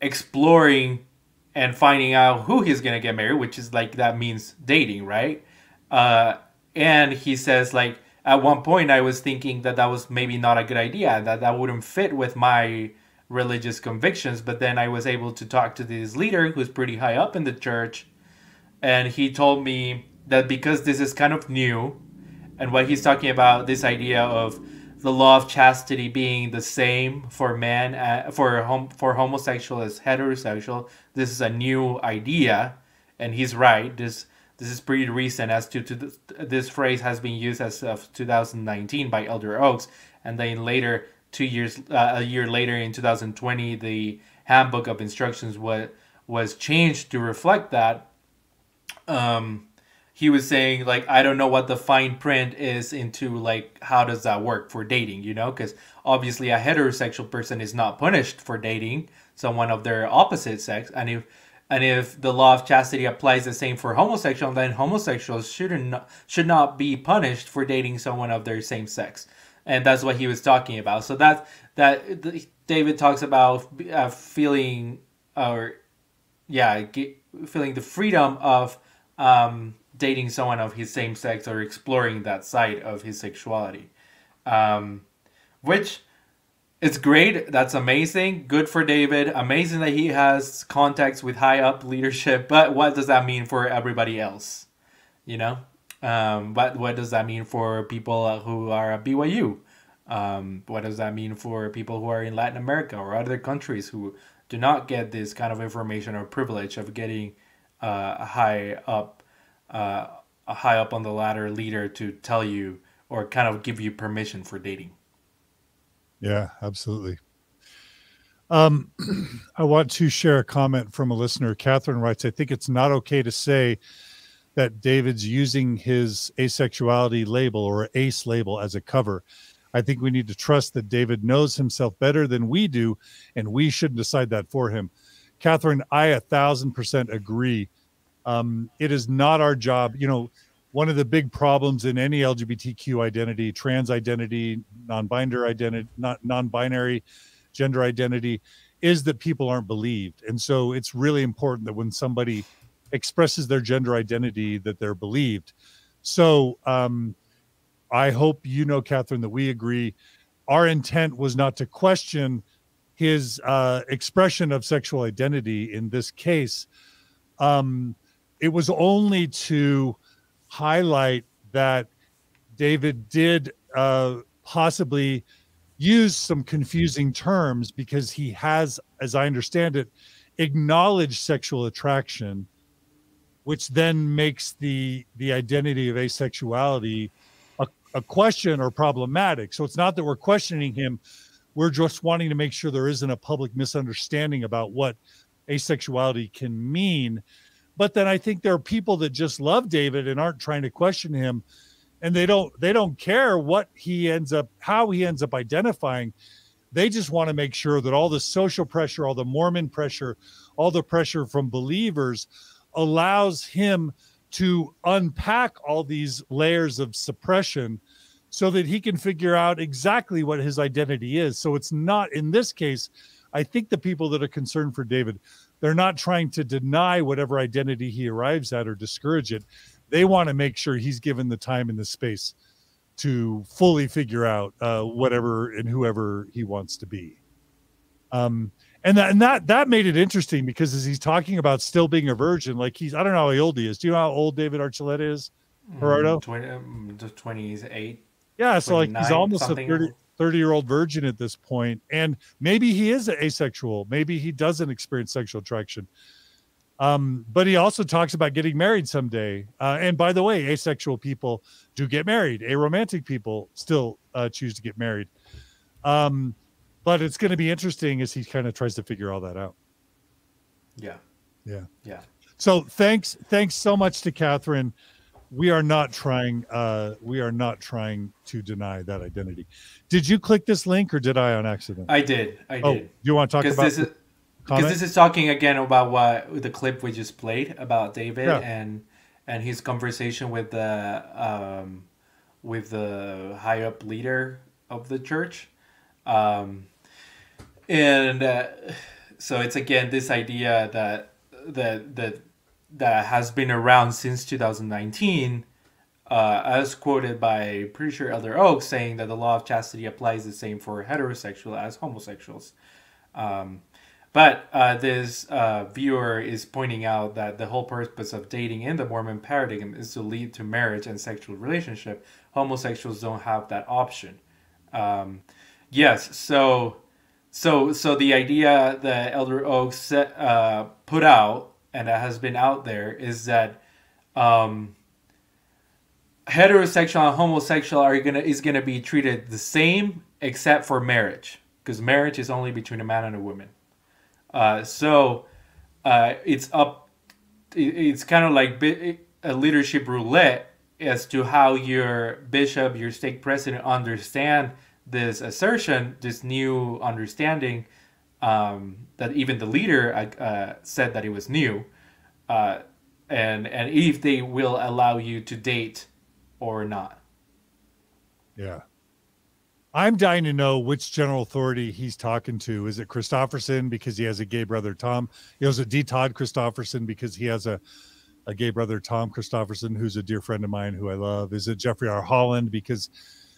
exploring and finding out who he's gonna get married, which is like that means dating, right? Uh, and he says like at one point I was thinking that that was maybe not a good idea, that that wouldn't fit with my religious convictions. But then I was able to talk to this leader who's pretty high up in the church, and he told me that because this is kind of new, and what he's talking about this idea of the law of chastity being the same for man uh, for hom- for homosexual as heterosexual this is a new idea and he's right this this is pretty recent as to, to this phrase has been used as of 2019 by elder oaks and then later two years uh, a year later in 2020 the handbook of instructions was was changed to reflect that. Um he was saying like i don't know what the fine print is into like how does that work for dating you know because obviously a heterosexual person is not punished for dating someone of their opposite sex and if and if the law of chastity applies the same for homosexual then homosexuals shouldn't should not be punished for dating someone of their same sex and that's what he was talking about. So that that david talks about uh, feeling or yeah ge- feeling the freedom of um, dating someone of his same sex or exploring that side of his sexuality. Um, which it's great. That's amazing. Good for david. Amazing that he has contacts with high up leadership. But what does that mean for everybody else? You know Um, but what does that mean for people who are at BYU? Um, what does that mean for people who are in Latin America or other countries who do not get this kind of information or privilege of getting uh, a high up, uh, a high up on the ladder leader to tell you or kind of give you permission for dating? Yeah, absolutely. Um, I want to share a comment from a listener. Catherine writes, I think it's not okay to say that David's using his asexuality label or ace label as a cover. I think we need to trust that David knows himself better than we do, and we shouldn't decide that for him. Catherine, I a thousand percent agree. Um, it is not our job. You know, one of the big problems in any LGBTQ identity, trans identity, non-binder identity, not non-binary gender identity, is that people aren't believed. And so it's really important that when somebody expresses their gender identity, that they're believed. So um, I hope you know, Catherine, that we agree. Our intent was not to question his uh, expression of sexual identity in this case. Um, it was only to highlight that David did uh, possibly use some confusing terms because he has, as I understand it, acknowledged sexual attraction, which then makes the the identity of asexuality a, a question or problematic. So it's not that we're questioning him; we're just wanting to make sure there isn't a public misunderstanding about what asexuality can mean but then I think there are people that just love David and aren't trying to question him and they don't they don't care what he ends up how he ends up identifying. They just want to make sure that all the social pressure, all the Mormon pressure, all the pressure from believers allows him to unpack all these layers of suppression so that he can figure out exactly what his identity is. So it's not in this case, I think the people that are concerned for David, they're not trying to deny whatever identity he arrives at or discourage it. They want to make sure he's given the time and the space to fully figure out uh, whatever and whoever he wants to be. Um, and that and that that made it interesting because as he's talking about still being a virgin, like he's I don't know how old he is. Do you know how old David Archuleta is, Gerardo? Mm, 20, um, 28. Yeah, so like he's almost a 30, 30 year old virgin at this point and maybe he is asexual maybe he doesn't experience sexual attraction um, but he also talks about getting married someday uh, and by the way asexual people do get married aromantic people still uh, choose to get married um, but it's going to be interesting as he kind of tries to figure all that out. Yeah. Yeah. Yeah. So thanks thanks so much to catherine. We are not trying uh we are not trying to deny that identity. Did you click this link or did i on accident? I did i oh, did. do you want to talk about this is because this is talking again about what the clip we just played about david yeah. and and his conversation with the um with the high up leader of the church. Um and uh, so it's again this idea that that that that has been around since 2019, uh, as quoted by pretty sure Elder Oaks, saying that the law of chastity applies the same for heterosexual as homosexuals. Um, but uh, this uh, viewer is pointing out that the whole purpose of dating in the Mormon paradigm is to lead to marriage and sexual relationship. Homosexuals don't have that option. Um, yes, so so so the idea that Elder Oaks set, uh, put out and that has been out there is that um, heterosexual and homosexual are gonna is gonna be treated the same except for marriage because marriage is only between a man and a woman. Uh, so uh, it's up. It's kind of like a leadership roulette as to how your bishop, your stake president understand this assertion, this new understanding um, that even the leader uh, said that it was new, uh, and and if they will allow you to date or not. Yeah. I'm dying to know which general authority he's talking to. Is it Christofferson because he has a gay brother Tom? A D. Todd Christofferson because he has a, a gay brother Tom Christofferson, who's a dear friend of mine who I love. Is it Jeffrey R. Holland because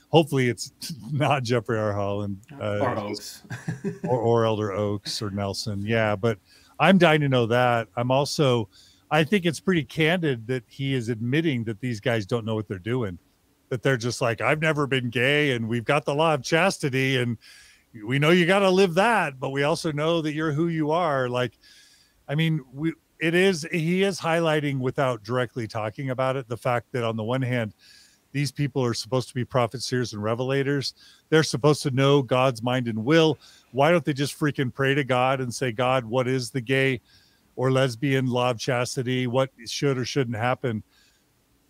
hopefully it's not Jeffrey R. Holland uh, or Oaks or, or Elder Oaks or Nelson. Yeah, but I'm dying to know that. I'm also I think it's pretty candid that he is admitting that these guys don't know what they're doing. That they're just like, I've never been gay, and we've got the law of chastity, and we know you got to live that, but we also know that you're who you are. Like, I mean, we it is he is highlighting without directly talking about it the fact that on the one hand, these people are supposed to be prophets, seers, and revelators. They're supposed to know God's mind and will. Why don't they just freaking pray to God and say, God, what is the gay or lesbian law of chastity? What should or shouldn't happen?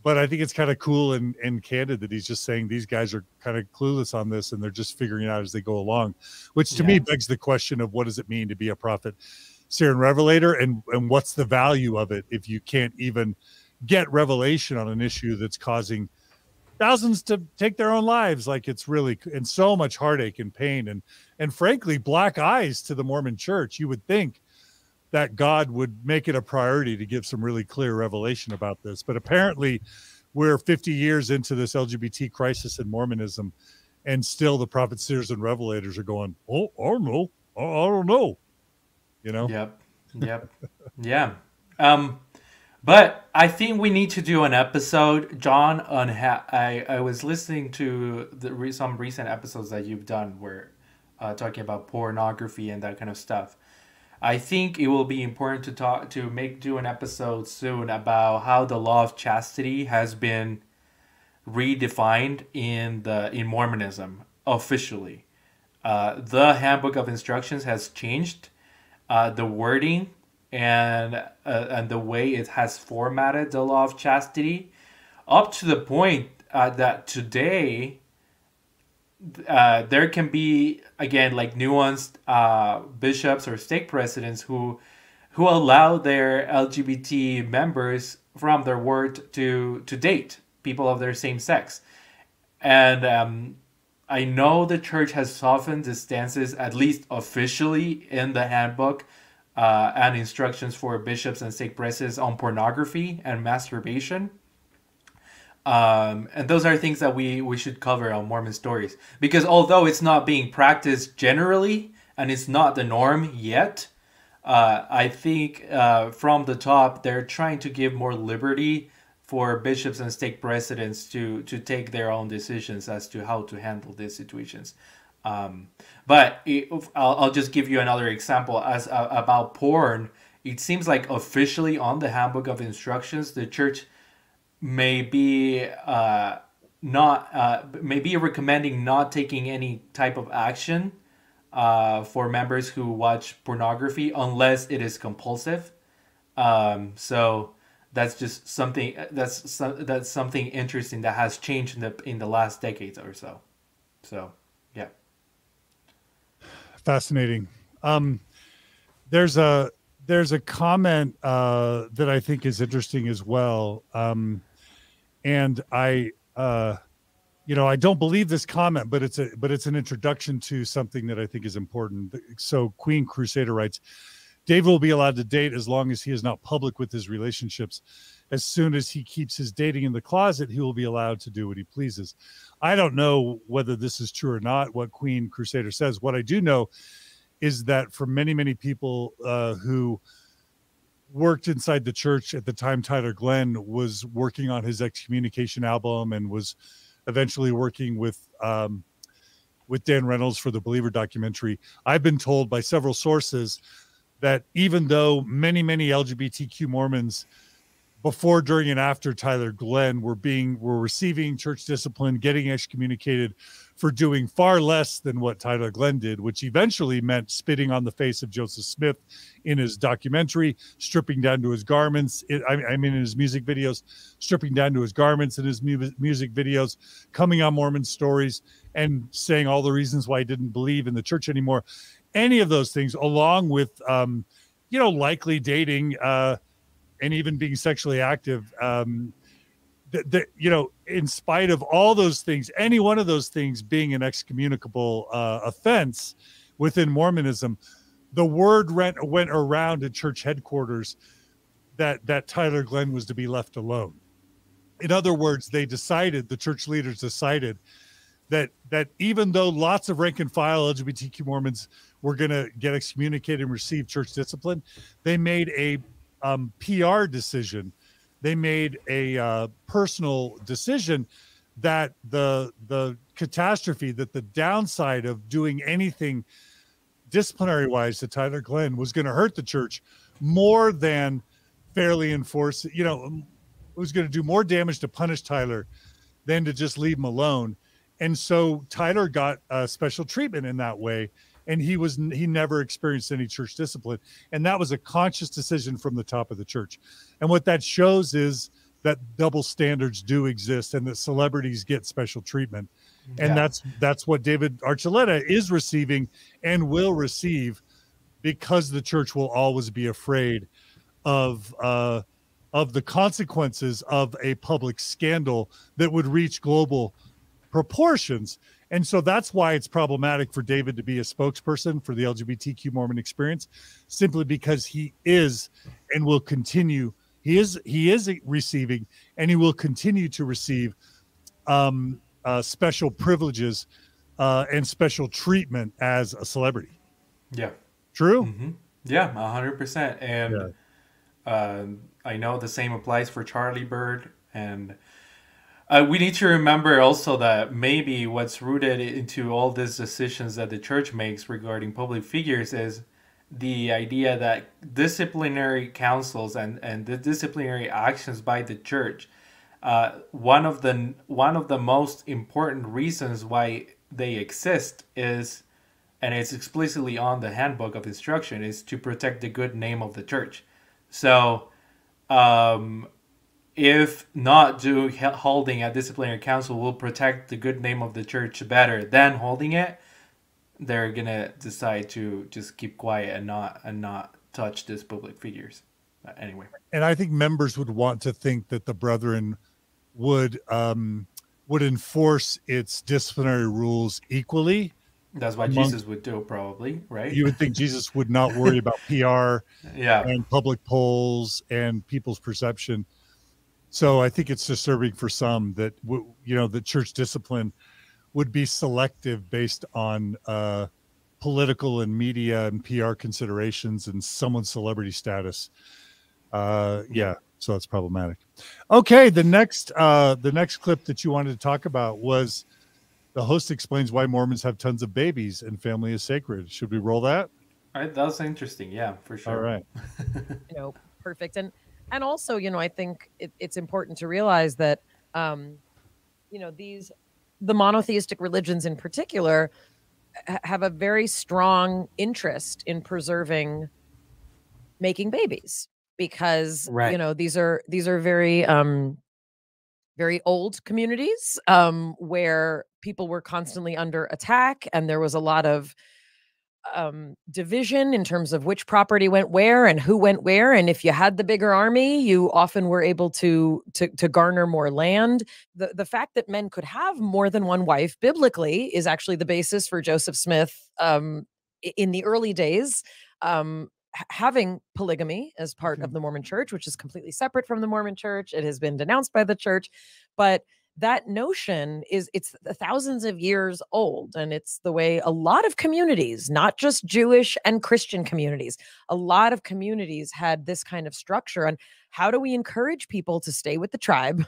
But I think it's kind of cool and, and candid that he's just saying these guys are kind of clueless on this and they're just figuring it out as they go along, which to yeah. me begs the question of what does it mean to be a prophet, seer, and revelator, and, and what's the value of it if you can't even get revelation on an issue that's causing – thousands to take their own lives. Like it's really and so much heartache and pain and and frankly black eyes to the mormon church. You would think that god would make it a priority to give some really clear revelation about this but apparently we're 50 years into this lgbt crisis in mormonism and still the prophets seers and revelators are going oh i don't know. I don't know. You know? Yep. Yep. Yeah. Um but I think we need to do an episode, John. On ha- I I was listening to the re- some recent episodes that you've done where uh, talking about pornography and that kind of stuff. I think it will be important to talk to make do an episode soon about how the law of chastity has been redefined in the in Mormonism officially. Uh, the Handbook of Instructions has changed. Uh, the wording and uh, and the way it has formatted the law of chastity up to the point uh, that today uh, there can be again like nuanced uh, bishops or stake presidents who who allow their LGBT members from their word to to date people of their same sex, and um, I know the church has softened the stances at least officially in the handbook uh, and instructions for bishops and stake presses on pornography and masturbation. Um, and those are things that we, we should cover on Mormon stories. Because although it's not being practiced generally and it's not the norm yet, uh, I think uh, from the top they're trying to give more liberty for bishops and stake presidents to, to take their own decisions as to how to handle these situations. Um, but it, I'll, I'll just give you another example as uh, about porn. It seems like officially on the handbook of instructions, the church may be uh, not uh, may be recommending not taking any type of action uh, for members who watch pornography unless it is compulsive. Um, so that's just something that's that's something interesting that has changed in the in the last decades or so. So fascinating. Um, there's a there's a comment uh, that I think is interesting as well, um, and I, uh, you know, I don't believe this comment, but it's a but it's an introduction to something that I think is important. So Queen Crusader writes, David will be allowed to date as long as he is not public with his relationships. As soon as he keeps his dating in the closet, he will be allowed to do what he pleases. I don't know whether this is true or not, what Queen Crusader says. What I do know is that for many, many people uh, who worked inside the church at the time Tyler Glenn was working on his excommunication album and was eventually working with um, with Dan Reynolds for the Believer documentary. I've been told by several sources that even though many, many LGBTQ Mormons before, during, and after Tyler Glenn were being were receiving church discipline, getting excommunicated for doing far less than what Tyler Glenn did, which eventually meant spitting on the face of Joseph Smith in his documentary, stripping down to his garments. It, I, I, mean, in his music videos, stripping down to his garments in his mu- music videos, coming on Mormon stories, and saying all the reasons why he didn't believe in the church anymore. Any of those things, along with, um, you know, likely dating. Uh, and even being sexually active um that you know in spite of all those things any one of those things being an excommunicable uh, offense within mormonism the word went, went around at church headquarters that that tyler glenn was to be left alone. In other words they decided the church leaders decided that that even though lots of rank and file lgbtq mormons were going to get excommunicated and receive church discipline they made a um, PR decision. They made a uh, personal decision that the the catastrophe, that the downside of doing anything disciplinary wise to Tyler Glenn was going to hurt the church more than fairly enforce. You know, it was going to do more damage to punish Tyler than to just leave him alone. And so Tyler got a special treatment in that way and he was he never experienced any church discipline. And that was a conscious decision from the top of the church. And what that shows is that double standards do exist and that celebrities get special treatment. And Yeah. that's that's what david archuleta is receiving and will receive because the church will always be afraid of uh of the consequences of a public scandal that would reach global proportions and so that's why it's problematic for David to be a spokesperson for the LGBTQ Mormon experience, simply because he is and will continue. He is he is receiving and he will continue to receive um, uh, special privileges uh, and special treatment as a celebrity. Yeah. True. hmm Yeah, a hundred percent. And um, I know the same applies for Charlie Bird. And uh, we need to remember also that maybe what's rooted into all these decisions that the church makes regarding public figures is the idea that disciplinary councils and, and the disciplinary actions by the church uh, one of the one of the most important reasons why they exist is and it's explicitly on the handbook of instruction is to protect the good name of the church. So um, if not do holding a disciplinary council will protect the good name of the church better than holding it they're gonna decide to just keep quiet and not and not touch these public figures But anyway And I think members would want to think that the brethren would um, would enforce its disciplinary rules equally. that's what Among- jesus would do probably right You would think Jesus would not worry about PR yeah and public polls and people's perception. So I think it's disturbing for some that w- you know the church discipline would be selective based on uh, political and media and PR considerations and someone's celebrity status. Uh, yeah, so that's problematic. Okay, the next uh, the next clip that you wanted to talk about was the host explains why Mormons have tons of babies and family is sacred. Should we roll that? All right, that's interesting yeah for sure All right. you know perfect and and also you know i think it, it's important to realize that um you know these the monotheistic religions in particular ha- have a very strong interest in preserving making babies because you know these are these are very um very old communities um where people were constantly under attack and there was a lot of um division in terms of which property went where and who went where and if you had the bigger army you often were able to to to garner more land. The the fact that men could have more than one wife biblically is actually the basis for Joseph Smith um in the early days um having polygamy as part of the Mormon church which is completely separate from the Mormon church. It has been denounced by the church but that notion is it's thousands of years old and it's the way a lot of communities not just jewish and christian communities a lot of communities had this kind of structure and how do we encourage people to stay with the tribe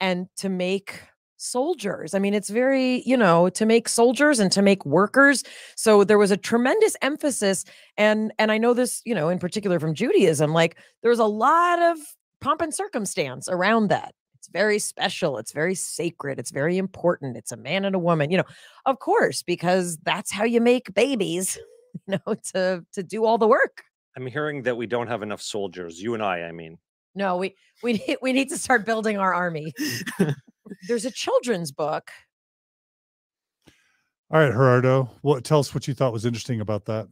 and to make soldiers? I mean it's very you know to make soldiers and to make workers. So there was a tremendous emphasis and and i know this you know in particular from judaism like there's a lot of pomp and circumstance around that very special it's very sacred it's very important it's a man and a woman you know of course because that's how you make babies you know to to do all the work I'm hearing that we don't have enough soldiers. You and I, I mean. no we we need we need to start building our army there's a children's book All right, Gerardo. What tell us what you thought was interesting about that?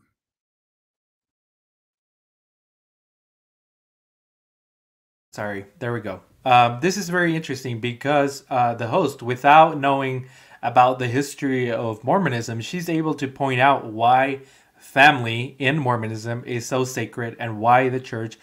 Sorry, there we go. Um, this is very interesting because uh, the host, without knowing about the history of Mormonism, she's able to point out why family in Mormonism is so sacred and why the church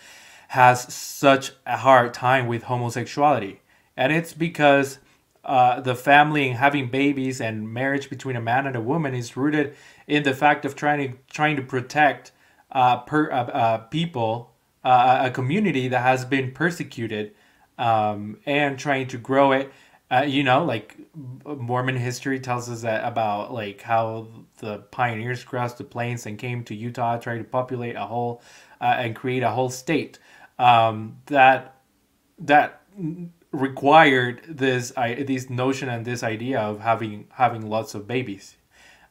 has such a hard time with homosexuality. And it's because uh, the family and having babies and marriage between a man and a woman is rooted in the fact of trying to trying to protect uh, per, uh, uh, people a community that has been persecuted um, and trying to grow it. Uh, you know, like Mormon history tells us that about like how the pioneers crossed the plains and came to Utah, tried to populate a whole uh, and create a whole state. Um, that that required this I, this notion and this idea of having having lots of babies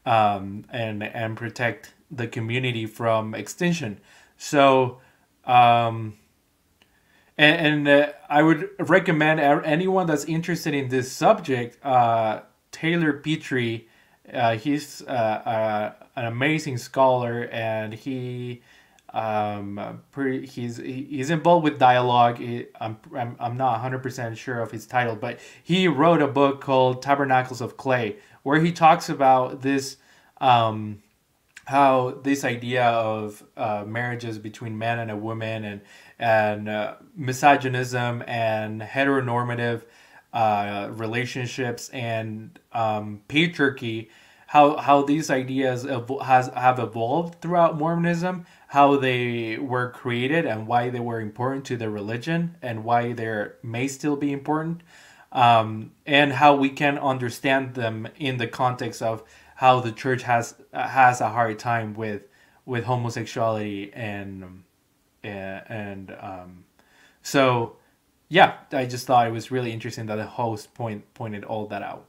um, and and protect the community from extinction. So, um, and, and uh, I would recommend anyone that's interested in this subject, uh, Taylor Petrey. Uh, he's uh, uh, an amazing scholar, and he um, pretty, he's he's involved with dialogue. I'm, I'm I'm not 100 percent sure of his title, but he wrote a book called Tabernacles of Clay, where he talks about this um, how this idea of uh, marriages between man and a woman and and uh, misogynism and heteronormative uh, relationships and um, patriarchy, how how these ideas ev- has have evolved throughout Mormonism, how they were created and why they were important to the religion and why they may still be important, um, and how we can understand them in the context of how the church has has a hard time with with homosexuality and and um, so yeah, I just thought it was really interesting that the host point pointed all that out.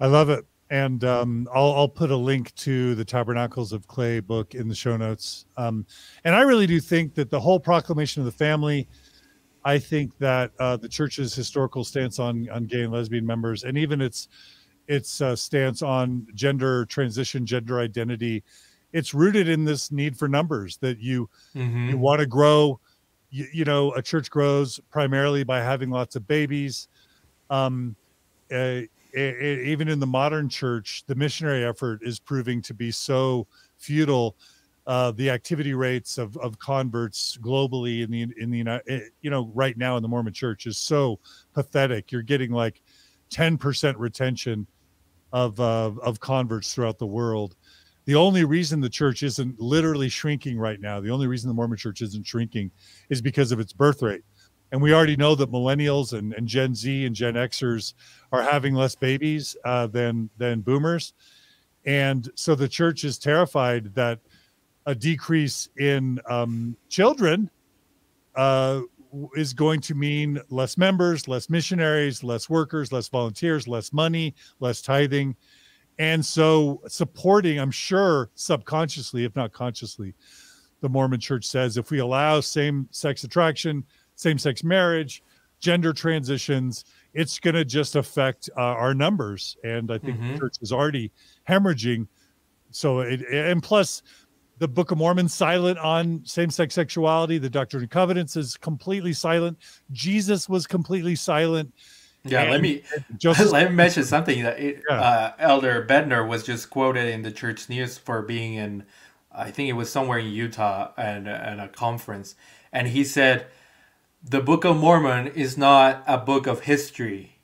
I love it, and um, I'll I'll put a link to the Tabernacles of Clay book in the show notes. Um, and I really do think that the whole proclamation of the family. I think that uh, the church's historical stance on on gay and lesbian members, and even its its uh, stance on gender transition, gender identity. It's rooted in this need for numbers that you mm-hmm. you want to grow. You, you, know, a church grows primarily by having lots of babies. Um, uh, even in the modern church, the missionary effort is proving to be so futile. Uh, the activity rates of, of converts globally in the in the eh, you know right now in the Mormon Church is so pathetic. You're getting like 10% retention of uh, of converts throughout the world. The only reason the church isn't literally shrinking right now, the only reason the Mormon church isn't shrinking is because of its birth rate. And we already know that millennials and, and Gen Z and Gen Xers are having less babies uh, than than boomers. And so the church is terrified that a decrease in um, children uh, is going to mean less members, less missionaries, less workers, less volunteers, less money, less tithing. And so, supporting, I'm sure, subconsciously, if not consciously, the Mormon church says if we allow same sex attraction, same sex marriage, gender transitions, it's going to just affect uh, our numbers. And I think mm-hmm. the church is already hemorrhaging. So, it, and plus, the Book of Mormon silent on same-sex sexuality. The Doctrine and Covenants is completely silent. Jesus was completely silent. Yeah, let me just let me mention something that it, yeah. uh, Elder Bednar was just quoted in the church news for being in, I think it was somewhere in Utah and and a conference, and he said, the Book of Mormon is not a book of history,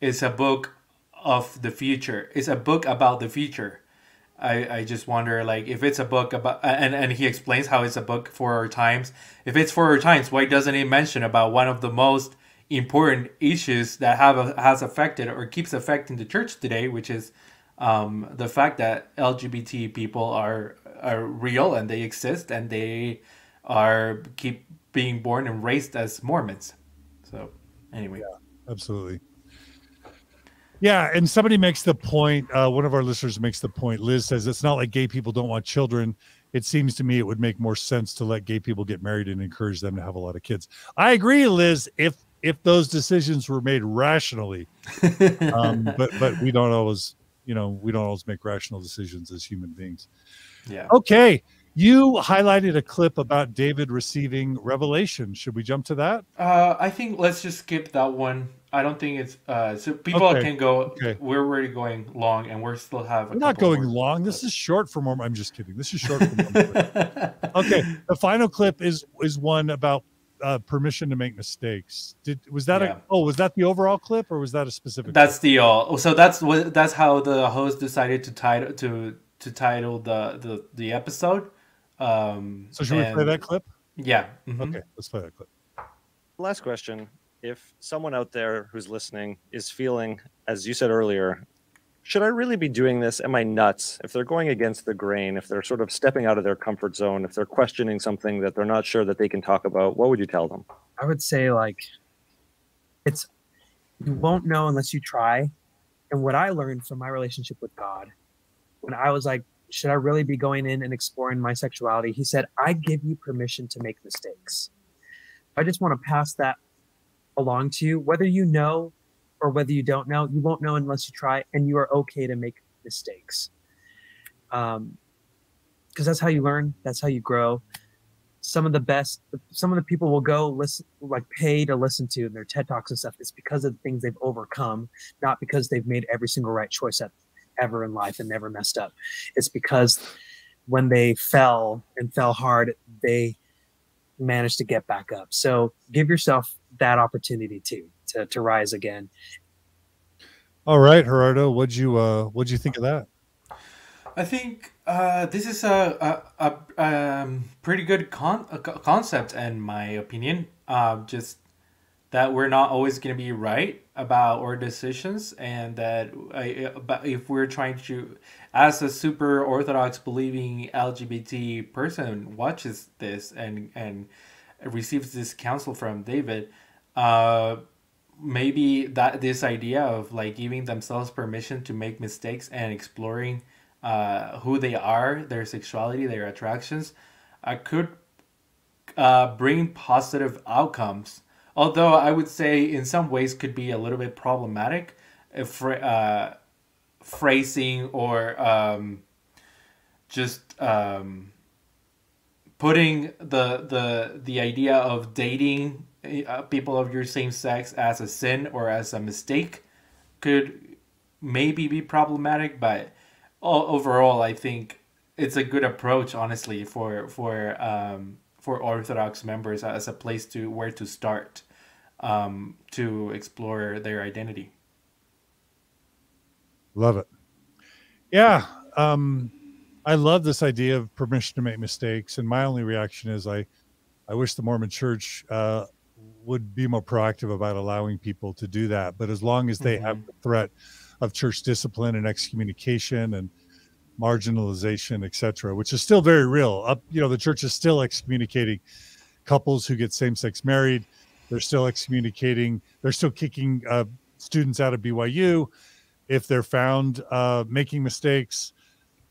it's a book of the future. It's a book about the future. I, I just wonder like if it's a book about and, and he explains how it's a book for our times if it's for our times why doesn't he mention about one of the most important issues that have has affected or keeps affecting the church today which is um, the fact that lgbt people are are real and they exist and they are keep being born and raised as mormons so anyway yeah, absolutely yeah, and somebody makes the point. Uh, one of our listeners makes the point. Liz says it's not like gay people don't want children. It seems to me it would make more sense to let gay people get married and encourage them to have a lot of kids. I agree, Liz. If if those decisions were made rationally, um, but but we don't always, you know, we don't always make rational decisions as human beings. Yeah. Okay. You highlighted a clip about David receiving revelation. Should we jump to that? Uh, I think let's just skip that one. I don't think it's uh, so people okay. can go. Okay. We're already going long, and we're still have. We're not going long. This is short for more. I'm just kidding. This is short for more. okay, the final clip is is one about uh, permission to make mistakes. Did was that yeah. a oh was that the overall clip or was that a specific? That's clip? the all. So that's what that's how the host decided to title to to title the the the episode. Um, so should and, we play that clip? Yeah. mhm. Okay, let's play that clip. Last question. If someone out there who's listening is feeling, as you said earlier, should I really be doing this? Am I nuts? If they're going against the grain, if they're sort of stepping out of their comfort zone, if they're questioning something that they're not sure that they can talk about, what would you tell them? I would say like it's you won't know unless you try. And what I learned from my relationship with God, when I was like, should I really be going in and exploring my sexuality? He said, I give you permission to make mistakes. I just want to pass that along to you, whether you know or whether you don't know. You won't know unless you try, and you are okay to make mistakes. Um, because that's how you learn. That's how you grow some of the best some of the people will go listen like pay to listen to their ted talks and stuff it's because of the things they've overcome not because they've made every single right choice ever in life and never messed up it's because when they fell and fell hard they managed to get back up so give yourself that opportunity too to, to rise again All right, Gerardo, what'd you uh what'd you think of that? I think uh, this is a, a, a um, pretty good con- a concept, in my opinion. Uh, just that we're not always going to be right about our decisions, and that uh, but if we're trying to, as a super orthodox believing LGBT person watches this and and receives this counsel from David, uh, maybe that this idea of like giving themselves permission to make mistakes and exploring uh, who they are, their sexuality, their attractions, uh, could uh, bring positive outcomes. Although I would say in some ways could be a little bit problematic if uh, phrasing or um, just um, putting the the the idea of dating uh, people of your same sex as a sin or as a mistake could maybe be problematic, but overall, I think it's a good approach, honestly, for for um, for Orthodox members as a place to where to start um, to explore their identity. Love it. Yeah. Um, I love this idea of permission to make mistakes. And my only reaction is I, I wish the Mormon church uh, would be more proactive about allowing people to do that. But as long as they have the threat of church discipline and excommunication and marginalization, etc., which is still very real. Up, you know, the church is still excommunicating couples who get same-sex married. They're still excommunicating. They're still kicking uh, students out of BYU if they're found uh, making mistakes.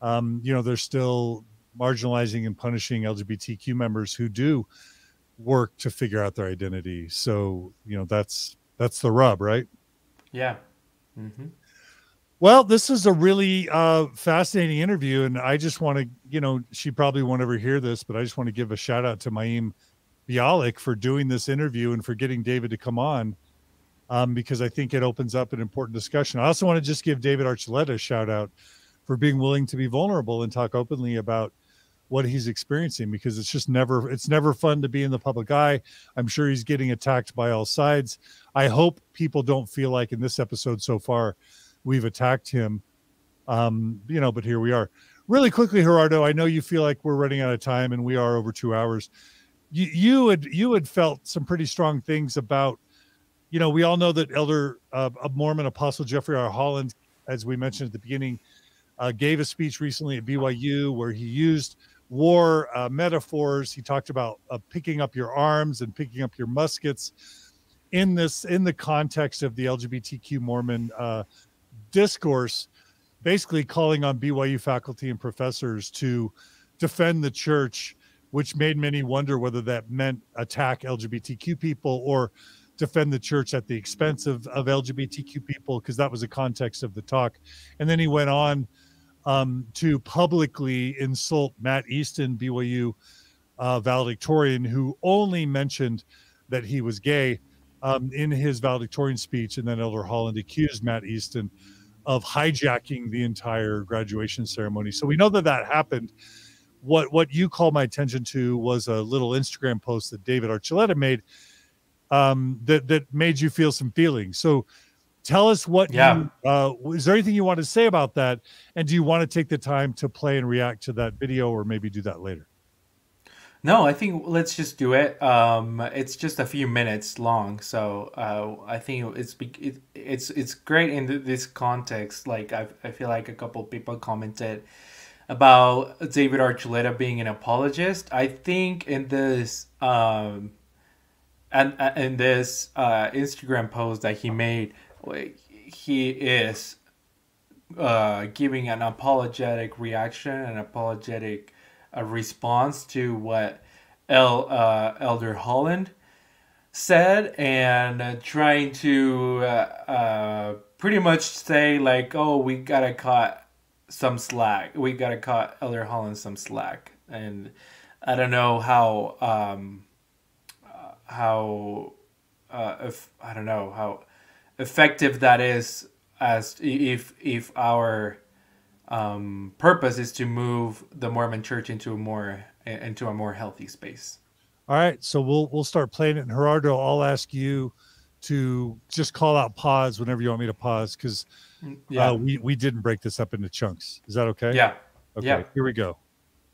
Um, you know, they're still marginalizing and punishing LGBTQ members who do work to figure out their identity. So, you know, that's that's the rub, right? Yeah. hmm Well, this is a really uh, fascinating interview, and I just want to, you know, she probably won't ever hear this, but I just want to give a shout out to Mayim Bialik for doing this interview and for getting David to come on, um, because I think it opens up an important discussion. I also want to just give David Archuleta a shout out for being willing to be vulnerable and talk openly about what he's experiencing because it's just never it's never fun to be in the public eye. I'm sure he's getting attacked by all sides. I hope people don't feel like in this episode so far we've attacked him. Um, you know, but here we are. Really quickly, Gerardo, I know you feel like we're running out of time and we are over two hours. You you had you had felt some pretty strong things about, you know, we all know that Elder uh, Mormon Apostle Jeffrey R. Holland, as we mentioned at the beginning, uh, gave a speech recently at BYU where he used war uh, metaphors. He talked about uh, picking up your arms and picking up your muskets in this in the context of the LGBTQ Mormon uh, discourse, basically calling on BYU faculty and professors to defend the church, which made many wonder whether that meant attack LGBTQ people or defend the church at the expense of, of LGBTQ people, because that was the context of the talk. And then he went on um, to publicly insult Matt Easton, BYU uh, valedictorian, who only mentioned that he was gay um, in his valedictorian speech. And then Elder Holland accused Matt Easton of hijacking the entire graduation ceremony. So we know that that happened. What what you called my attention to was a little Instagram post that David Archuleta made um, that that made you feel some feelings. So tell us what Yeah. you uh, is there anything you want to say about that and do you want to take the time to play and react to that video or maybe do that later No, I think let's just do it. Um, it's just a few minutes long, so uh, I think it's it, it's it's great in this context. Like I I feel like a couple people commented about David Archuleta being an apologist. I think in this um, and in this uh, Instagram post that he made, he is uh, giving an apologetic reaction, an apologetic uh, response to what El uh, Elder Holland said, and uh, trying to uh, uh, pretty much say like, "Oh, we gotta cut some slack. We gotta cut Elder Holland some slack." And I don't know how um, how if I don't know how effective that is as if if our um, purpose is to move the Mormon Church into a more into a more healthy space. All right, so we'll we'll start playing it. And Gerardo, I'll ask you to just call out pause whenever you want me to pause because mm, yeah. Uh, we we didn't break this up into chunks. Is that okay? Yeah. Okay. Yeah. Here we go.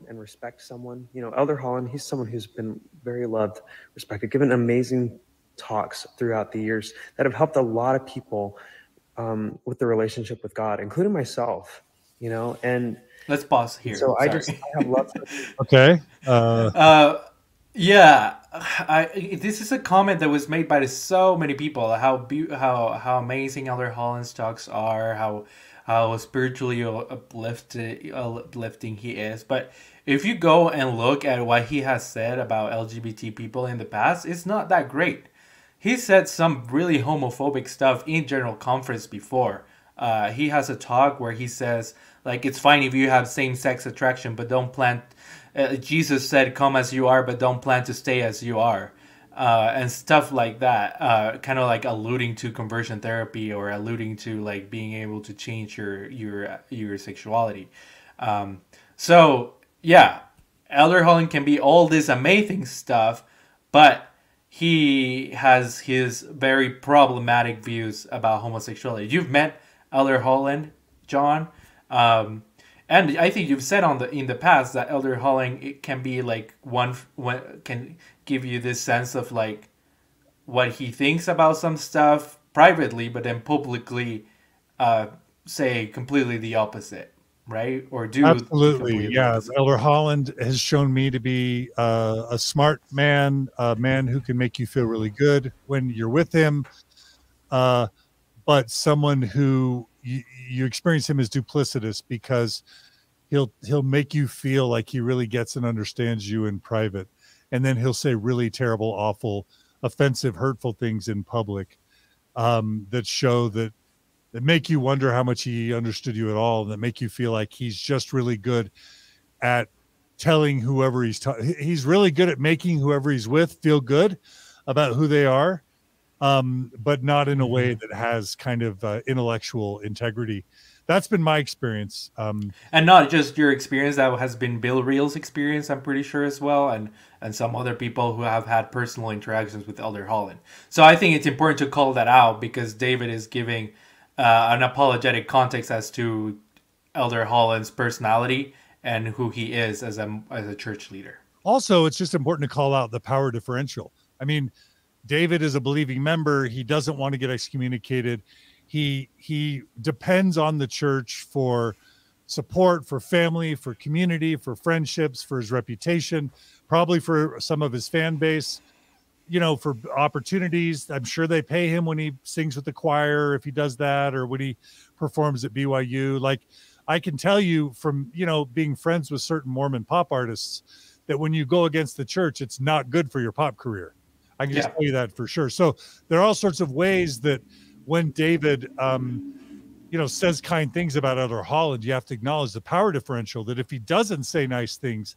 And respect someone. You know, Elder Holland. He's someone who's been very loved, respected, given amazing talks throughout the years that have helped a lot of people um, with the relationship with God, including myself. You know, and let's pause here. So Sorry. I just I have lots. Of- okay. Uh, uh, yeah, I, this is a comment that was made by so many people. How be- how how amazing Elder Holland's talks are. How how spiritually uplifted, uplifting he is. But if you go and look at what he has said about LGBT people in the past, it's not that great he said some really homophobic stuff in general conference before. Uh, he has a talk where he says like it's fine if you have same sex attraction, but don't plan. Uh, Jesus said, "Come as you are, but don't plan to stay as you are," uh, and stuff like that. Uh, kind of like alluding to conversion therapy or alluding to like being able to change your your your sexuality. Um, so yeah, Elder Holland can be all this amazing stuff, but he has his very problematic views about homosexuality. You've met Elder Holland, John, um, and I think you've said on the in the past that Elder Holland it can be like one, can give you this sense of like what he thinks about some stuff privately, but then publicly uh, say completely the opposite right? Or do absolutely, yeah. Elder Holland has shown me to be uh, a smart man, a man who can make you feel really good when you're with him, uh, but someone who you, you experience him as duplicitous because he'll he'll make you feel like he really gets and understands you in private, and then he'll say really terrible, awful, offensive, hurtful things in public um, that show that that make you wonder how much he understood you at all and that make you feel like he's just really good at telling whoever he's ta- he's really good at making whoever he's with feel good about who they are um, but not in a way mm-hmm. that has kind of uh, intellectual integrity that's been my experience um, and not just your experience that has been bill reel's experience i'm pretty sure as well and and some other people who have had personal interactions with elder holland so i think it's important to call that out because david is giving uh, an apologetic context as to Elder Holland's personality and who he is as a as a church leader. Also, it's just important to call out the power differential. I mean, David is a believing member. He doesn't want to get excommunicated. He he depends on the church for support, for family, for community, for friendships, for his reputation, probably for some of his fan base you know, for opportunities. I'm sure they pay him when he sings with the choir, if he does that, or when he performs at BYU. Like, I can tell you from, you know, being friends with certain Mormon pop artists that when you go against the church, it's not good for your pop career. I can just tell you that for sure. So there are all sorts of ways that when David, um, you know, says kind things about Elder Holland, you have to acknowledge the power differential that if he doesn't say nice things,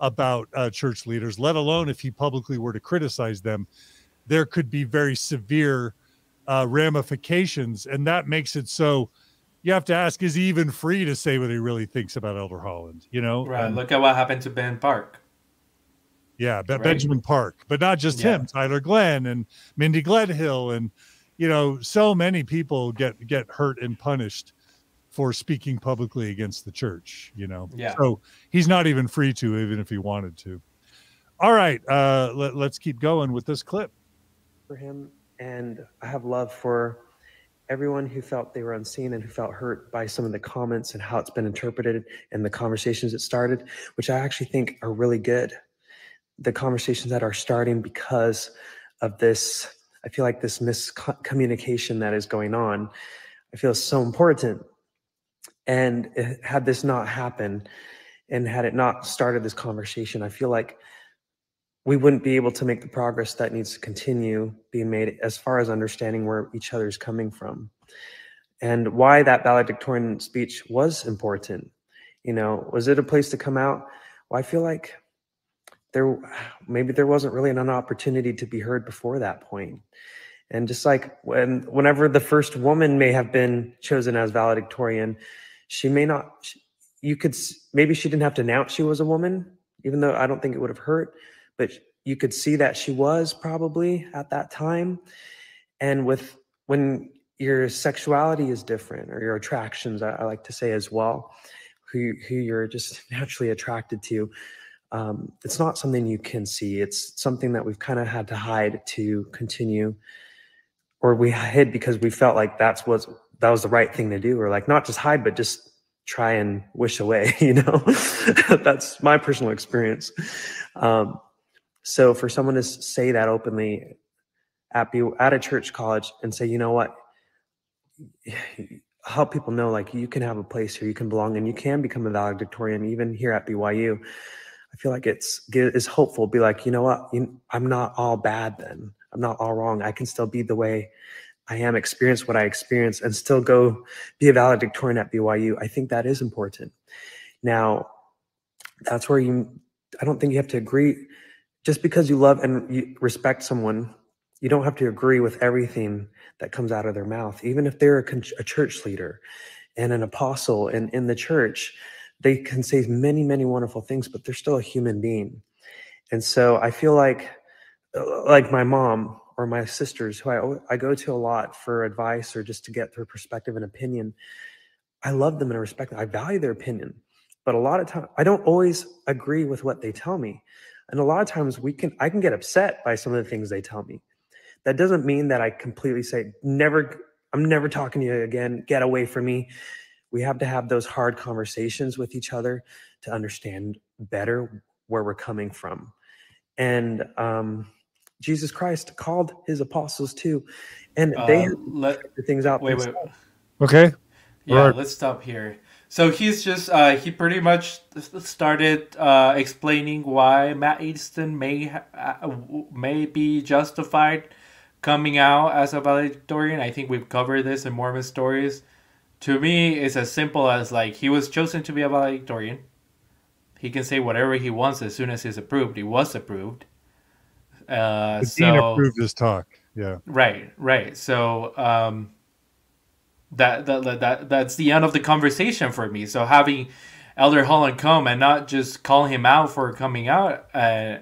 about uh, church leaders, let alone if he publicly were to criticize them, there could be very severe uh, ramifications. And that makes it so you have to ask is he even free to say what he really thinks about Elder Holland? You know? Right. Um, Look at what happened to Ben Park. Yeah, right. Benjamin Park, but not just yeah. him, Tyler Glenn and Mindy Gledhill and you know, so many people get get hurt and punished for speaking publicly against the church, you know. Yeah. So he's not even free to, even if he wanted to. All right, uh, let, let's keep going with this clip. For him, and I have love for everyone who felt they were unseen and who felt hurt by some of the comments and how it's been interpreted and the conversations that started, which I actually think are really good. The conversations that are starting because of this, I feel like this miscommunication that is going on, I feel so important. And had this not happened, and had it not started this conversation, I feel like we wouldn't be able to make the progress that needs to continue being made as far as understanding where each other is coming from and why that valedictorian speech was important. You know, was it a place to come out? Well, I feel like there maybe there wasn't really an opportunity to be heard before that point. And just like when whenever the first woman may have been chosen as valedictorian, she may not you could maybe she didn't have to announce she was a woman, even though I don't think it would have hurt but you could see that she was probably at that time. And with when your sexuality is different or your attractions, I, I like to say as well, who, who you're just naturally attracted to, um, it's not something you can see. It's something that we've kind of had to hide to continue, or we hid because we felt like that's what that was the right thing to do, or like not just hide, but just try and wish away. You know, that's my personal experience. Um, so for someone to say that openly at be at a church college and say, you know what, help people know like you can have a place here, you can belong, and you can become a valedictorian even here at BYU. I feel like it's is hopeful. Be like, you know what, I'm not all bad. Then I'm not all wrong. I can still be the way I am, experience what I experience, and still go be a valedictorian at BYU. I think that is important. Now, that's where you. I don't think you have to agree just because you love and you respect someone, you don't have to agree with everything that comes out of their mouth. Even if they're a, a church leader and an apostle and in the church, they can say many, many wonderful things, but they're still a human being. And so I feel like, like my mom or my sisters, who I, I go to a lot for advice or just to get their perspective and opinion, I love them and I respect them. I value their opinion. But a lot of times, I don't always agree with what they tell me. And a lot of times we can I can get upset by some of the things they tell me. That doesn't mean that I completely say never I'm never talking to you again. Get away from me. We have to have those hard conversations with each other to understand better where we're coming from. And um, Jesus Christ called his apostles too, and they uh, let the things out. Wait, wait. Okay. Yeah, let's stop here. So he's just uh, he pretty much started uh, explaining why Matt Easton may uh, may be justified coming out as a valedictorian. I think we've covered this in Mormon stories. To me, it's as simple as like he was chosen to be a valedictorian. He can say whatever he wants as soon as he's approved. He was approved. Uh, the so, dean approved his talk. Yeah. Right. Right. So. Um, that, that that that's the end of the conversation for me. So having Elder Holland come and not just call him out for coming out, uh,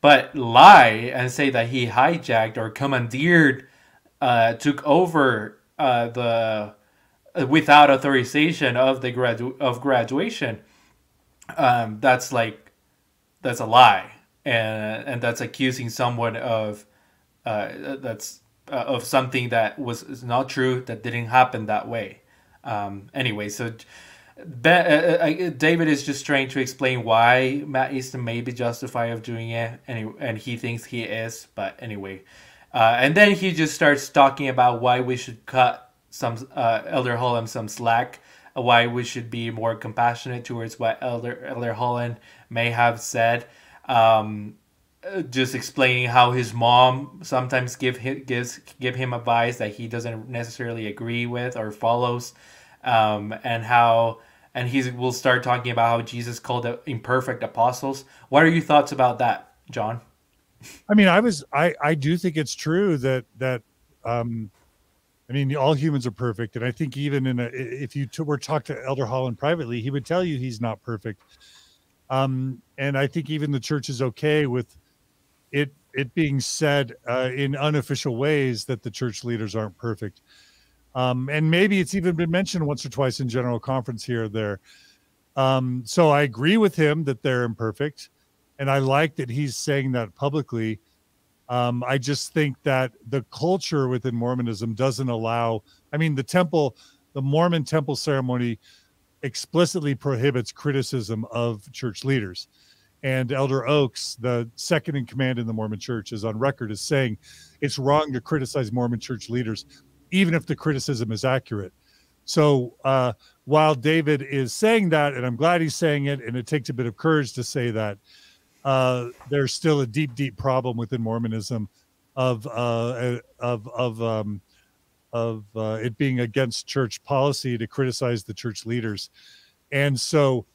but lie and say that he hijacked or commandeered, uh, took over uh, the uh, without authorization of the gradu- of graduation. Um, that's like that's a lie, and and that's accusing someone of uh, that's uh, of something that was not true that didn't happen that way. Um, anyway, so ben, uh, uh, David is just trying to explain why Matt Easton may be justified of doing it, and he, and he thinks he is. But anyway, uh, and then he just starts talking about why we should cut some uh, Elder Holland some slack, uh, why we should be more compassionate towards what Elder Elder Holland may have said. Um, just explaining how his mom sometimes give him, gives give him advice that he doesn't necessarily agree with or follows, um, and how and he will start talking about how Jesus called the imperfect apostles. What are your thoughts about that, John? I mean, I was I I do think it's true that that um, I mean, all humans are perfect, and I think even in a if you were talk to Elder Holland privately, he would tell you he's not perfect. Um, and I think even the church is okay with it it being said uh, in unofficial ways that the church leaders aren't perfect. Um, and maybe it's even been mentioned once or twice in general conference here or there. Um, so I agree with him that they're imperfect. and I like that he's saying that publicly. Um, I just think that the culture within Mormonism doesn't allow. I mean, the temple, the Mormon temple ceremony, explicitly prohibits criticism of church leaders. And Elder Oaks, the second in command in the Mormon Church, is on record as saying it's wrong to criticize Mormon church leaders, even if the criticism is accurate. So uh, while David is saying that, and I'm glad he's saying it, and it takes a bit of courage to say that, uh, there's still a deep, deep problem within Mormonism of uh, of of um, of uh, it being against church policy to criticize the church leaders, and so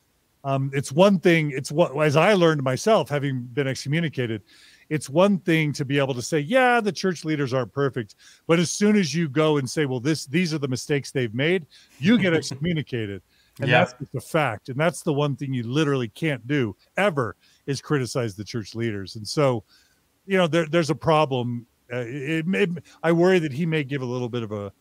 um, it's one thing. It's what as I learned myself, having been excommunicated, it's one thing to be able to say, yeah, the church leaders aren't perfect, but as soon as you go and say, well, this these are the mistakes they've made, you get excommunicated. And yeah. that's just a fact. And that's the one thing you literally can't do ever is criticize the church leaders. And so, you know, there, there's a problem. Uh, it, it, I worry that he may give a little bit of a,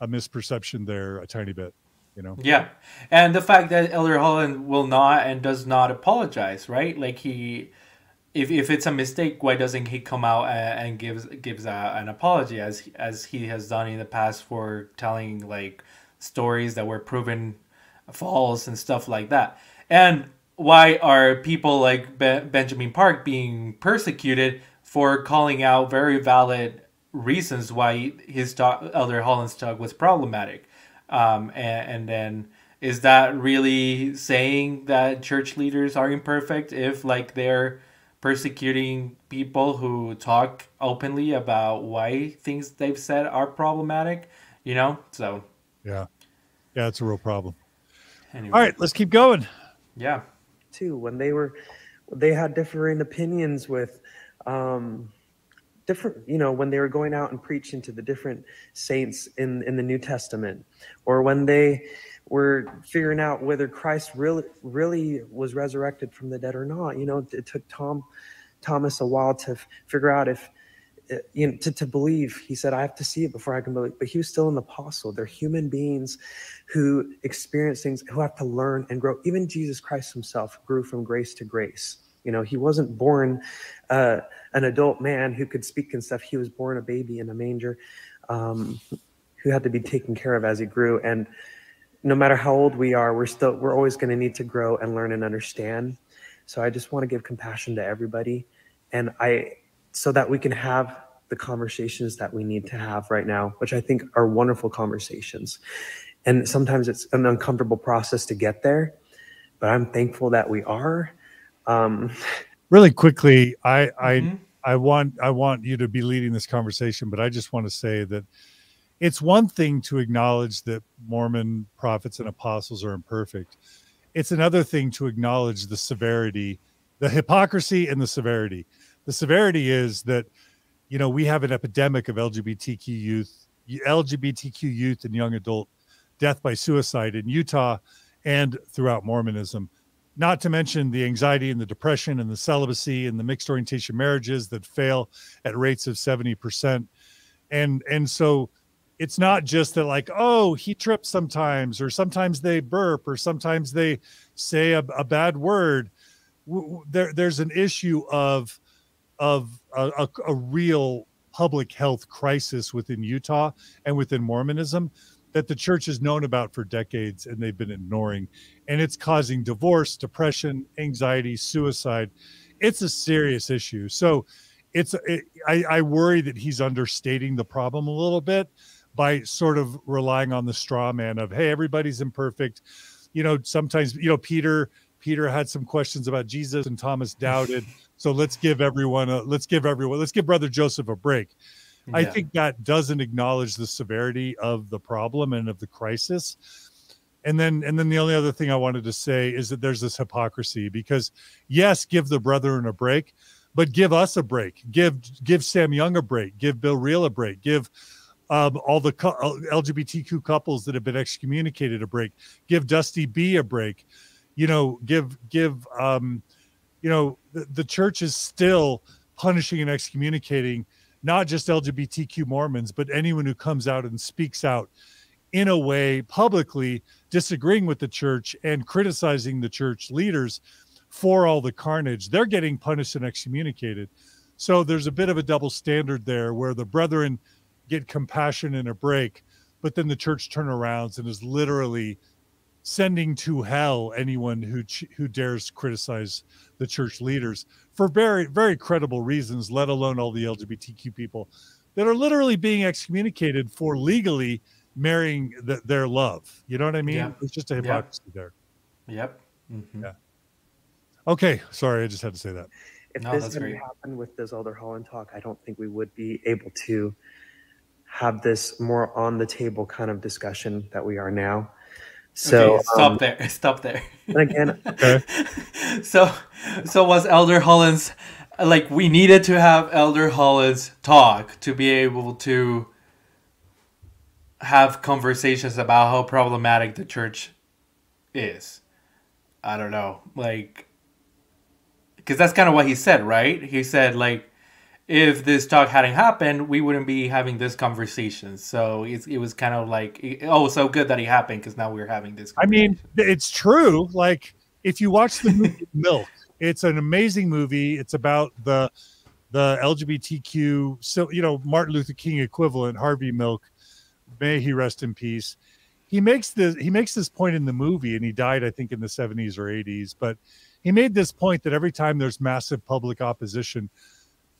a misperception there, a tiny bit. You know? Yeah, and the fact that Elder Holland will not and does not apologize, right? Like he, if, if it's a mistake, why doesn't he come out and, gives gives a, an apology as as he has done in the past for telling like stories that were proven false and stuff like that? And why are people like Be- Benjamin Park being persecuted for calling out very valid reasons why his talk, Elder Holland's talk was problematic? Um, and, and then is that really saying that church leaders are imperfect if like they're persecuting people who talk openly about why things they've said are problematic, you know? So, yeah. Yeah, it's a real problem. Anyway. All right, let's keep going. Yeah. Too when they were they had differing opinions with um different you know when they were going out and preaching to the different saints in in the New Testament or when they were figuring out whether Christ really really was resurrected from the dead or not. You know, it took Tom Thomas a while to figure out if uh, you know to, to believe. He said, "I have to see it before I can believe." But he was still an apostle. They're human beings who experience things, who have to learn and grow. Even Jesus Christ Himself grew from grace to grace. You know, he wasn't born uh, an adult man who could speak and stuff. He was born a baby in a manger, um, who had to be taken care of as he grew. And no matter how old we are, we're still we're always going to need to grow and learn and understand. So I just want to give compassion to everybody, and I so that we can have the conversations that we need to have right now, which I think are wonderful conversations. And sometimes it's an uncomfortable process to get there, but I'm thankful that we are. Um, really quickly, I I mm-hmm. I want I want you to be leading this conversation, but I just want to say that it's one thing to acknowledge that Mormon prophets and apostles are imperfect. It's another thing to acknowledge the severity, the hypocrisy and the severity. The severity is that, you know, we have an epidemic of LGBTQ youth, LGBTQ youth and young adult death by suicide in Utah and throughout Mormonism. Not to mention the anxiety and the depression and the celibacy and the mixed orientation marriages that fail at rates of 70%. And and so it's not just that like oh he trips sometimes or sometimes they burp or sometimes they say a, a bad word there there's an issue of of a, a, a, real public health crisis within Utah and within Mormonism that the church has known about for decades and they've been ignoring. And it's causing divorce depression anxiety suicide. It's a serious issue. So it's it, I, I worry that he's understating the problem a little bit by sort of relying on the straw man of hey everybody's imperfect. You know sometimes you know peter peter had some questions about jesus and thomas doubted. So let's give everyone a let's give everyone let's give brother joseph a break yeah. i think that doesn't acknowledge the severity of the problem and of the crisis and then and then the only other thing i wanted to say is that there's this hypocrisy because yes give the brethren a break but give us a break give give sam young a break give bill reel a break give um, all the cu- LGBTQ couples that have been excommunicated a break. Give Dusty B a break. You know, give give um, you know the, the church is still punishing and excommunicating not just LGBTQ Mormons, but anyone who comes out and speaks out in a way publicly disagreeing with the church and criticizing the church leaders for all the carnage, they're getting punished and excommunicated. So there's a bit of a double standard there where the brethren get compassion and a break, but then the church turnarounds and is literally sending to hell anyone who who dares criticize the church leaders for very very credible reasons let alone all the lgbtq people that are literally being excommunicated for legally marrying the, their love you know what i mean Yeah. it's just a hypocrisy there Yep. Mhm. Yeah. okay sorry i just had to say that If No, this that's hadn't great. happened with this Elder Holland talk, I don't think we would be able to have this more on the table kind of discussion that we are now. So, okay, stop um, there. Stop there. again, Okay. so, so was Elder Holland's like we needed to have Elder Holland's talk to be able to have conversations about how problematic the church is. I don't know, like, because that's kind of what he said, right? He said like, if this talk hadn't happened, we wouldn't be having this conversation. So it, it was kind of like, oh, so good that it happened because now we're having this. I mean, it's true. Like if you watch the movie Milk, it's an amazing movie. It's about the the LGBTQ, so you know, Martin Luther King equivalent, Harvey Milk. May he rest in peace. He makes this he makes this point in the movie, and he died, I think, in the 70s or 80s. But he made this point that every time there's massive public opposition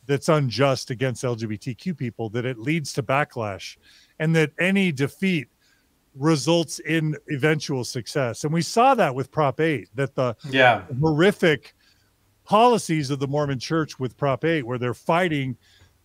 that's unjust against LGBTQ people, that it leads to backlash, and that any defeat results in eventual success. And we saw that with Prop 8, that the yeah, horrific policies of the Mormon church with Prop 8, where they're fighting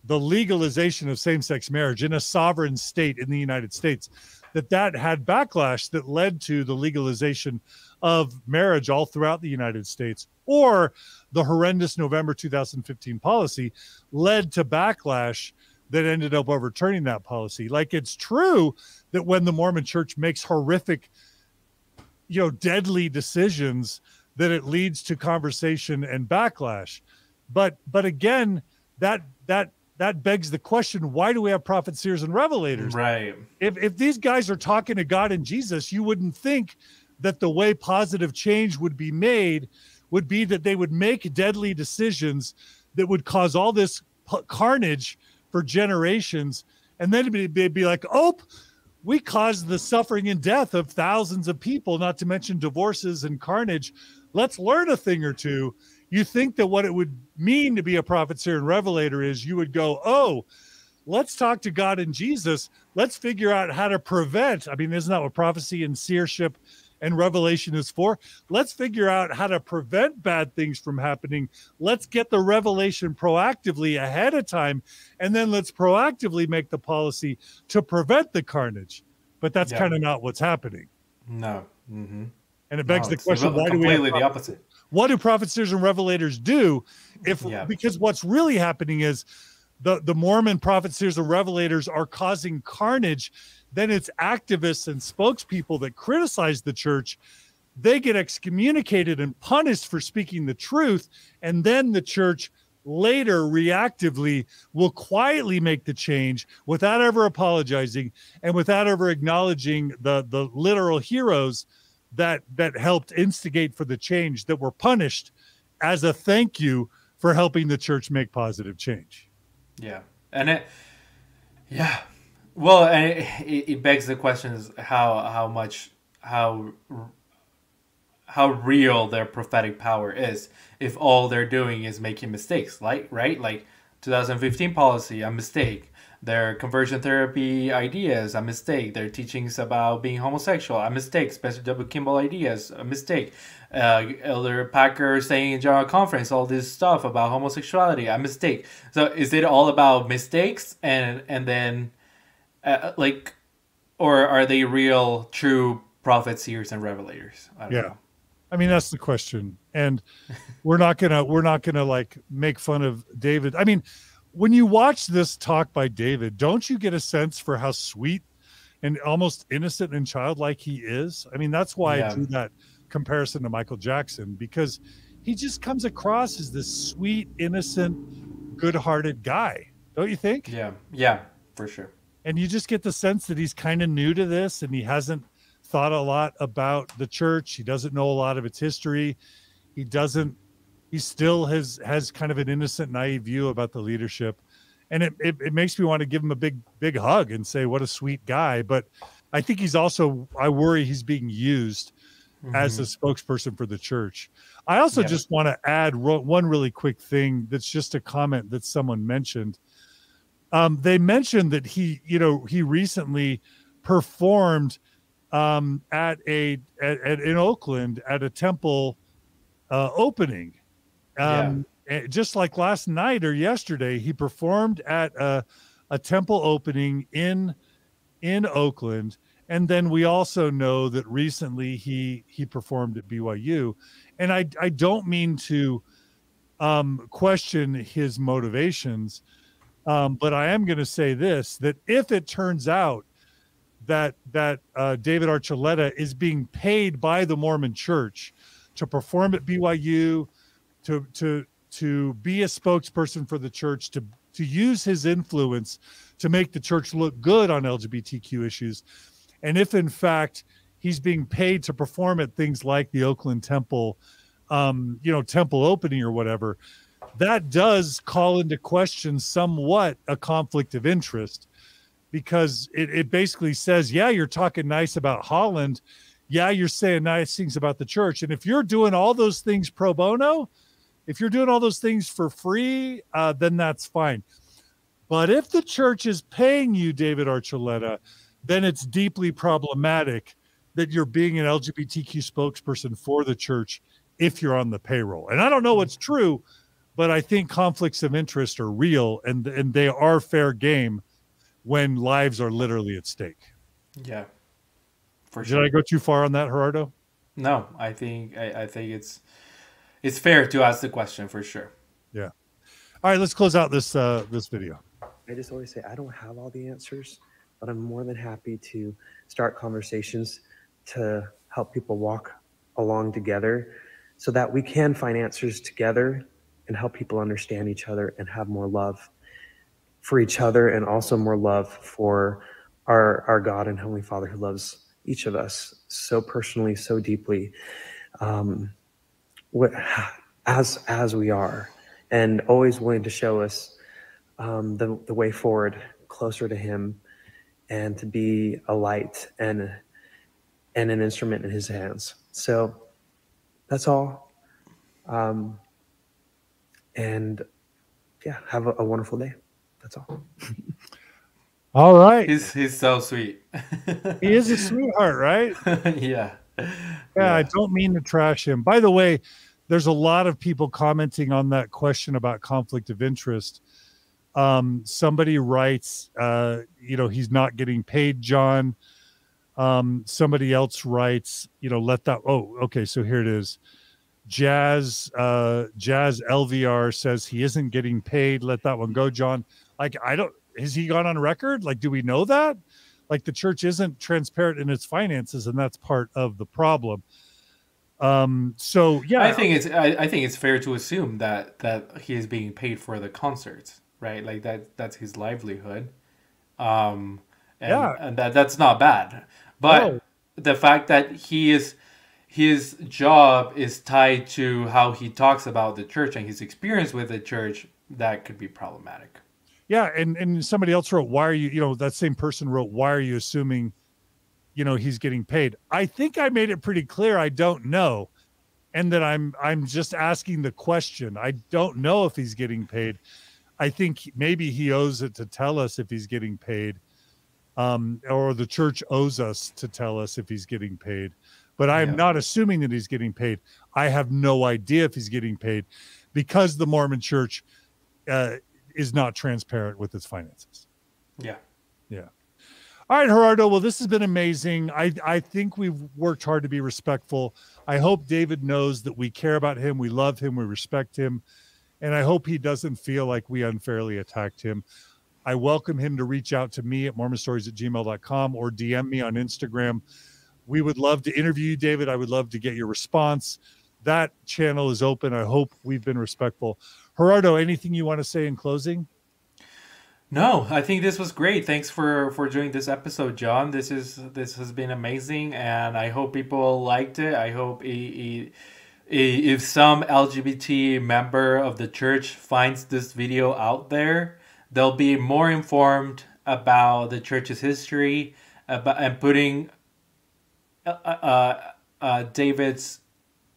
the legalization of same sex marriage in a sovereign state in the United States, that that had backlash that led to the legalization of marriage all throughout the United States, or the horrendous November 2015 policy led to backlash that ended up overturning that policy. Like it's true that when the Mormon church makes horrific, you know, deadly decisions, that it leads to conversation and backlash. But but again, that that that begs the question: Why do we have prophets, seers, and revelators? right. if if these guys are talking to God and Jesus, you wouldn't think that the way positive change would be made would be that they would make deadly decisions that would cause all this carnage for generations, and then it'd be like, oh, we caused the suffering and death of thousands of people, not to mention divorces and carnage. Let's learn a thing or two. You think that what it would mean to be a prophet, seer, and revelator is you would go, oh, let's talk to God and Jesus. Let's figure out how to prevent. I mean, isn't that what prophecy and seership and revelation is for? Let's figure out how to prevent bad things from happening. Let's get the revelation proactively ahead of time, and then let's proactively make the policy to prevent the carnage. But that's Yeah. kind of not what's happening. No. Mm-hmm. And it begs No, the question: Why do we completely the opposite? what do prophets, seers, and revelators do? If Yeah. because what's really happening is the the Mormon prophets, seers, and revelators are causing carnage. Then it's activists and spokespeople that criticize the church. They get excommunicated and punished for speaking the truth, and then the church later reactively will quietly make the change without ever apologizing and without ever acknowledging the the literal heroes that that helped instigate for the change that were punished as a thank you for helping the church make positive change. Yeah, and it, yeah, well, and it, it, begs the question: is how how much how how real their prophetic power is if all they're doing is making mistakes, like right, like 2015 policy, a mistake. Their conversion therapy ideas, a mistake. Their teachings about being homosexual, a mistake. Spencer W. Kimball ideas, a mistake. Uh, Elder Packer saying in general conference all this stuff about homosexuality, a mistake. So is it all about mistakes and and then uh, like, or are they real, true prophets, seers, and revelators? I don't Yeah. know. I mean that's the question. And we're not going to we're not going to like make fun of David. I mean, when you watch this talk by David, don't you get a sense for how sweet and almost innocent and childlike he is? I mean, that's why I Yeah. drew that comparison to Michael Jackson because he just comes across as this sweet, innocent, good-hearted guy. Don't you think? Yeah, yeah, for sure. And you just get the sense that he's kind of new to this and he hasn't thought a lot about the church he doesn't know a lot of its history He doesn't. He still has has kind of an innocent, naive view about the leadership, and it, it it makes me want to give him a big big hug and say what a sweet guy. But I think he's also. I worry he's being used as mm-hmm. a spokesperson for the church. I also Yeah. just want to add one really quick thing that's just a comment that someone mentioned. Um, they mentioned that he, you know, he recently performed um, at a at, at in Oakland at a temple uh, opening. Um, eh, Just like last night or yesterday, he performed at a, a temple opening in in Oakland. And then we also know that recently he he performed at BYU and I I don't mean to um question his motivations um but I am going to say this that if it turns out that that uh, David Archuleta is being paid by the Mormon Church to perform at BYU to to to be a spokesperson for the church to to use his influence to make the church look good on LGBTQ issues and if in fact he's being paid to perform at things like the Oakland Temple, um, you know, temple opening or whatever, that does call into question somewhat a conflict of interest because it, it basically says, yeah, you're talking nice about Holland. Yeah, you're saying nice things about the church. And if you're doing all those things pro bono, if you're doing all those things for free, uh, then that's fine. But if the church is paying you, David Archuleta, then it's deeply problematic that you're being an LGBTQ spokesperson for the church if you're on the payroll. And I don't know what's true, but I think conflicts of interest are real and and they are fair game when lives are literally at stake. Yeah. For Did sure. I go too far on that, Gerardo? No, I think I, I think it's it's fair to ask the question for sure. Yeah. All right, let's close out this uh this video. I just always say I don't have all the answers, but I'm more than happy to start conversations to help people walk along together so that we can find answers together and help people understand each other and have more love for each other and also more love for our our God and Heavenly Father who loves each of us so personally, so deeply, um, what, as as we are, and always willing to show us um, the, the way forward closer to him and to be a light and and an instrument in his hands. So that's all. Um, and yeah have a, a wonderful day that's all All right. He's he's so sweet. He is a sweetheart, right? yeah. Yeah, I don't mean to trash him. By the way, there's a lot of people commenting on that question about conflict of interest. Um, somebody writes, uh, you know, he's not getting paid, John. Um, somebody else writes, you know, let that. Oh, okay. So here it is. Jazz, uh, Jazz LVR says he isn't getting paid. Let that one go, John. Like, I don't, has he gone on record? Like, do we know that? Like, the church isn't transparent in its finances, and that's part of the problem. Um, so yeah, I think it's I, I think it's fair to assume that that he is being paid for the concerts, right? Like that that's his livelihood. Um and, Yeah. and that that's not bad. But No. the fact that he is his job is tied to how he talks about the church and his experience with the church, that could be problematic. Yeah, and and somebody else wrote, "Why are you?" You know, that same person wrote, "Why are you assuming, you know, he's getting paid?" I think I made it pretty clear. I don't know, and that I'm I'm just asking the question. I don't know if he's getting paid. I think maybe he owes it to tell us if he's getting paid, um, or the church owes us to tell us if he's getting paid. But I am Yeah. not assuming that he's getting paid. I have no idea if he's getting paid because the Mormon Church uh, is not transparent with its finances. Yeah. Yeah. All right, Gerardo. Well, this has been amazing. I, I think we've worked hard to be respectful. I hope David knows that we care about him, we love him, we respect him, and I hope he doesn't feel like we unfairly attacked him. I welcome him to reach out to me at mormonstories at gmail.com or DM me on Instagram. We would love to interview you, David. I would love to get your response. That channel is open. I hope we've been respectful. Gerardo, anything you want to say in closing? No, I think this was great. Thanks for for doing this episode, John. This is this has been amazing, and I hope people liked it. I hope it it, if some LGBT member of the church finds this video out there, they'll be more informed about the church's history about and putting uh, uh, uh, David's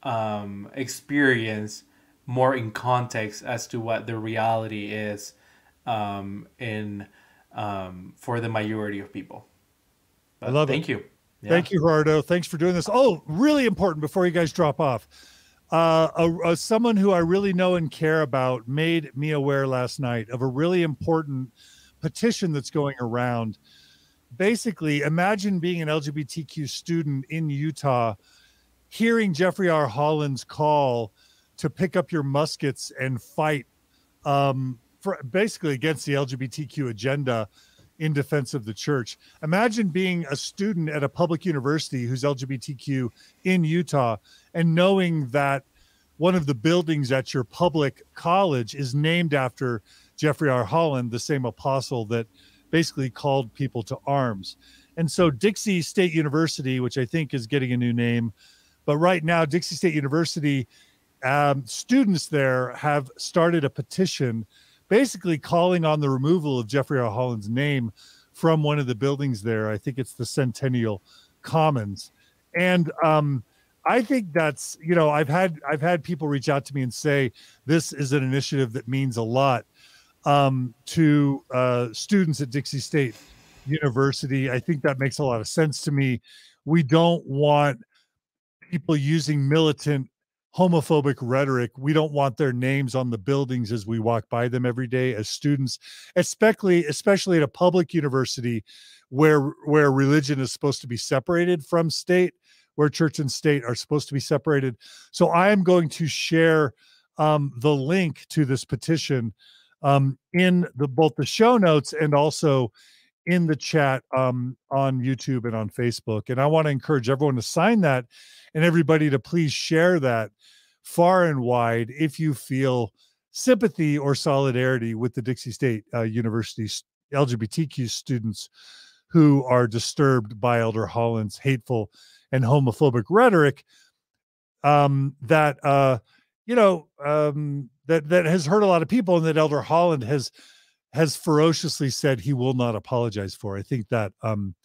um, experience more in context as to what the reality is um, in um, for the majority of people. But I love thank it. Thank you. Yeah. Thank you, Gerardo. Thanks for doing this. Oh, really important before you guys drop off. Uh, a, a, someone who I really know and care about made me aware last night of a really important petition that's going around. Basically, imagine being an LGBTQ student in Utah, hearing Jeffrey R. Holland's call to pick up your muskets and fight um, for basically against the LGBTQ agenda in defense of the church. Imagine being a student at a public university who's LGBTQ in Utah and knowing that one of the buildings at your public college is named after Jeffrey R. Holland, the same apostle that basically called people to arms. And so Dixie State University, which I think is getting a new name, but right now, Dixie State University um, students there have started a petition basically calling on the removal of Jeffrey R. Holland's name from one of the buildings there. I think it's the Centennial Commons. And um, I think that's, you know, I've had I've had people reach out to me and say this is an initiative that means a lot um, to uh, students at Dixie State University. I think that makes a lot of sense to me. We don't want people using militant homophobic rhetoric. We don't want their names on the buildings as we walk by them every day as students, especially especially at a public university where where religion is supposed to be separated from state, where church and state are supposed to be separated. So I am going to share um, the link to this petition um, in the both the show notes and also in the chat um, on YouTube and on Facebook. And I want to encourage everyone to sign that and everybody to please share that far and wide if you feel sympathy or solidarity with the Dixie State uh, University LGBTQ students who are disturbed by Elder Holland's hateful and homophobic rhetoric um, that uh, you know um, that that has hurt a lot of people and that Elder Holland has has ferociously said he will not apologize for. I think that um,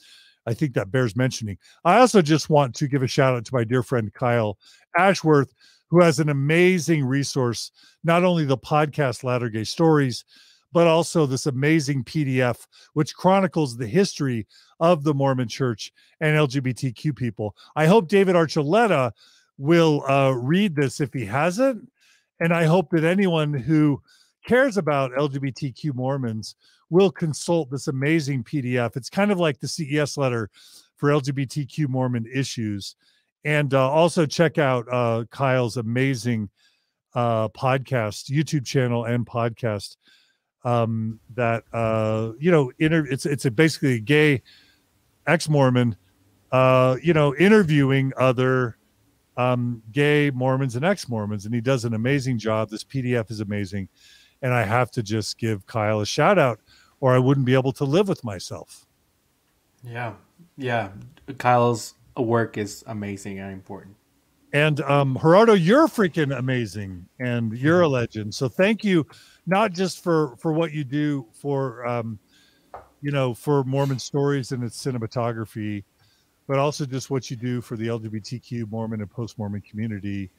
I think that bears mentioning. I also just want to give a shout out to my dear friend Kyle Ashworth, who has an amazing resource, not only the podcast Latter Gay Stories, but also this amazing PDF, which chronicles the history of the Mormon church and LGBTQ people. I hope David Archuleta will uh, read this if he hasn't. And I hope that anyone who cares about LGBTQ Mormons will consult this amazing PDF. It's kind of like the CES letter for LGBTQ Mormon issues. And uh, also check out uh, Kyle's amazing uh, podcast, YouTube channel, and podcast. Um, that uh, you know, inter- it's it's a basically a gay ex-Mormon, uh, you know, interviewing other um, gay Mormons and ex-Mormons, and he does an amazing job. This PDF is amazing and I have to just give Kyle a shout out, or I wouldn't be able to live with myself. Yeah, yeah. Kyle's work is amazing and important. And um, Gerardo, you're freaking amazing, and you're a legend. So thank you, not just for for what you do for, um, you know, for Mormon stories and its cinematography, but also just what you do for the LGBTQ Mormon and post Mormon community.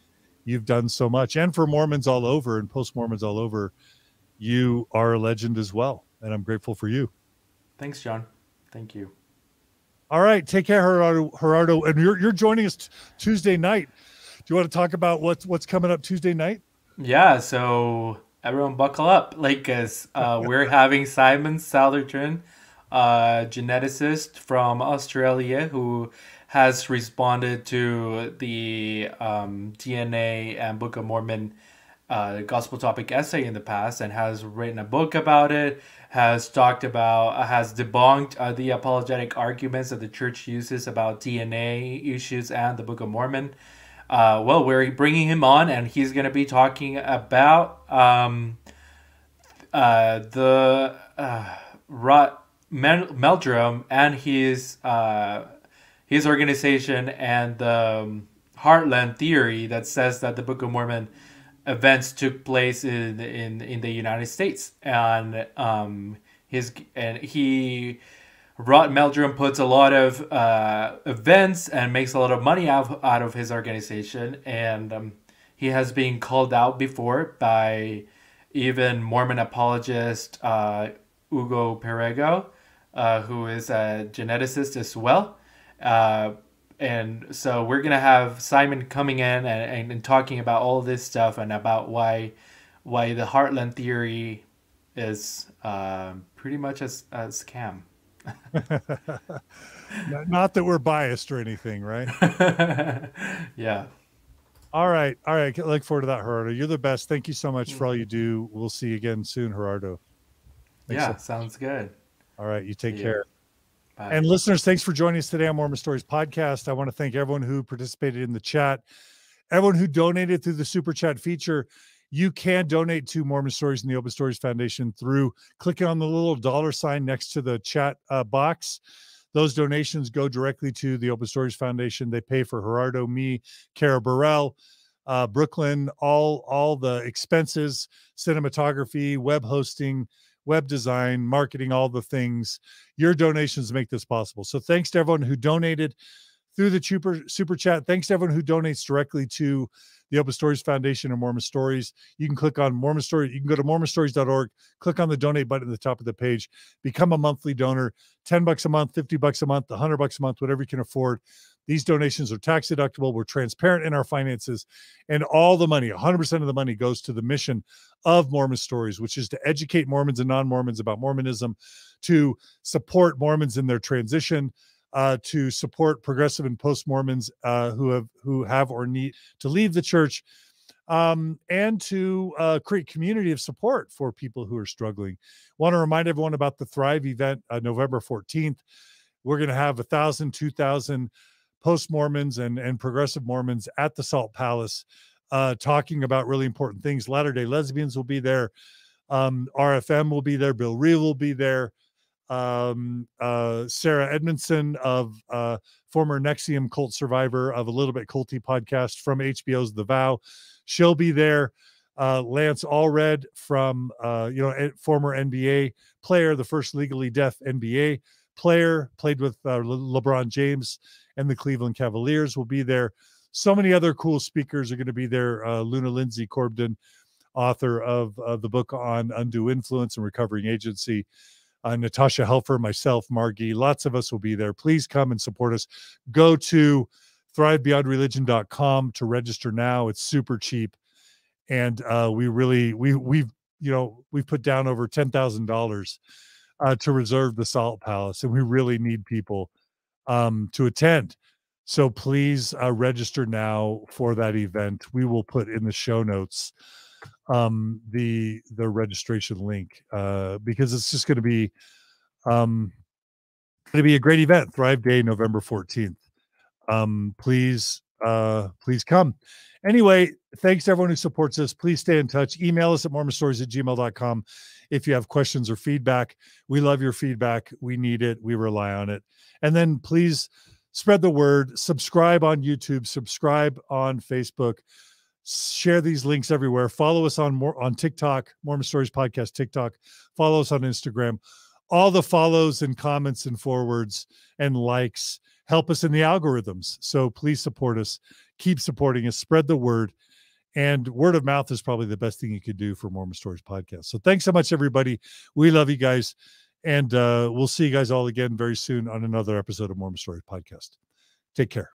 You've done so much and for mormons all over and post mormons all over you are a legend as well and i'm grateful for you. Thanks john. Thank you. All right take care gerardo, gerardo. and you're, you're joining us t- tuesday night. Do you want to talk about what's what's coming up tuesday night? Yeah so everyone buckle up like uh, we're having simon Southerton, uh, geneticist from australia who has responded to the um, DNA and Book of Mormon uh, gospel topic essay in the past and has written a book about it, has talked about, uh, has debunked uh, the apologetic arguments that the church uses about DNA issues and the Book of Mormon. Uh, well, we're bringing him on, and he's going to be talking about um, uh, the uh, Rod Mel- Meldrum and his uh, his organization and the um, Heartland theory that says that the Book of Mormon events took place in in in the United States, and um, his and he. Rod Meldrum puts a lot of uh, events and makes a lot of money out, out of his organization, and um, he has been called out before by even Mormon apologist uh, Ugo Perego, uh, who is a geneticist as well. Uh, and so we're gonna have Simon coming in and, and, and, talking about all this stuff and about why why the Heartland theory is uh, pretty much a, a scam. Not that we're biased or anything, right? yeah. All right. All right. Look forward to that, Gerardo. You're the best. Thank you so much for all you do. We'll see you again soon, Gerardo. Thanks yeah, so sounds good. All right. You take care. Bye. And listeners, thanks for joining us today on Mormon Stories podcast. I want to thank everyone who participated in the chat, everyone who donated through the super chat feature. You can donate to Mormon Stories and the Open Stories Foundation through clicking on the little dollar sign next to the chat uh, box. Those donations go directly to the Open Stories Foundation. They pay for Gerardo, me, Cara Burrell, uh, Brooklyn, all all the expenses, cinematography, web hosting, web design, marketing, all the things. Your donations make this possible. So thanks to everyone who donated through the super super chat. Thanks to everyone who donates directly to the Open Stories Foundation and Mormon Stories. You can click on Mormon Stories. You can go to mormonstories.org, click on the donate button at the top of the page, become a monthly donor, 10 bucks a month, 50 bucks a month, 100 bucks a month, whatever you can afford. These donations are tax deductible. We're transparent in our finances, and all the money, 100% of the money, goes to the mission of Mormon Stories, which is to educate Mormons and non Mormons about Mormonism, to support Mormons in their transition, uh, to support progressive and post Mormons uh, who have who have or need to leave the church, um, and to uh, create community of support for people who are struggling. Want to remind everyone about the Thrive event, uh, November fourteenth. We're going to have a thousand, two thousand post Mormons and and progressive Mormons at the Salt Palace, uh, talking about really important things. Latter Day Lesbians will be there. Um, RFM will be there. Bill Reel will be there um, uh, Sarah Edmondson of uh, former NXIVM cult survivor of a little bit culty podcast from HBO's The Vow. She'll be there. Uh, Lance Allred from uh, you know former NBA player, the first legally deaf NBA player, played with uh, Le- LeBron James and the Cleveland Cavaliers will be there. So many other cool speakers are going to be there. Uh, Luna Lindsey Corbden, author of uh, the book on undue influence and recovering agency uh, Natasha Helfer, myself, Margie, lots of us will be there. Please come and support us. Go to thrivebeyondreligion.com to register now. It's super cheap. And uh, we really, we, we've, you know, we've put down over $10,000 uh, to reserve the Salt Palace, and we really need people um, to attend. So please uh, register now for that event. We will put in the show notes um, the the registration link uh, because it's just going to be um, going to be a great event. Thrive Day, November fourteenth. Um, please, uh, please come. Anyway, thanks to everyone who supports us. Please stay in touch. Email us at mormonstories at gmail.com if you have questions or feedback. We love your feedback. We need it. We rely on it. And then please spread the word. Subscribe on YouTube. Subscribe on Facebook share these links everywhere. Follow us on more on TikTok, Mormon Stories Podcast TikTok. Follow us on Instagram. All the follows and comments and forwards and likes help us in the algorithms. So please support us. Keep supporting us. Spread the word. And word of mouth is probably the best thing you could do for Mormon Stories Podcast. So thanks so much, everybody. We love you guys. And uh, we'll see you guys all again very soon on another episode of Mormon Stories Podcast. Take care.